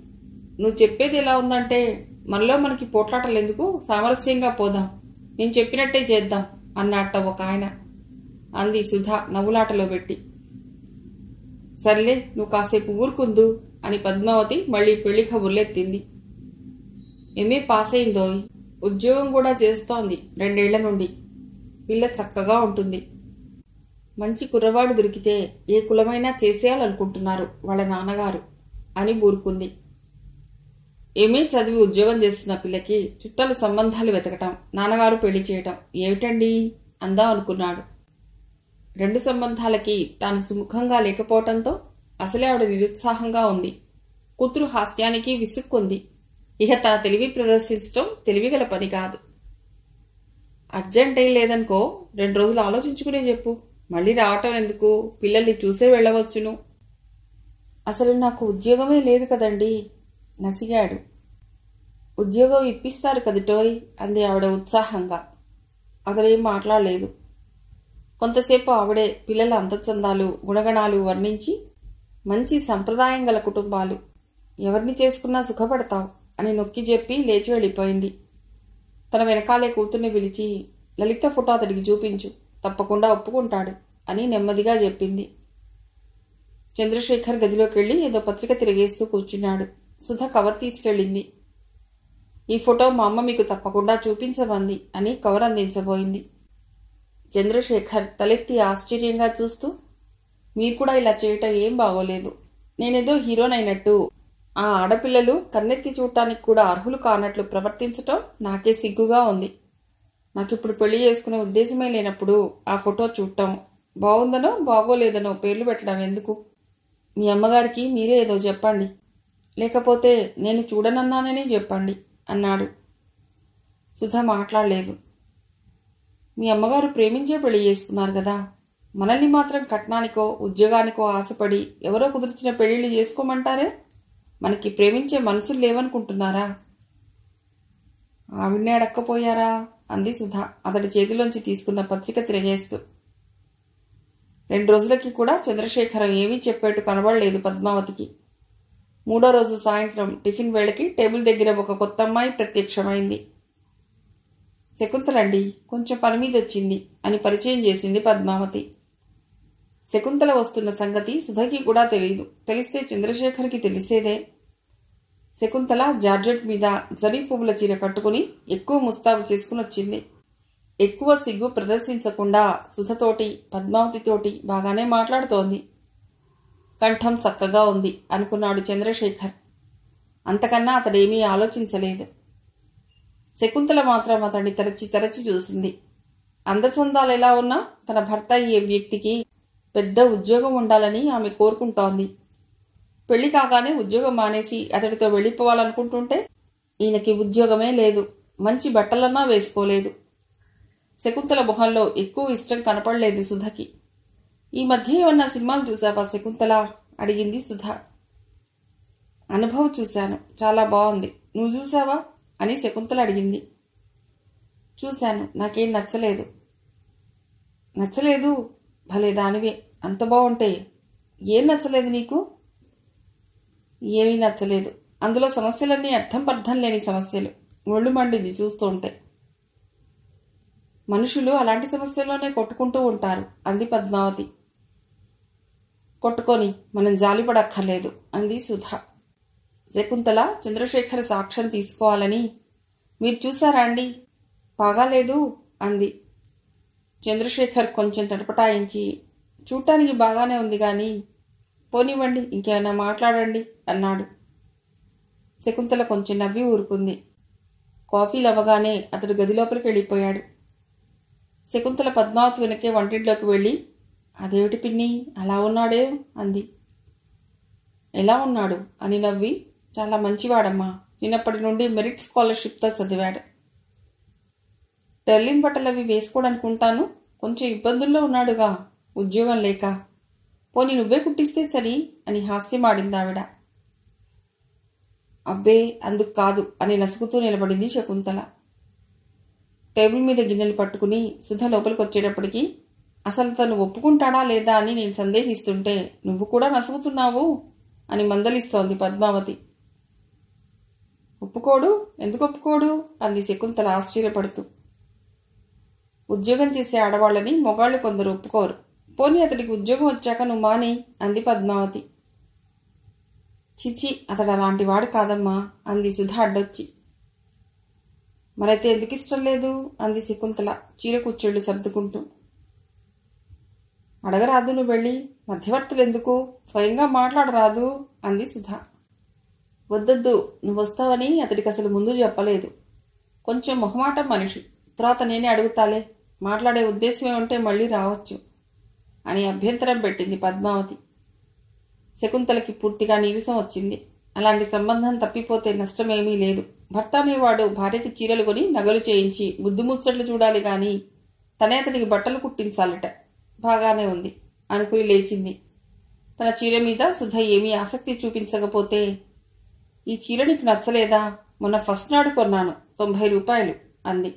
నువ్వు చెప్పేది ఎలా ఉందంటే మనలో మనకి పోట్లాటలు ఎందుకు సామరస్యంగా పోదాం. నేను చెప్పినట్టే చేద్దాం అన్నట్ట ఒక ఆయన. అంది సుధా నవ్వులాటలో పెట్టి. సర్లే నువ్వు కాసేపు ఊరుకుందు అని పద్మావతి మళ్ళీ పెళ్ళి కబుర్లెత్తింది. ఏమే పాస్ అయిందోయ్ ఉద్యోగం కూడా చేస్తోంది రెండేళ్ళ నుండి. పిల్ల చక్కగా ఉంటుంది. మంచి కుర్రవాడు దొరికితే ఏ కులమైనా చేసేయాలనుకుంటున్నారు వాళ్ళ నాన్నగారు అని బూరుకుంది. ఏమీ చదివి ఉద్యోగం చేస్తున్న పిల్లకి చుట్టాల సంబంధాలు వెతకటం నాన్నగారు పెళ్ళి చేయటం ఏమిటండి? అందాం అనుకున్నాడు. రెండు సంబంధాలకి తాను సుముఖంగా లేకపోవటంతో అసలే ఆవిడ నిరుత్సాహంగా ఉంది. కూతురు హాస్యానికి విసుక్కుంది. ఇక తన తెలివి ప్రదర్శించటం తెలివిగల పని కాదు. అర్జెంట్ ఏం లేదనుకో రెండు రోజులు ఆలోచించుకునే చెప్పు. మళ్ళీ రావటం ఎందుకు? పిల్లల్ని చూసే వెళ్ళవచ్చును. అసలు నాకు ఉద్యోగమే లేదు కదండి? నసిగాడు. ఉద్యోగం ఇప్పిస్తారు కదుటోయ్ అంది ఆవిడ ఉత్సాహంగా. అతడేం మాట్లాడలేదు. కొంతసేపు ఆవిడే పిల్లల అంతచందాలు గుణగణాలు వర్ణించి మంచి సంప్రదాయం గల కుటుంబాలు. ఎవరిని చేసుకున్నా సుఖపడతావు అని నొక్కి చెప్పి లేచి వెళ్ళిపోయింది. తన వెనకాలే కూతుర్ని పిలిచి లలిత ఫోటో అతడికి చూపించు తప్పకుండా ఒప్పుకుంటాడు అని నెమ్మదిగా చెప్పింది. చంద్రశేఖర్ గదిలోకి వెళ్ళి ఏదో పత్రిక తిరిగేస్తూ కూర్చున్నాడు. సుధ కవర్ తీసుకెళ్ళింది. ఈ ఫోటో మా అమ్మ మీకు తప్పకుండా చూపించమంది అని కవర్ అందించబోయింది. చంద్రశేఖర్ తలెత్తి ఆశ్చర్యంగా చూస్తూ మీరు కూడా ఇలా చేయటం ఏం బాగోలేదు. నేనేదో హీరోనైనట్టు. ఆ ఆడపిల్లలు కన్నెత్తి చూడటానికి కూడా అర్హులు కానట్లు ప్రవర్తించటం నాకే సిగ్గుగా ఉంది. నాకిప్పుడు పెళ్ళి చేసుకునే ఉద్దేశమే లేనప్పుడు ఆ ఫోటో చూడటం బాగుందనో బాగోలేదనో పేర్లు పెట్టడం ఎందుకు? మీ అమ్మగారికి మీరే ఏదో చెప్పండి. లేకపోతే నేను చూడనన్నానని చెప్పండి. అన్నాడు. సుధ మాట్లాడలేదు. మీ అమ్మగారు ప్రేమించే పెళ్ళి చేసుకున్నారు కదా. మనల్ని మాత్రం కట్నానికో ఉద్యోగానికో ఆశపడి ఎవరో కుదిర్చిన పెళ్ళిళ్ళు చేసుకోమంటారే? మనకి ప్రేమించే మనసులు లేవనుకుంటున్నారా? ఆవిడనే అడక్కపోయారా? అంది సుధ అతడి చేతిలోంచి తీసుకున్న పత్రిక తిరగేస్తూ. రెండు రోజులకి కూడా చంద్రశేఖరం ఏమీ చెప్పేట్టు కనబడలేదు పద్మావతికి. మూడో రోజు సాయంత్రం టిఫిన్ వేళకి టేబుల్ దగ్గర ఒక కొత్త అమ్మాయి ప్రత్యక్షమైంది. శకుంతలండి కొంచెం పని మీద వచ్చింది అని పరిచయం చేసింది పద్మావతి. శకుంతల వస్తున్న సంగతి సుధకి కూడా తెలియదు తెలిస్తే చంద్రశేఖర్కి తెలిసేదే. శకుంతల జార్జెట్ మీద జరీ పువ్వుల చీర కట్టుకుని ఎక్కువ ముస్తాబు చేసుకుని వచ్చింది. ఎక్కువ సిగ్గు ప్రదర్శించకుండా సుధతోటి పద్మావతితోటి బాగానే మాట్లాడుతోంది. కంఠం చక్కగా ఉంది అనుకున్నాడు చంద్రశేఖర్. అంతకన్నా అతడేమీ ఆలోచించలేదు. శకుంతల మాత్రం అతన్ని తెరచి తెరచి చూసింది. అందచందాలు ఎలా ఉన్నా తన భర్త అయ్యే వ్యక్తికి పెద్ద ఉద్యోగం ఉండాలని ఆమె కోరుకుంటోంది. పెళ్ళి కాగానే ఉద్యోగం మానేసి అతడితో వెళ్ళిపోవాలనుకుంటుంటే ఈయనకి ఉద్యోగమే లేదు. మంచి బట్టలన్నా వేసుకోలేదు. శకుంతల మొహంలో ఎక్కువ ఇష్టం కనపడలేదు సుధకి. ఈ మధ్య ఏమన్నా సినిమాలు చూసావా? శకుంతల అడిగింది సుధా. అనుభవ్ చూశాను. చాలా బాగుంది. నువ్వు చూసావా? అని శకుంతల అడిగింది. చూశాను. నాకేం నచ్చలేదు. నచ్చలేదు? భలే దానివే. అంత బాగుంటే ఏం నచ్చలేదు నీకు? ఏమీ నచ్చలేదు. అందులో సమస్యలన్నీ అర్థం పర్థం లేని సమస్యలు. ఒళ్ళు మండింది చూస్తూ ఉంటే మనుషులు అలాంటి సమస్యల్లోనే కొట్టుకుంటూ ఉంటారు. అంది పద్మావతి. కొట్టుకొని మనం జాలిపడక్కర్లేదు అంది సుధా. శకుంతల చంద్రశేఖర్ సాక్ష్యం తీసుకోవాలని మీరు చూసారా అండి? బాగాలేదు అంది. చంద్రశేఖర్ కొంచెం తటపటాయించి చూడటానికి బాగానే ఉంది కానీ పోనివ్వండి ఇంకేమైనా మాట్లాడండి అన్నాడు. శకుంతల కొంచెం నవ్వి ఊరుకుంది. కాఫీలు అవ్వగానే అతడు గది లోపలికి వెళ్ళిపోయాడు. శకుంతల పద్మావతి వెనకే వంటింట్లోకి వెళ్ళి అదేమిటి పిన్ని? అలా ఉన్నాడే? అంది. ఎలా ఉన్నాడు? అని నవ్వి. చాలా మంచివాడమ్మా. చిన్నప్పటి నుండి మెరిట్ స్కాలర్షిప్తో చదివాడు. టెర్లిన్ బట్టలు అవి వేసుకోవడానికి కొంచెం ఇబ్బందుల్లో ఉన్నాడుగా. ఉద్యోగం లేక. పోనీ నువ్వే కుట్టిస్తే సరి? అని హాస్యమాడింది ఆవిడ అబ్బే అందుకు కాదు అని నసుగుతూ నిలబడింది శకుంతల. టేబుల్ మీద గిన్నెలు పట్టుకుని సుధ లోపలికి వచ్చేటప్పటికి అసలు తను ఒప్పుకుంటాడా లేదా అని నేను సందేహిస్తుంటే నువ్వు కూడా నసుగుతున్నావు? అని మందలిస్తోంది పద్మావతి. ఒప్పుకోడు? ఎందుకు ఒప్పుకోడు? అంది శకుంతల ఆశ్చర్యపడుతూ. ఉద్యోగం చేసే ఆడవాళ్ళని మొగాళ్ళు కొందరు ఒప్పుకోరు. పోనీ అతడికి ఉద్యోగం వచ్చాక నువ్వు మాని? అంది పద్మావతి. చిచి అతడు అలాంటి వాడు కాదమ్మా అంది సుధ అడ్డొచ్చి. మరైతే ఎందుకు ఇష్టం లేదు? అంది శకుంతల చీర కుచ్చెళ్ళు సర్దుకుంటూ. అడగరాదు నువ్వు వెళ్ళి మధ్యవర్తులు ఎందుకు స్వయంగా మాట్లాడరాదు అంది సుధ. వద్దొద్దు నువ్వు వస్తావని అతడికి అసలు ముందు చెప్పలేదు. కొంచెం మొహమాటం మనిషి. తర్వాత నేనే అడుగుతాలే. మాట్లాడే ఉద్దేశం ఏమంటే మళ్ళీ రావచ్చు అని అభ్యంతరం పెట్టింది పద్మావతి. శకుంతలకి పూర్తిగా నీరసం వచ్చింది. అలాంటి సంబంధం తప్పిపోతే నష్టమేమీ లేదు. భర్త అనేవాడు భార్యకి చీరలు కొని నగలు చేయించి ముద్దుముచ్చట్లు చూడాలి గాని తనే అతనికి బట్టలు కుట్టించాలట. బాగానే ఉంది. అనుకుని లేచింది. తన చీర మీద సుధ ఏమీ ఆసక్తి చూపించకపోతే ఈ చీర నీకు నచ్చలేదా? మొన్న ఫస్ట్ నాడు కొన్నాను. తొంభై రూపాయలు అంది.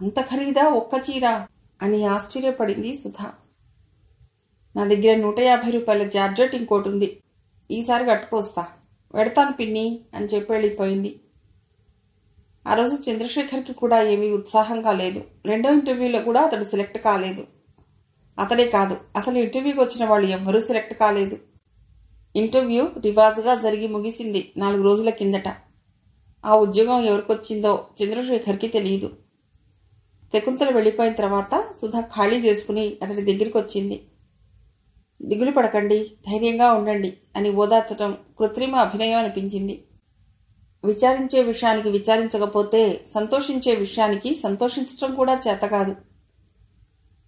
అంత ఖరీదా ఒక్క చీర? అని ఆశ్చర్యపడింది సుధ. నా దగ్గర నూట యాభై రూపాయల జార్జెట్ ఇంకోటి ఉంది. ఈసారి కట్టుకొస్తా. వెడతాను పిన్ని అని చెప్పి వెళ్ళిపోయింది. ఆ రోజు చంద్రశేఖర్కి కూడా ఏమీ ఉత్సాహంగా లేదు. రెండో ఇంటర్వ్యూలో కూడా అతడు సెలెక్ట్ కాలేదు. అతడే కాదు. అసలు ఇంటర్వ్యూకి వచ్చిన వాళ్ళు ఎవ్వరూ సెలెక్ట్ కాలేదు. ఇంటర్వ్యూ రివాజ్గా జరిగి ముగిసింది నాలుగు రోజుల కిందట. ఆ ఉద్యోగం ఎవరికొచ్చిందో చంద్రశేఖర్కి తెలియదు శకుంతల వెళ్ళిపోయిన తర్వాత సుధా ఖాళీ చేసుకుని అతడి దగ్గరికి వచ్చింది దిగులు పడకండి ధైర్యంగా ఉండండి అని ఓదార్చటం కృత్రిమ అభినయం అనిపించింది. విచారించే విషయానికి విచారించకపోతే సంతోషించే విషయానికి సంతోషించటం కూడా చేత కాదు.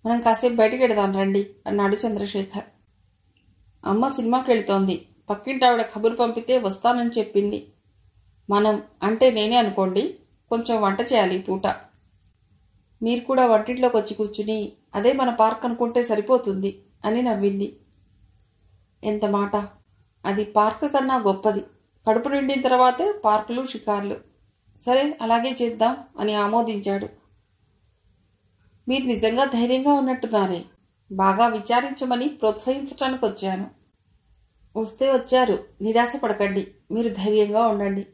మనం కాసేపు బయటికి వెడదాం రండి అన్నాడు చంద్రశేఖర్. అమ్మ సినిమాకి వెళుతోంది. పక్కింటి ఆవిడ కబురు పంపితే వస్తానని చెప్పింది. మనం అంటే నేనే అనుకోండి కొంచెం వంట చేయాలి పూట. మీరు కూడా వంటింట్లోకి వచ్చి కూర్చుని అదే మన పార్క్ అనుకుంటే సరిపోతుంది అని నవ్వింది. ఎంత మాట? అది పార్క్ కన్నా గొప్పది. కడుపు నిండిన తర్వాతే పార్కులు షికార్లు. సరే అలాగే చేద్దాం అని ఆమోదించాడు. మీరు నిజంగా ధైర్యంగా ఉన్నట్టున్నారే బాగా విచారించమని ప్రోత్సహించటానికి వచ్చాను. వస్తే వచ్చారు. నిరాశ పడకండి. మీరు ధైర్యంగా ఉండండి.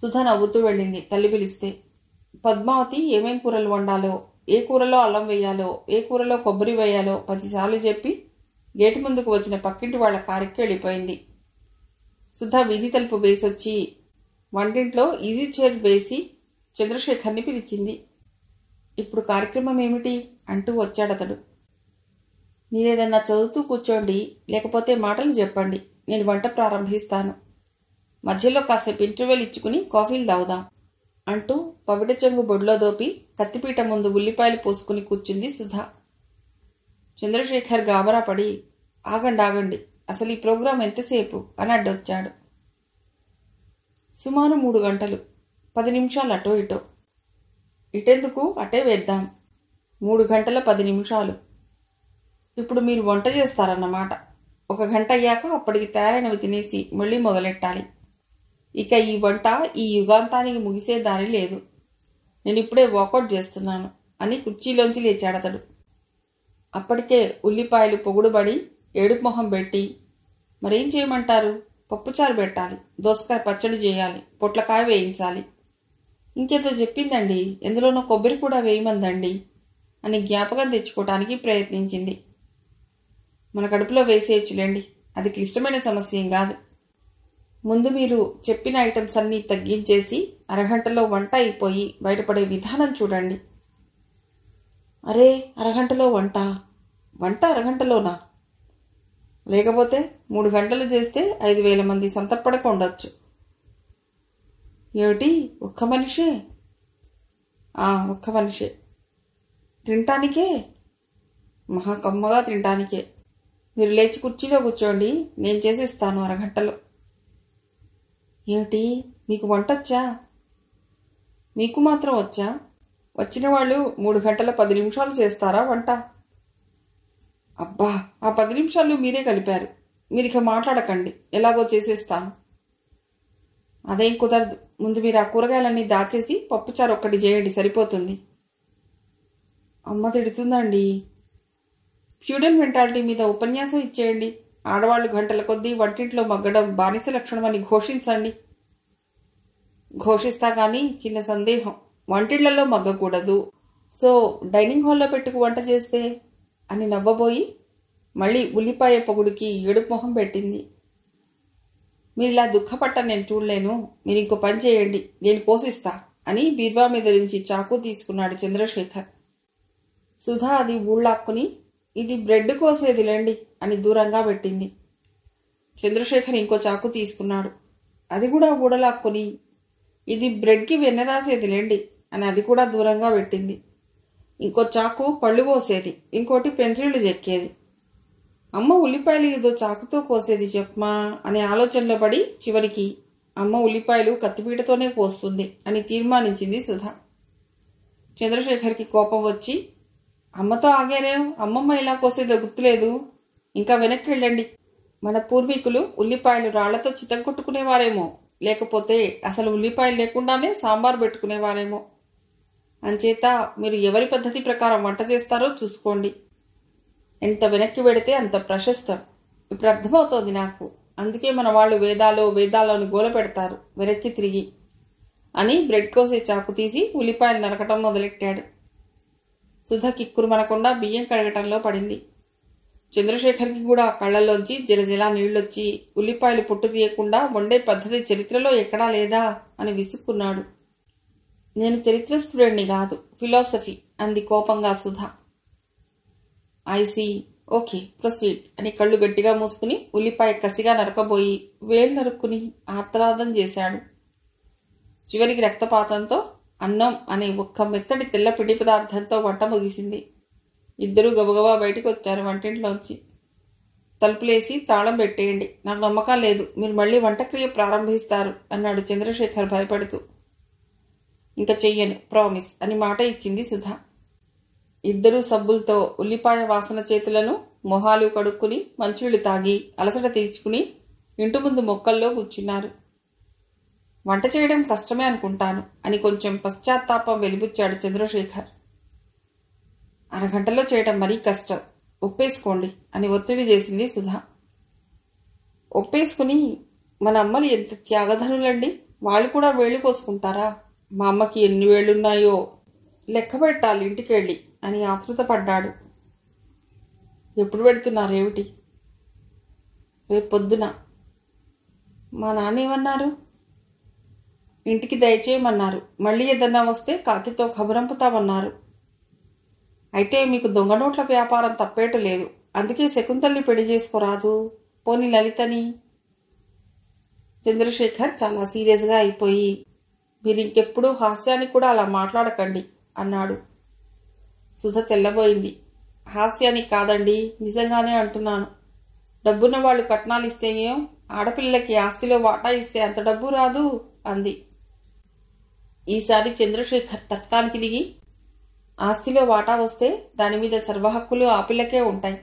సుధ నవ్వుతూ వెళ్ళింది. తల్లి పిలిస్తే పద్మావతి ఏమేం కూరలు వండాలో? ఏ కూరలో అల్లం వేయాలో? ఏ కూరలో కొబ్బరి వేయాలో? పదిసార్లు చెప్పి గేటు ముందుకు వచ్చిన పక్కింటి వాళ్ళ కారికి వెళ్ళిపోయింది. సుధా వీధి తలుపు వేసొచ్చి వంటింట్లో ఈజీ చైర్ వేసి చంద్రశేఖర్ని పిలిచింది. ఇప్పుడు కార్యక్రమం ఏమిటి? అంటూ వచ్చాడతడు. మీరేదన్నా చదువుతూ కూర్చోండి లేకపోతే మాటలు చెప్పండి. నేను వంట ప్రారంభిస్తాను. మధ్యలో కాసేపు ఇంటర్వెల్ ఇచ్చుకుని కాఫీలు తాగుదాం అంటూ పవిట చెంగు బొడ్లో దోపి కత్తిపీట ముందు ఉల్లిపాయలు పోసుకుని కూర్చుంది సుధా. చంద్రశేఖర్ గాబరా పడి ఆగండి ఆగండి. అసలు ఈ ప్రోగ్రాం ఎంతసేపు? అని అడ్డొచ్చాడు. సుమారు మూడు గంటలు. పది నిమిషాలు అటో ఇటో. ఇటెందుకు? అటే వేద్దాం. మూడు గంటల పది నిమిషాలు. ఇప్పుడు మీరు వంట చేస్తారన్నమాట. ఒక గంట అయ్యాక అప్పటికి తయారైనవి తినేసి మళ్ళీ మొదలెట్టాలి. ఇక ఈ వంట ఈ యుగాంతానికి ముగిసే దారి లేదు. నేను ఇప్పుడే వాకౌట్ చేస్తున్నాను అని కుర్చీలోంచి లేచాడతడు. అప్పటికే ఉల్లిపాయలు పొగుడుబడి ఏడుపు మొహం పెట్టి మరేం చేయమంటారు? పప్పుచారు పెట్టాలి. దోసకాయ పచ్చడి చేయాలి. పొట్లకాయ వేయించాలి. ఇంకేదో చెప్పిందండి. ఎందులోనో కొబ్బరి కూడా వేయమందండి అని జ్ఞాపకం తెచ్చుకోవటానికి ప్రయత్నించింది. మన కడుపులో వేసేయచ్చులేండి. అది క్లిష్టమైన సమస్య ఏం కాదు. ముందు మీరు చెప్పిన ఐటమ్స్ అన్నీ తగ్గించేసి అరగంటలో వంట అయిపోయి బయటపడే విధానం చూడండి. అరే అరగంటలో వంట? వంట అరగంటలోనా? లేకపోతే మూడు గంటలు చేస్తే ఐదు వేల మంది సంతర్పడక ఉండొచ్చు. ఏమిటి? ఒక్క మనిషే? ఒక్క మనిషే. తినటానికే? మహా కమ్మగా తినటానికే. మీరు లేచి కుర్చీలో కూర్చోండి నేను చేసేస్తాను అరగంటలో. ఏమిటి? మీకు వంట వచ్చా? మీకు మాత్రం వచ్చా? వచ్చిన వాళ్ళు మూడు గంటల పది నిమిషాలు చేస్తారా వంట? అబ్బా ఆ పది నిమిషాలు మీరే కలిపారు. మీరు ఇక మాట్లాడకండి. ఎలాగో చేసేస్తాను. అదేం కుదరదు. ముందు మీరు ఆ కూరగాయలన్నీ దాచేసి పప్పుచారు ఒక్కటి చేయండి సరిపోతుంది. అమ్మ తిడుతుందండి. ఫ్యూడల్ మెంటాలిటీ మీద ఉపన్యాసం ఇచ్చేయండి. ఆడవాళ్ళు గంటల కొద్దీ వంటింట్లో మగ్గడం బానిస లక్షణమని ఘోషించండి. ఘోషిస్తా కానీ చిన్న సందేహం. వంటిళ్ళలో మగ్గకూడదు. సో డైనింగ్ హాల్లో పెట్టుకు వంట చేస్తే అని నవ్వబోయి మళ్ళీ ఉల్లిపాయ పొగుడికి ఏడుపు మొహం పెట్టింది. మీరు ఇలా దుఃఖపట్ట నేను చూడలేను. మీరు ఇంకో పని చేయండి. నేను పోషిస్తా అని బీర్వా మీద నుంచి చాకు తీసుకున్నాడు చంద్రశేఖర్. సుధా అది ఊళ్ళాక్కుని ఇది బ్రెడ్ కోసేదిలేండి అని దూరంగా పెట్టింది. చంద్రశేఖర్ ఇంకో చాకు తీసుకున్నాడు. అది కూడా ఊడలాక్కుని ఇది బ్రెడ్కి వెన్న రాసేదిలేండి అని అది కూడా దూరంగా పెట్టింది. ఇంకో చాకు పళ్ళు కోసేది ఇంకోటి పెన్సిళ్ళు చెక్కేది. అమ్మ ఉల్లిపాయలు ఏదో చాకుతో కోసేది చెప్పమా అనే ఆలోచనలో పడి చివరికి అమ్మ ఉల్లిపాయలు కత్తిపీటతోనే కోస్తుంది అని తీర్మానించింది సుధా. చంద్రశేఖర్కి కోపం వచ్చి అమ్మతో ఆగారేం? అమ్మమ్మ ఇలా కోసేదో గుర్తులేదు. ఇంకా వెనక్కి వెళ్ళండి. మన పూర్వీకులు ఉల్లిపాయలు రాళ్ళతో చితగొట్టుకునేవారేమో లేకపోతే అసలు ఉల్లిపాయలు లేకుండానే సాంబార్ పెట్టుకునేవారేమో. అంచేత మీరు ఎవరి పద్ధతి ప్రకారం వంట చేస్తారో చూసుకోండి. ఎంత వెనక్కి వెడితే అంత ప్రశస్తం. ఇప్పుడు అర్థమవుతోంది నాకు. అందుకే మన వాళ్ళు వేదాలో వేదాలోని గోల పెడతారు. వెనక్కి తిరిగి. అని బ్రెడ్ కోసే చాకు తీసి ఉల్లిపాయలు నరకటం మొదలెట్టాడు. సుధ కిక్కురుమనకుండా బియ్యం కడగటంలో పడింది. చంద్రశేఖర్కి కూడా కళ్ళల్లోంచి జలజలా నీళ్ళొచ్చి ఉల్లిపాయలు పుట్టు తీయకుండా వండే పద్ధతి చరిత్రలో ఎక్కడా లేదా అని విసుక్కున్నాడు. నేను చరిత్ర స్టూడెంట్ని కాదు ఫిలాసఫీ అంది కోపంగా సుధ. ఐసీ ఓకే ప్రొసీడ్ అని కళ్ళు గట్టిగా మూసుకుని ఉల్లిపాయ కసిగా నరకబోయి వేలు నరుక్కుని ఆర్తనాదం చేశాడు. చివరికి రక్తపాతంతో అన్నం అనే ఒక్క మెత్తడి తెల్ల పిండి పదార్థంతో వంట ముగిసింది. ఇద్దరూ గబగబా బయటికి వచ్చారు వంటింట్లోంచి. తలుపులేసి తాళం పెట్టేయండి. నాకు నమ్మకం లేదు. మీరు మళ్ళీ వంటక్రియ ప్రారంభిస్తారు అన్నాడు చంద్రశేఖర్ భయపడుతూ. ఇంకా చెయ్యను ప్రామిస్ అని మాట ఇచ్చింది సుధా. ఇద్దరూ సబ్బులతో ఉల్లిపాయ వాసన చేతులను మొహాలు కడుక్కుని మంచినీళ్ళు తాగి అలసట తీర్చుకుని ఇంటి ముందు మొక్కల్లో కూర్చున్నారు. వంట చేయడం కష్టమే అనుకుంటాను అని కొంచెం పశ్చాత్తాపం వెలిబుచ్చాడు చంద్రశేఖర్. అరగంటలో చేయటం మరీ కష్టం. ఒప్పేసుకోండి అని ఒత్తిడి చేసింది సుధా. ఒప్పేసుకుని మన అమ్మలు ఎంత త్యాగధనులండి. వాళ్ళు కూడా వేళ్ళు కోసుకుంటారా మా అమ్మకి ఎన్ని వేళ్ళున్నాయో. లెక్క పెట్టాలి ఇంటికెళ్ళి. అని ఆతృతపడ్డాడు ఎప్పుడు పెడుతున్నారేమిటి రేపు పొద్దున. మా నాన్న ఏమన్నారు? ఇంటికి దయచేయమన్నారు. మళ్ళీ ఏదన్నా వస్తే కాకితో కబురంపుతామన్నారు. అయితే మీకు దొంగ నోట్ల వ్యాపారం తప్పేట లేదు. అందుకే శకుంతల్ని పెళ్ళి చేసుకోరాదు. పోని లలితని. చంద్రశేఖర్ చాలా సీరియస్గా అయిపోయి మీరు ఇంకెప్పుడు హాస్యానికి కూడా అలా మాట్లాడకండి అన్నాడు. సుధ తెల్లబోయింది. హాస్యానికి కాదండి నిజంగానే అంటున్నాను. డబ్బున్న వాళ్ళు కట్నాలు ఇస్తే ఏం? ఆడపిల్లకి ఆస్తిలో వాటా ఇస్తే అంత డబ్బు రాదు అంది. ఈసారి చంద్రశేఖర్ తర్కానికి దిగి ఆస్తిలో వాటా వస్తే దాని మీద సర్వహక్కులు ఆ పిల్లకే ఉంటాయి.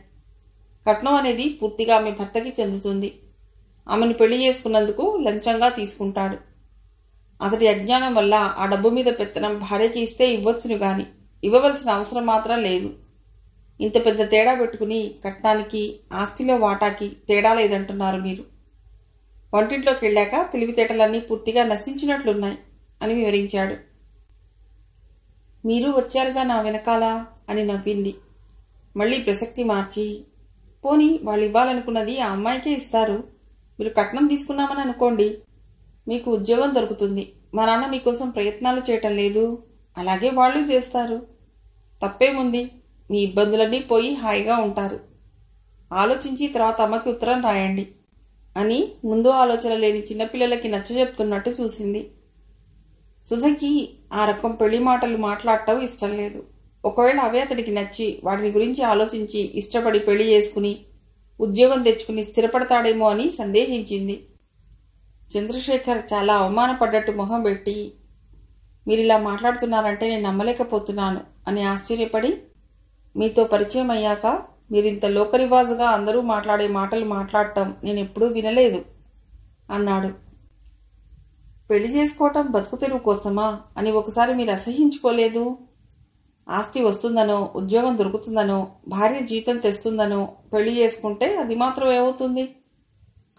కట్నం అనేది పూర్తిగా ఆమె భర్తకి చెందుతుంది. ఆమెను పెళ్ళి చేసుకున్నందుకు లంచంగా తీసుకుంటాడు. అతడి అజ్ఞానం వల్ల ఆ డబ్బు మీద పెత్తనం భార్యకి ఇస్తే ఇవ్వచ్చును గాని. ఇవ్వవలసిన అవసరం మాత్రం లేదు. ఇంత పెద్ద తేడా పెట్టుకుని కట్నానికి ఆస్తిలో వాటాకి తేడా లేదంటున్నారు మీరు. వంటింట్లోకి వెళ్ళాక తెలివితేటలన్నీ పూర్తిగా నశించినట్లున్నాయి అని వివరించాడు. మీరు వచ్చారుగా నా వెనకాల అని నవ్వింది. మళ్ళీ ప్రసక్తి మార్చి పోని వాళ్ళు ఇవ్వాలనుకున్నది ఆ అమ్మాయికే ఇస్తారు. మీరు కట్నం తీసుకున్నామని అనుకోండి. మీకు ఉద్యోగం దొరుకుతుంది. మా నాన్న మీకోసం ప్రయత్నాలు చేయటం లేదు. అలాగే వాళ్ళు చేస్తారు. తప్పేముంది? మీ ఇబ్బందులన్నీ పోయి హాయిగా ఉంటారు. ఆలోచించి తర్వాత అమ్మకి ఉత్తరం రాయండి అని ముందు ఆలోచన లేని చిన్నపిల్లలకి నచ్చజెప్తున్నట్టు చూసింది. సుధకి ఆ రకం పెళ్ళి మాటలు మాట్లాడటం ఇష్టం లేదు. ఒకవేళ అవే అతడికి నచ్చి వాటిని గురించి ఆలోచించి ఇష్టపడి పెళ్ళి చేసుకుని ఉద్యోగం తెచ్చుకుని స్థిరపడతాడేమో అని సందేహించింది. చంద్రశేఖర్ చాలా అవమానపడ్డట్టు మొహం పెట్టి మీరు ఇలా మాట్లాడుతున్నారంటే నేను నమ్మలేకపోతున్నాను అని ఆశ్చర్యపడి మీతో పరిచయం అయ్యాక మీరింత లోకరివాజుగా అందరూ మాట్లాడే మాటలు మాట్లాడటం నేను ఎప్పుడూ వినలేదు అన్నాడు. పెళ్ళి చేసుకోవటం బతుకు తెరువు కోసమా అని ఒకసారి మీరు అసహించుకోలేదు ఆస్తి వస్తుందనో ఉద్యోగం దొరుకుతుందనో భార్య జీతం తెస్తుందనో పెళ్ళి చేసుకుంటే అది మాత్రం ఏమవుతుంది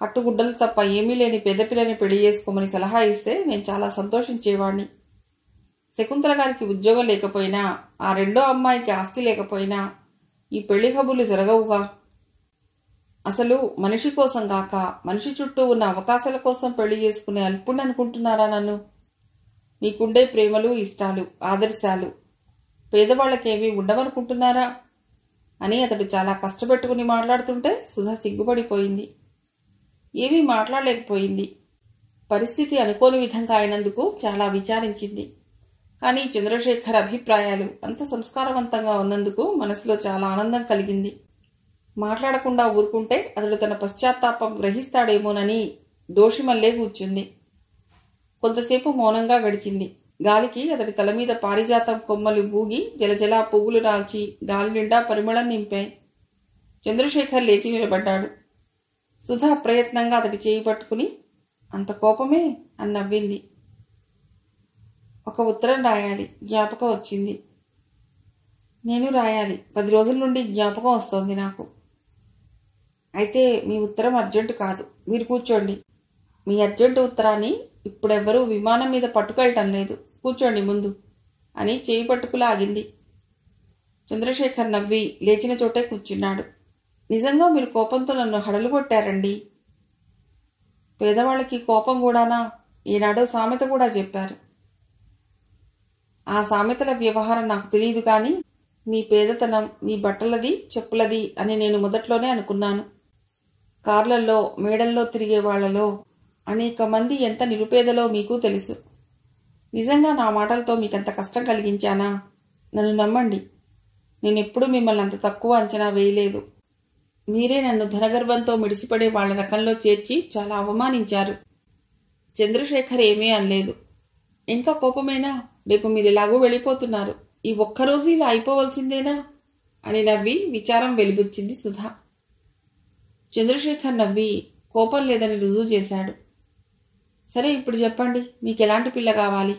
కట్టుగుడ్డలు తప్ప ఏమీ లేని పెద్దపిల్లని పెళ్ళి చేసుకోమని సలహా ఇస్తే నేను చాలా సంతోషించేవాణ్ణి. శకుంతల గారికి ఉద్యోగం లేకపోయినా ఆ రెండో అమ్మాయికి ఆస్తి లేకపోయినా ఈ పెళ్ళి హబులు జరగవుగా? అసలు మనిషి కోసం కాక మనిషి చుట్టూ ఉన్న అవకాశాల కోసం పెళ్ళి చేసుకునే అల్పుణ్ణి అనుకుంటున్నారా నన్ను? మీకుండే ప్రేమలు ఇష్టాలు ఆదర్శాలు పేదవాళ్ళకేమీ ఉండవనుకుంటున్నారా? అని అతడు చాలా కష్టపెట్టుకుని మాట్లాడుతుంటే సుధా సిగ్గుపడిపోయింది. ఏమీ మాట్లాడలేకపోయింది. పరిస్థితి అనుకోని విధంగా అయినందుకు చాలా విచారించింది. కానీ చంద్రశేఖర్ అభిప్రాయాలు అంత సంస్కారవంతంగా ఉన్నందుకు మనసులో చాలా ఆనందం కలిగింది. మాట్లాడకుండా ఊరుకుంటే అతడు తన పశ్చాత్తాపం గ్రహిస్తాడేమోనని దోషిమల్లే కూర్చుంది. కొంతసేపు మౌనంగా గడిచింది. గాలికి అతడి తల మీద పారిజాతం కొమ్మలు బూగి జలజల పువ్వులు రాల్చి గాలి నిండా పరిమళం నింపాయి చంద్రశేఖర్ లేచి నిలబడ్డాడు. సుధా ప్రయత్నంగా అతడి చేయి పట్టుకుని అంత కోపమే? అని నవ్వింది. ఒక ఉత్తరం రాయాలి. జ్ఞాపకం వచ్చింది. నేను రాయాలి. పది రోజుల నుండి జ్ఞాపకం వస్తోంది నాకు. అయితే మీ ఉత్తరం అర్జెంటు కాదు. మీరు కూర్చోండి. మీ అర్జెంటు ఉత్తరాన్ని ఇప్పుడెవ్వరూ విమానం మీద పట్టుకెళ్ళటం లేదు. కూర్చోండి ముందు అని చేయి పట్టుకులాగింది చంద్రశేఖర్ నవ్వి లేచిన చోటే కూర్చున్నాడు. నిజంగా మీరు కోపంతో నన్ను హడలు కొట్టారండి పేదవాళ్ళకి కోపం కూడానా? ఈనాడో సామెత కూడా చెప్పారు. ఆ సామెతల వ్యవహారం నాకు తెలియదు కానీ మీ పేదతనం మీ బట్టలది చెప్పులది అని నేను మొదట్లోనే అనుకున్నాను. కార్లల్లో మేడల్లో తిరిగే వాళ్ళలో అనేక మంది ఎంత నిరుపేదలో మీకు తెలుసు. నిజంగా నా మాటలతో మీకంత కష్టం కలిగించానా? నన్ను నమ్మండి. నేనెప్పుడూ మిమ్మల్ని అంత తక్కువ అంచనా వేయలేదు. మీరే నన్ను ధనగర్వంతో మిడిసిపడే వాళ్ళ రకంలో చేర్చి చాలా అవమానించారు. చంద్రశేఖర్ ఏమీ అనలేదు. ఇంకా కోపమేనా? రేపు మీరు ఎలాగో వెళ్ళిపోతున్నారు. ఈ ఒక్కరోజు ఇలా అయిపోవలసిందేనా? అని నవ్వి విచారం వెలిబుచ్చింది సుధా. చంద్రశేఖర్ నవ్వి కోపం లేదని రుజువు చేశాడు. సరే ఇప్పుడు చెప్పండి మీకు ఎలాంటి పిల్ల కావాలి?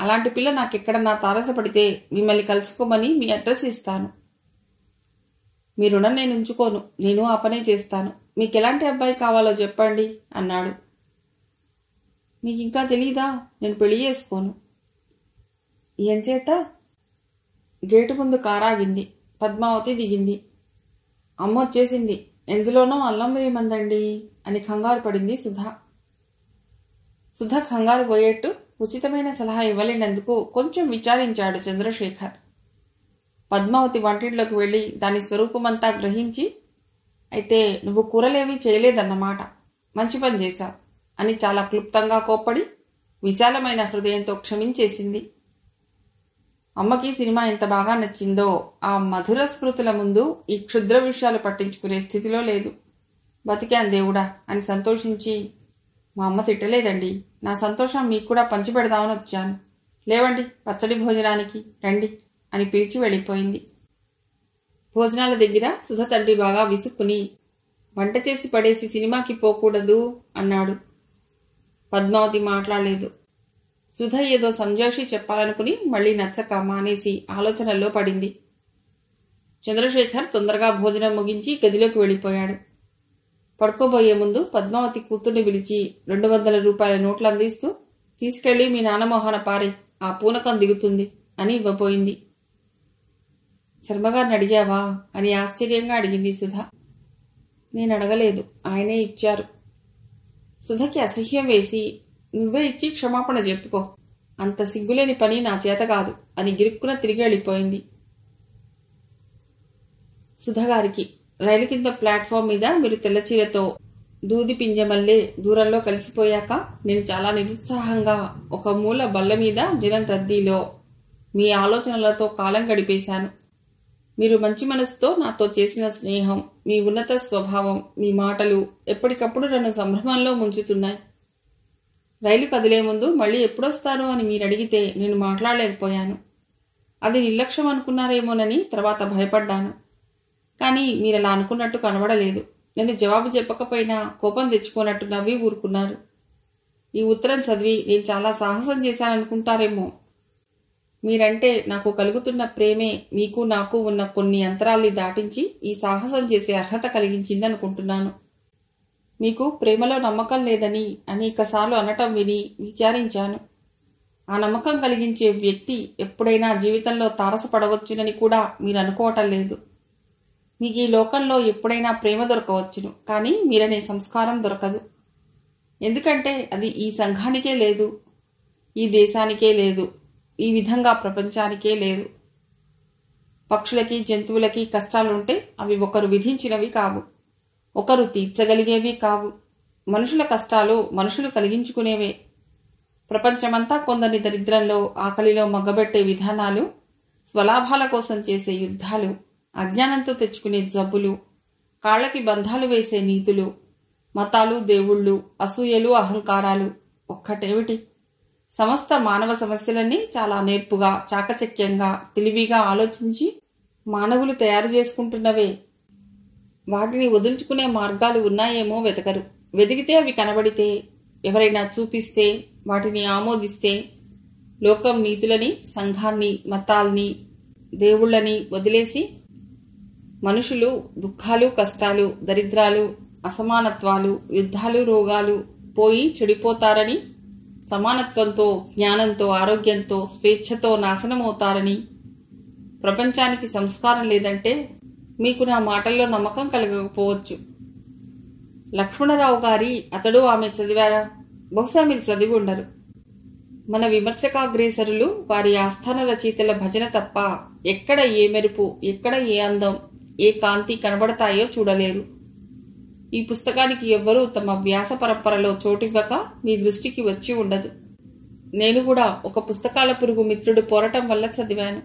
అలాంటి పిల్ల నాకెక్కడన్నా తారసపడితే మిమ్మల్ని కలుసుకోమని మీ అడ్రస్ ఇస్తాను. మీ రుణం నేను ఉంచుకోను నేను ఆ పనే చేస్తాను. మీకు ఎలాంటి అబ్బాయి కావాలో చెప్పండి అన్నాడు. మీకు ఇంకా తెలీదా? నేను పెళ్ళి చేసుకోను. ఎంచేత గేటు ముందు కారాగింది. పద్మావతి దిగింది. అమ్మ వచ్చేసింది. ఎందులోనో అల్లం వేయమందండి అని కంగారు పడింది సుధా. సుధ కంగారు పోయేట్టు ఉచితమైన సలహా ఇవ్వలేనందుకు కొంచెం విచారించాడు చంద్రశేఖర్. పద్మావతి వంటింట్లోకి వెళ్ళి దాని స్వరూపమంతా గ్రహించి అయితే నువ్వు కూరలేమీ చేయలేదన్నమాట. మంచి పని చేశావు అని చాలా క్లుప్తంగా కోప్పడి విశాలమైన హృదయంతో క్షమించేసింది. అమ్మకి సినిమా ఎంత బాగా నచ్చిందో ఆ మధుర స్మృతుల ముందు ఈ క్షుద్ర విషయాలు పట్టించుకునే స్థితిలో లేదు. బతికాను దేవుడా అని సంతోషించి మా అమ్మ తిట్టలేదండి. నా సంతోషం మీకు కూడా పంచిపెడదామని వచ్చాను. లేవండి పచ్చడి భోజనానికి రండి అని పిలిచి వెళ్ళిపోయింది. భోజనాల దగ్గర సుధ తండ్రి బాగా విసుక్కుని వంట చేసి పడేసి సినిమాకి పోకూడదు అన్నాడు. పద్మావతి మాట్లాడలేదు. సుధ ఏదో సంజోషి చెప్పాలనుకుని మళ్ళీ నచ్చక మానేసి ఆలోచనల్లో పడింది. చంద్రశేఖర్ తొందరగా భోజనం ముగించి గదిలోకి వెళ్ళిపోయాడు. పడుకోబోయే ముందు పద్మావతి కూతుర్ని పిలిచి రెండు వందల రూపాయల నోట్లు అందిస్తూ తీసుకెళ్ళి మీ నాన్నమోహన పారే ఆ పూనకం దిగుతుంది అని ఇవ్వబోయింది. శర్మగారిని అడిగావా? అని ఆశ్చర్యంగా అడిగింది సుధ. నేను అడగలేదు ఆయనే ఇచ్చారు. సుధకి అసహ్యం వేసి నువ్వే ఇచ్చి క్షమాపణ చెప్పుకో. అంత సిగ్గులేని పని నా చేత కాదు అని గిరుక్కున తిరిగి వెళ్ళిపోయింది. సుధగారికి రైలు కింద ప్లాట్ఫామ్ మీద మీరు తెల్లచీరతో దూది పింజమల్లే దూరంలో కలిసిపోయాక నేను చాలా నిరుత్సాహంగా ఒక మూల బల్ల మీద జనం రద్దీలో మీ ఆలోచనలతో కాలం గడిపేశాను. మీరు మంచి మనసుతో నాతో చేసిన స్నేహం మీ ఉన్నత స్వభావం మీ మాటలు ఎప్పటికప్పుడు నన్ను సంభ్రమంలో ముంచుతున్నాయి. రైలు కదిలే ముందు మళ్ళీ ఎప్పుడొస్తారు అని మీరు అడిగితే నేను మాట్లాడలేకపోయాను. అది నిర్లక్ష్యం అనుకున్నారేమోనని తర్వాత భయపడ్డాను. కానీ మీరు అలా అనుకున్నట్టు కనబడలేదు. నేను జవాబు చెప్పకపోయినా కోపం తెచ్చుకోనట్టు నవ్వి ఊరుకున్నారు. ఈ ఉత్తరం చదివి నేను చాలా సాహసం చేశాననుకుంటారేమో. మీరంటే నాకు కలుగుతున్న ప్రేమే మీకు నాకు ఉన్న కొన్ని అంతరాల్ని దాటించి ఈ సాహసం చేసే అర్హత కలిగించింది అనుకుంటున్నాను మీకు ప్రేమలో నమ్మకం లేదని అనేకసార్లు అనటం విని విచారించాను. ఆ నమ్మకం కలిగించే వ్యక్తి ఎప్పుడైనా జీవితంలో తారసపడవచ్చునని కూడా మీరు అనుకోవటం లేదు. మీకు ఈ లోకంలో ఎప్పుడైనా ప్రేమ దొరకవచ్చును కానీ మీరనే సంస్కారం దొరకదు. ఎందుకంటే అది ఈ సంఘానికే లేదు ఈ దేశానికే లేదు ఈ విధంగా ప్రపంచానికే లేదు. పక్షులకి జంతువులకి కష్టాలుంటే అవి ఒకరు విధించినవి కావు. ఒకరు తీర్చగలిగేవి కావు. మనుషుల కష్టాలు మనుషులు కలిగించుకునేవే. ప్రపంచమంతా కొందరిని దరిద్రంలో ఆకలిలో మగ్గబెట్టే విధానాలు స్వలాభాల కోసం చేసే యుద్ధాలు అజ్ఞానంతో తెచ్చుకునే జబ్బులు కాళ్ళకి బంధాలు వేసే నీతులు మతాలు దేవుళ్ళు అసూయలు అహంకారాలు ఒక్కటేమిటి? సమస్త మానవ సమస్యలన్నీ చాలా నేర్పుగా చాకచక్యంగా తెలివిగా ఆలోచించి మానవులు తయారు చేసుకుంటున్నవే. వాటిని వదులుచుకునే మార్గాలు ఉన్నాయేమో వెతకరు. వెతికితే అవి కనబడితే ఎవరైనా చూపిస్తే వాటిని ఆమోదిస్తే లోకం నీతులని సంఘాన్ని మతాల్ని దేవుళ్ళని వదిలేసి మనుషులు దుఃఖాలు కష్టాలు దరిద్రాలు అసమానత్వాలు యుద్ధాలు రోగాలు పోయి చెడిపోతారని సమానత్వంతో జ్ఞానంతో ఆరోగ్యంతో స్వేచ్ఛతో నాశనమవుతారని ప్రపంచానికి సంస్కారం లేదంటే మీకు నా మాటల్లో నమ్మకం కలగకపోవచ్చు. లక్ష్మణరావు గారి అతడు ఆమె చదివారా? బహుశా మీరు చదివి ఉండరు. మన విమర్శకాగ్రేసరులు వారి ఆస్థాన రచయితల భజన తప్ప ఎక్కడ ఏ మెరుపు ఎక్కడ ఏ అందం ఏ కాంతి కనబడతాయో చూడలేరు. ఈ పుస్తకానికి ఎవ్వరూ తమ వ్యాస పరంపరలో చోటివ్వక మీ దృష్టికి వచ్చి ఉండదు. నేను కూడా ఒక పుస్తకాల పురుగు మిత్రుడు పోరటం వల్ల చదివాను.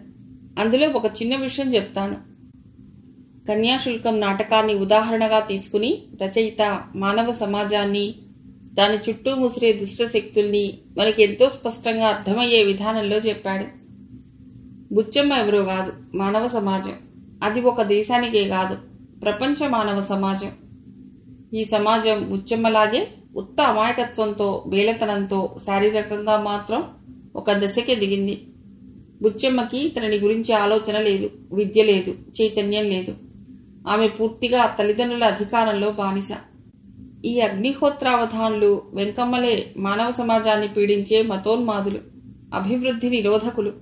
అందులో ఒక చిన్న విషయం చెప్తాను. కన్యాశుల్కం నాటకాన్ని ఉదాహరణగా తీసుకుని రచయిత మానవ సమాజాన్ని దాని చుట్టూ ముసిరే దుష్ట శక్తుల్ని మనకి ఎంతో స్పష్టంగా అర్థమయ్యే విధానంలో చెప్పాడు. బుచ్చమ్మ ఎవరో కాదు మానవ సమాజం. అది ఒక దేశానికే కాదు ప్రపంచ మానవ సమాజం. ఈ సమాజం బుచ్చమ్మలాగే ఉత్త అమాయకత్వంతో బేలతనంతో శారీరకంగా మాత్రం ఒక దశకే దిగింది. బుచ్చమ్మకి తనని గురించి ఆలోచన లేదు విద్య లేదు చైతన్యం లేదు. ఆమె పూర్తిగా తల్లిదండ్రుల అధికారంలో బానిస. ఈ అగ్నిహోత్రావధానులు వెంకమ్మలే మానవ సమాజాన్ని పీడించే మతోన్మాదులు అభివృద్ధి నిరోధకులు.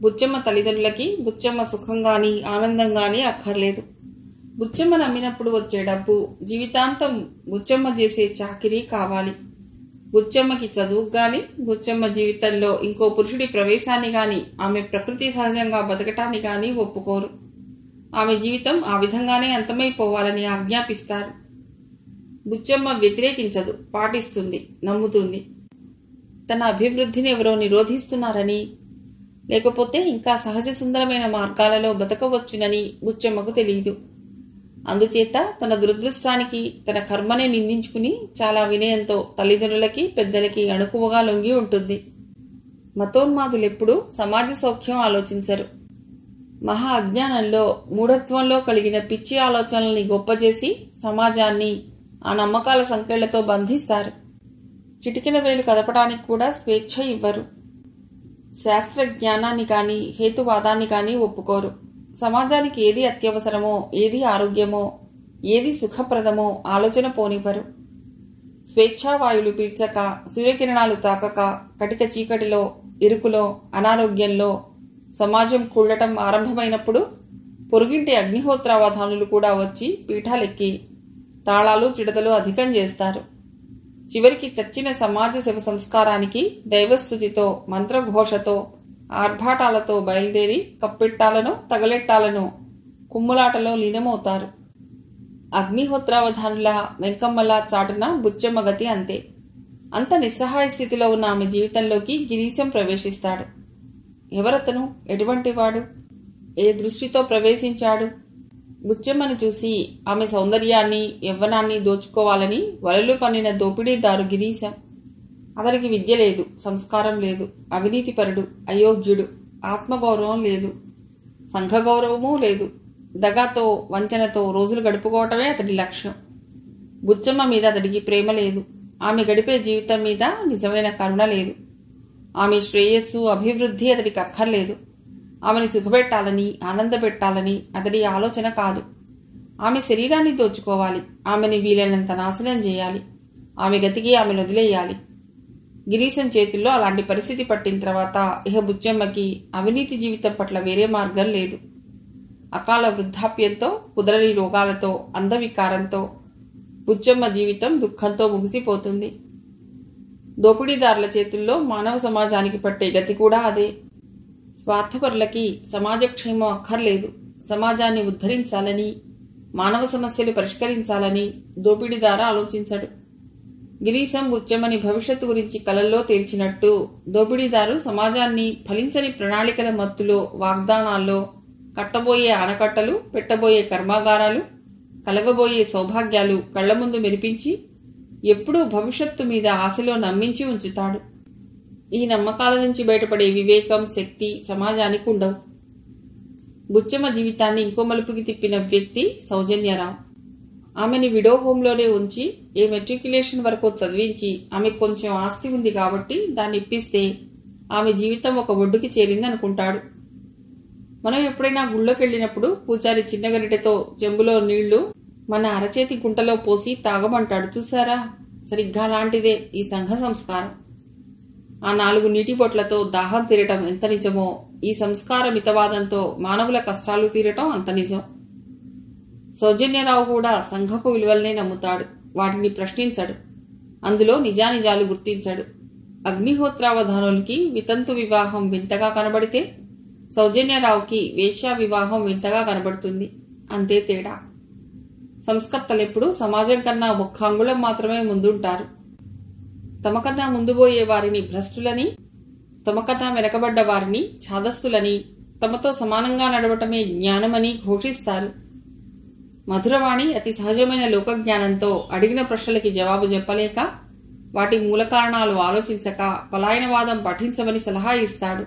బుచ్చమ్మ తల్లిదండ్రులకి బుచ్చమ్మ సుఖంగాని ఆనందంగాని అక్కర్లేదు. బుచ్చమ్మ నమ్మినప్పుడు వచ్చే డబ్బు జీవితాంతం బుచ్చమ్మ చేసే చాకిరీ కావాలి. బుచ్చమ్మకి చదువు గాని బుచ్చమ్మ జీవితంలో ఇంకో పురుషుడి ప్రవేశాన్ని గాని ఆమె ప్రకృతి సహజంగా బతకటాన్ని గాని ఒప్పుకోరు. ఆమె జీవితం ఆ విధంగానే అంతమైపోవాలని ఆజ్ఞాపిస్తారు. బుచ్చమ్మ వ్యతిరేకించదు పాటిస్తుంది నమ్ముతుంది. తన అభివృద్ధిని ఎవరో నిరోధిస్తున్నారని లేకపోతే ఇంకా సహజ సుందరమైన మార్గాలలో బతకవచ్చునని బుచ్చమ్మకు తెలియదు అందుచేత తన దురదృష్టానికి తన కర్మనే నిందించుకుని చాలా వినయంతో తల్లిదండ్రులకి పెద్దలకి అణుకువగా లొంగి ఉంటుంది. మతోన్మాదులెప్పుడూ సమాజ సౌఖ్యం ఆలోచించరు. మహా అజ్ఞానంలో మూఢత్వంలో కలిగిన పిచ్చి ఆలోచనల్ని గొప్పచేసి సమాజాన్ని ఆ నమ్మకాల సంఖ్యలతో బంధిస్తారు. చిటికిన వేలు కదపడానికి కూడా స్వేచ్ఛ ఇవ్వరు. శాస్త్ర జ్ఞానాన్ని కానీ హేతువాదాన్ని కానీ ఒప్పుకోరు. సమాజానికి ఏది అత్యవసరమో ఏది ఆరోగ్యమో ఏది సుఖప్రదమో ఆలోచన పోనివ్వరు. స్వేచ్ఛావాయులు పీల్చక సూర్యకిరణాలు తాకక కటిక చీకటిలో ఇరుకులో అనారోగ్యంలో సమాజం కూడటం ఆరంభమైనప్పుడు పొరుగింటి అగ్నిహోత్రావధానులు కూడా వచ్చి పీఠాలెక్కి తాళాలు చిడతలు అధికం చేస్తారు. చివరికి చచ్చిన సమాజ శివ సంస్కారానికి దైవస్థుతితో మంత్రఘోషతో ఆర్భాటాలతో బయలుదేరి కప్పెట్టాలను తగలెట్టాలను కుమ్ములాటలో లీనమవుతారు. అగ్నిహోత్రావధానుల వెంకమ్మల చాటున బుచ్చమ్మగతి అంతే. అంత నిస్సహాయ స్థితిలో ఉన్న ఆమె జీవితంలోకి గిరీశం ప్రవేశిస్తాడు. ఎవరతను? ఎటువంటివాడు ఏ దృష్టితో ప్రవేశించాడు? బుచ్చమ్మను చూసి ఆమె సౌందర్యాన్ని యవ్వనాన్ని దోచుకోవాలని వలలు పన్నిన దోపిడీదారు గిరీశం. అతనికి విద్య లేదు సంస్కారం లేదు అవినీతిపరుడు అయోగ్యుడు ఆత్మగౌరవం లేదు సంఘగౌరవమూ లేదు. దగాతో వంచనతో రోజులు గడుపుకోవటమే అతడి లక్ష్యం. బుచ్చమ్మ మీద అతడికి ప్రేమ లేదు. ఆమె గడిపే జీవితం మీద నిజమైన కరుణ లేదు. ఆమె శ్రేయస్సు అభివృద్ధి అతడికి అక్కర్లేదు. ఆమెను సుఖపెట్టాలని ఆనందపెట్టాలని అతడి ఆలోచన కాదు. ఆమె శరీరాన్ని దోచుకోవాలి. ఆమెని వీలైనంత నాశనం చేయాలి. ఆమె గతికి ఆమెను వదిలేయాలి. గిరీశం చేతుల్లో అలాంటి పరిస్థితి పట్టిన తర్వాత ఇహ బుచ్చమ్మకి అవినీతి జీవితం పట్ల వేరే మార్గం లేదు. అకాల వృద్ధాప్యంతో కుదరని రోగాలతో అందవికారంతో బుచ్చమ్మ జీవితం దుఃఖంతో ముగిసిపోతుంది. దోపిడీదారుల చేతుల్లో మానవ సమాజానికి పట్టే గతి కూడా అదే. స్వార్థపరులకి సమాజక్షేమం అక్కర్లేదు. సమాజాన్ని ఉద్ధరించాలని మానవ సమస్యలు పరిష్కరించాలని దోపిడీదార ఆలోచించడు. గిరీశం బుచ్చమ్మని భవిష్యత్తు గురించి కలల్లో తేల్చినట్టు దోపిడీదారు సమాజాన్ని ఫలించని ప్రణాళికల మత్తులో వాగ్దానాల్లో కట్టబోయే ఆనకట్టలు పెట్టబోయే కర్మాగారాలు కలగబోయే సౌభాగ్యాలు కళ్ళ ముందు మెరిపించి ఎప్పుడూ భవిష్యత్తు మీద ఆశలో నమ్మించి ఉంచుతాడు. ఈ నమ్మకాల నుంచి బయటపడే వివేకం శక్తి సమాజానికి ఉండవు. బుచ్చమ్మ జీవితాన్ని ఇంకో మలుపుకి తిప్పిన వ్యక్తి సౌజన్యరావు. ఆమెని విడో హోంలోనే ఉంచి ఏ మెట్రికులేషన్ వరకు చదివించి ఆమె కొంచెం ఆస్తి ఉంది కాబట్టి దాన్ని ఇప్పిస్తే ఆమె జీవితం ఒక ఒడ్డుకి చేరింది అనుకుంటాడు మనం ఎప్పుడైనా గుళ్ళోకి వెళ్ళినప్పుడు పూజారి చిన్న గరిటెతో చెంబులో నీళ్ళు మన అరచేతి గుంటలో పోసి తాగమంటాడు. చూసారా సరిగ్గా లాంటిదే ఈ సంఘ సంస్కారం. ఆ నాలుగు నీటి బొట్లతో దాహం తీరటం ఎంత నిజమో ఈ సంస్కార మితవాదంతో మానవుల కష్టాలు తీరటం అంత నిజం. సౌజన్యరావు కూడా సంఘపు విలువల్నే నమ్ముతాడు. వాటిని ప్రశ్నించడు. అందులో నిజానిజాలు గుర్తించడు. అగ్నిహోత్రావధానులకి వితంతు వివాహం వింతగా కనబడితే సౌజన్యరావుకి వేశ్యా వివాహం వింతగా కనబడుతుంది. అంతే తేడా. సంస్కర్తలెప్పుడు సమాజం కన్నా ఒక్క అంగుళం మాత్రమే ముందుంటారు. తమకన్నా ముందు పోయే వారిని భ్రష్టులని తమకన్నా వెనకబడ్డ వారిని ఛాదస్తులని తమతో సమానంగా నడవటమే జ్ఞానమని ఘోషిస్తారు. మధురవాణి అతి సహజమైన లోకజ్ఞానంతో అడిగిన ప్రశ్నలకి జవాబు చెప్పలేక వాటి మూల కారణాలు ఆలోచించక పలాయనవాదం పఠించమని సలహా ఇస్తాడు.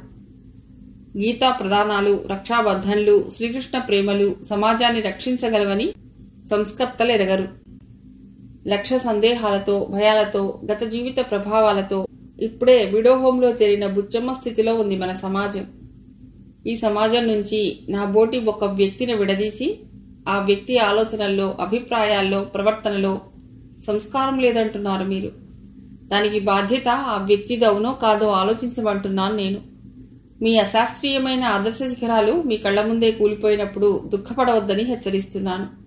గీతా ప్రధానాలు రక్షాబంధన్లు శ్రీకృష్ణ ప్రేమలు సమాజాన్ని రక్షించగలవని సంస్కర్తలు ఎదగరు లక్ష సందేహాలతో భయాలతో గత జీవిత ప్రభావాలతో ఇప్పుడే విడోహోంలో చేరిన బుచ్చమ్మ స్థితిలో ఉంది మన సమాజం. ఈ సమాజం నుంచి నా బోటి ఒక వ్యక్తిని విడదీసి ఆ వ్యక్తి ఆలోచనల్లో అభిప్రాయాల్లో ప్రవర్తనలో సంస్కారం లేదంటున్నారు మీరు. దానికి బాధ్యత ఆ వ్యక్తిదవునో కాదో ఆలోచించమంటున్నాను నేను. మీ అశాస్త్రీయమైన ఆదర్శ శిఖరాలు మీ కళ్ళ ముందే కూలిపోయినప్పుడు దుఃఖపడవద్దని హెచ్చరిస్తున్నాను.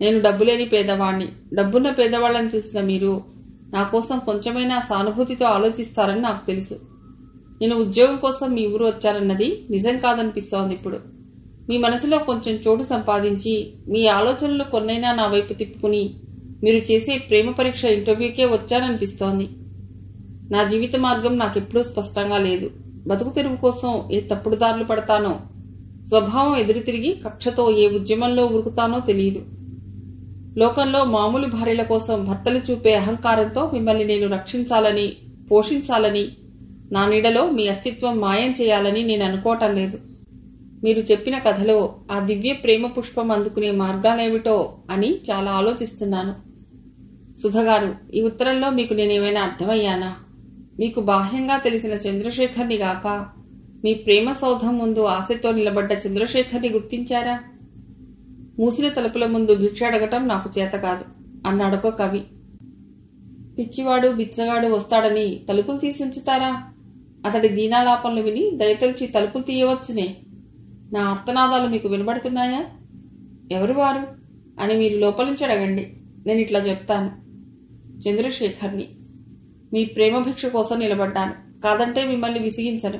నేను డబ్బులేని పేదవాణ్ణి. డబ్బున్న పేదవాళ్ళని చూసిన మీరు నా కోసం కొంచెమైనా సానుభూతితో ఆలోచిస్తారని నాకు తెలుసు. నేను ఉద్యోగం కోసం మీ ఊరు వచ్చానన్నది నిజం కాదనిపిస్తోంది ఇప్పుడు. మీ మనసులో కొంచెం చోటు సంపాదించి మీ ఆలోచనలు కొన్నైనా నా వైపు తిప్పుకుని మీరు చేసే ప్రేమ పరీక్ష ఇంటర్వ్యూకే వచ్చాననిపిస్తోంది. నా జీవిత మార్గం నాకెప్పుడూ స్పష్టంగా లేదు. బతుకు తెరువు కోసం ఏ తప్పుడు దారులు పడతానో స్వభావం ఎదురు తిరిగి కక్షతో ఏ ఉద్యమంలో ఉరుకుతానో తెలియదు లోకంలో మామూలు భార్యల కోసం భర్తలు చూపే అహంకారంతో మిమ్మల్ని నేను రక్షించాలని పోషించాలని నా నీడలో మీ అస్తిత్వం మాయం చేయాలని నేను అనుకోవటం లేదు. మీరు చెప్పిన కథలో ఆ దివ్య ప్రేమ పుష్పం అందుకునే మార్గాలేమిటో అని చాలా ఆలోచిస్తున్నాను. సుధగారు ఈ ఉత్తరంలో మీకు నేనేమైనా అర్థమయ్యానా? మీకు బాహ్యంగా తెలిసిన చంద్రశేఖర్ని గాక మీ ప్రేమ సౌధం ముందు ఆశతో నిలబడ్డ చంద్రశేఖర్ని గుర్తించారా? మూసిన తలుపుల ముందు భిక్ష అడగటం నాకు చేత కాదు అన్నాడొక కవి. పిచ్చివాడు బిచ్చగాడు వస్తాడని తలుపులు తీసి ఉంచుతారా? అతడి దీనాలాపనలు విని దయతలిచి తలుపులు తీయవచ్చునే. నా అర్థనాదాలు మీకు వినబడుతున్నాయా? ఎవరు వారు? అని మీరు లోపలించి అడగండి. నేను ఇట్లా చెప్తాను. చంద్రశేఖర్ని. మీ ప్రేమ భిక్ష కోసం నిలబడ్డాను. కాదంటే మిమ్మల్ని విసిగించను.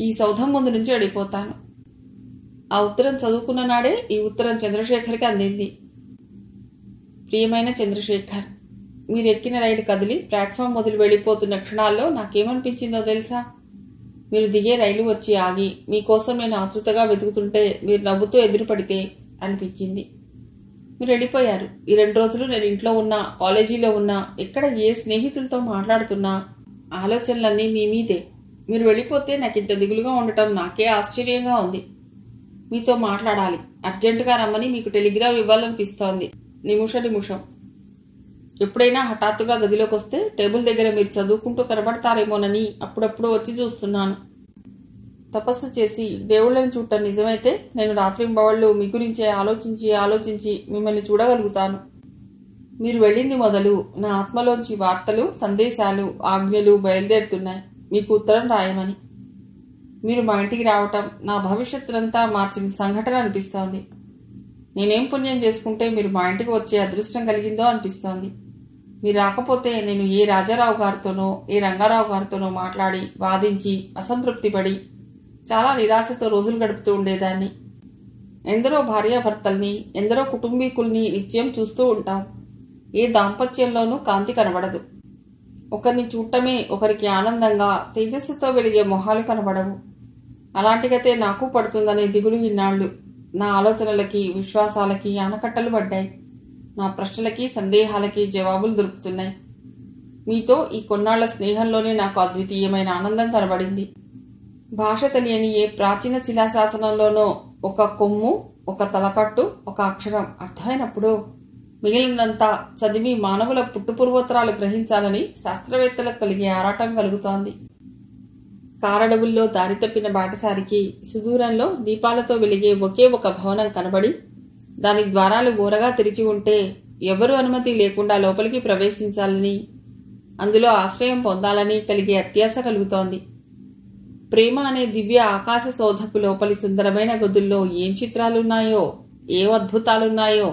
ఈ సౌధం ముందు నుంచి అడిగిపోతాను. ఆ ఉత్తరం చదువుకున్న నాడే ఈ ఉత్తరం చంద్రశేఖర్కి అందింది. ప్రియమైన చంద్రశేఖర్ మీరు ఎక్కిన రైలు కదిలి ప్లాట్ఫామ్ వదిలి వెళ్ళిపోతున్న క్షణాల్లో నాకేమనిపించిందో తెలుసా? మీరు దిగే రైలు వచ్చి ఆగి మీకోసం నేను ఆతృతగా వెతుకుతుంటే మీరు నవ్వుతూ ఎదురుపడితే అనిపించింది. మీరు వెళ్ళిపోయారు. ఈ రెండు రోజులు నేను ఇంట్లో ఉన్నా కాలేజీలో ఉన్నా ఎక్కడ ఏ స్నేహితులతో మాట్లాడుతున్నా ఆలోచనలన్నీ మీ మీదే. మీరు వెళ్ళిపోతే నాకు ఇంత దిగులుగా ఉండటం నాకే ఆశ్చర్యంగా ఉంది. మీతో మాట్లాడాలి. అర్జెంటుగా రమ్మని మీకు టెలిగ్రామ్ ఇవ్వాలనిపిస్తోంది. నిమిష నిమిషం. ఎప్పుడైనా హఠాత్తుగా గదిలోకి వస్తే టేబుల్ దగ్గర మీరు చదువుకుంటూ కనబడతారేమోనని అప్పుడప్పుడు వచ్చి చూస్తున్నాను. తపస్సు చేసి దేవుళ్ళని చూడటం నిజమైతే నేను రాత్రింబవళ్ళు మీ గురించే ఆలోచించి ఆలోచించి మిమ్మల్ని చూడగలుగుతాను. మీరు వెళ్ళింది మొదలు నా ఆత్మలోంచి వార్తలు సందేశాలు ఆజ్ఞలు బయలుదేరుతున్నాయి. మీకు ఉత్తరం రాయమని. మీరు మా ఇంటికి రావటం నా భవిష్యత్తునంతా మార్చిన సంఘటన అనిపిస్తోంది. నేనేం పుణ్యం చేసుకుంటే మీరు మా ఇంటికి వచ్చే అదృష్టం కలిగిందో అనిపిస్తోంది. మీరు రాకపోతే నేను ఏ రాజారావు గారితోనో ఏ రంగారావు గారితోనో మాట్లాడి వాదించి అసంతృప్తి పడి చాలా నిరాశతో రోజులు గడుపుతూ ఉండేదాన్ని. ఎందరో భార్యాభర్తల్ని ఎందరో కుటుంబీకుల్ని నిత్యం చూస్తూ ఉంటాం. ఏ దాంపత్యంలోనూ కాంతి కనబడదు. ఒకరిని చూడటమే ఒకరికి ఆనందంగా తేజస్సుతో వెలిగే మొహాలు కనబడవు. అలాంటి గతే నాకు పడుతుందనే దిగులు ఇన్నాళ్ళు. నా ఆలోచనలకి విశ్వాసాలకి ఆనకట్టలు పడ్డాయి. నా ప్రశ్నలకి సందేహాలకి జవాబులు దొరుకుతున్నాయి. మీతో ఈ కొన్నాళ్ళ స్నేహంలోనే నాకు అద్వితీయమైన ఆనందం కనబడింది. భాష తెలియని ఏ ప్రాచీన శిలాశాసనంలోనో ఒక కొమ్ము ఒక తలకట్టు ఒక అక్షరం అర్థమైనప్పుడు మిగిలినంతా చదివి మానవుల పుట్టుపూర్వోత్తరాలు గ్రహించాలని శాస్త్రవేత్తలకు కలిగే ఆరాటం కలుగుతోంది. కారడవుల్లో దారితప్పిన బాటసారికి సుదూరంలో దీపాలతో వెలిగే ఒకే ఒక భవనం కనబడి దాని ద్వారాలు బోరగా తెరిచి ఉంటే ఎవరు అనుమతి లేకుండా లోపలికి ప్రవేశించాలని అందులో ఆశ్రయం పొందాలని కలిగే అత్యాశ కలుగుతోంది. ప్రేమ అనే దివ్య ఆకాశ సౌధపు లోపలి సుందరమైన గదుల్లో ఏం చిత్రాలున్నాయో ఏ అద్భుతాలున్నాయో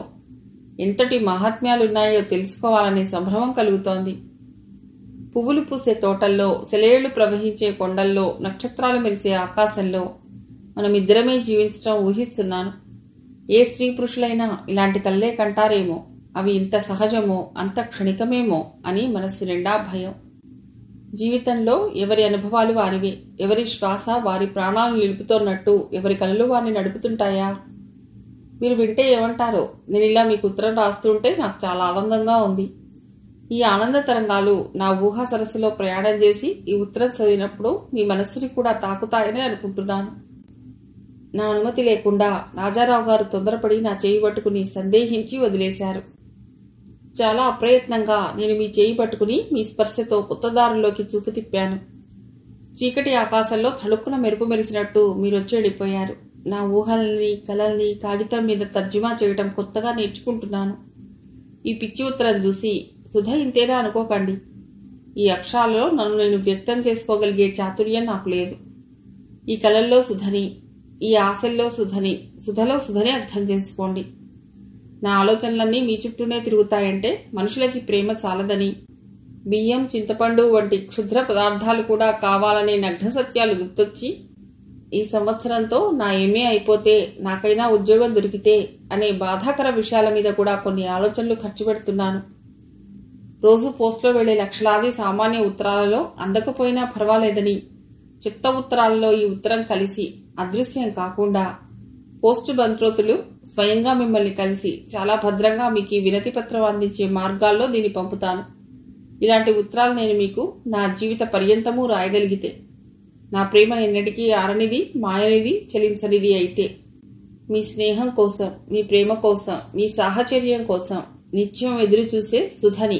ఎంతటి మహాత్మ్యాలున్నాయో తెలుసుకోవాలనే సంభ్రమం కలుగుతోంది. పువ్వులు పూసే తోటల్లో సెలయేళ్ళు ప్రవహించే కొండల్లో నక్షత్రాలు మెరిసే ఆకాశంలో మనమిద్దరమే జీవించటం ఊహిస్తున్నాను. ఏ స్త్రీ పురుషులైనా ఇలాంటి కళ్ళే కంటారేమో? అవి ఇంత సహజమో? అంత క్షణికమేమో? అని మనస్సు నిండా భయం. జీవితంలో ఎవరి అనుభవాలు వారివే? ఎవరి శ్వాస వారి ప్రాణాలను నిలుపుతోన్నట్టు ఎవరి కళ్ళు వారిని నడుపుతుంటాయా? మీరు వింటే ఏమంటారో? నేను ఇలా మీకు ఉత్తరం రాస్తుంటే నాకు చాలా ఆనందంగా ఉంది. ఈ ఆనంద తరంగాలు నా ఊహా సరస్సులో ప్రయాణం చేసి ఈ ఉత్తరం చదివినప్పుడు మీ మనస్సుని కూడా తాకుతాయని అనుకుంటున్నాను. నా అనుమతి లేకుండా రాజారావు గారు తొందరపడి నా చేయి పట్టుకుని సందేహించి వదిలేశారు. చాలా అప్రయత్నంగా నేను మీ చేయి పట్టుకుని మీ స్పర్శతో కొత్తదారుల్లోకి చూపు తిప్పాను. చీకటి ఆకాశంలో తళుక్కున మెరుపు మెరిసినట్టు మీరొచ్చి వెళ్ళిపోయారు. నా ఊహల్ని కలల్ని కాగితం మీద తర్జుమా చేయటం కొత్తగా నేర్చుకుంటున్నాను. ఈ పిచ్చి ఉత్తరం చూసి సుధ ఇంతేనా అనుకోకండి. ఈ అక్షరాలలో నన్ను నేను వ్యక్తం చేసుకోగలిగే చాతుర్యం నాకు లేదు. ఈ కళల్లో సుధని ఈ ఆశల్లో సుధని సుధలో సుధని అర్థం చేసుకోండి. నా ఆలోచనలన్నీ మీ చుట్టూనే తిరుగుతాయంటే మనుషులకి ప్రేమ చాలదని. బియ్యం చింతపండు వంటి క్షుద్ర పదార్థాలు కూడా కావాలనే నగ్న సత్యాలు గుర్తొచ్చి ఈ సంవత్సరంతో నా ఏమీ అయిపోతే నాకైనా ఉద్యోగం దొరికితే అనే బాధాకర విషయాల మీద కూడా కొన్ని ఆలోచనలు ఖర్చు పెడుతున్నాను. రోజు పోస్ట్లో వెళ్ళే లక్షలాది సామాన్య ఉత్తరాలలో అందకపోయినా పర్వాలేదని చిత్త ఉత్తరాలలో ఈ ఉత్తరం కలిసి అదృశ్యం కాకుండా పోస్టు బంత్రోతులు స్వయంగా మిమ్మల్ని కలిసి చాలా భద్రంగా మీకు ఈ వినతి పత్రం అందించే మార్గాల్లో దీన్ని పంపుతాను. ఇలాంటి ఉత్తరాలు నేను మీకు నా జీవిత పర్యంతము రాయగలిగితే నా ప్రేమ ఎన్నటికీ ఆరనిది మాయనిది చలించనిది అయితే మీ స్నేహం కోసం మీ ప్రేమ కోసం మీ సాహచర్యం కోసం నిత్యం ఎదురు చూసే సుధని.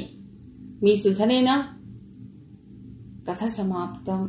మీ సుధనేనా కథ సమాప్తం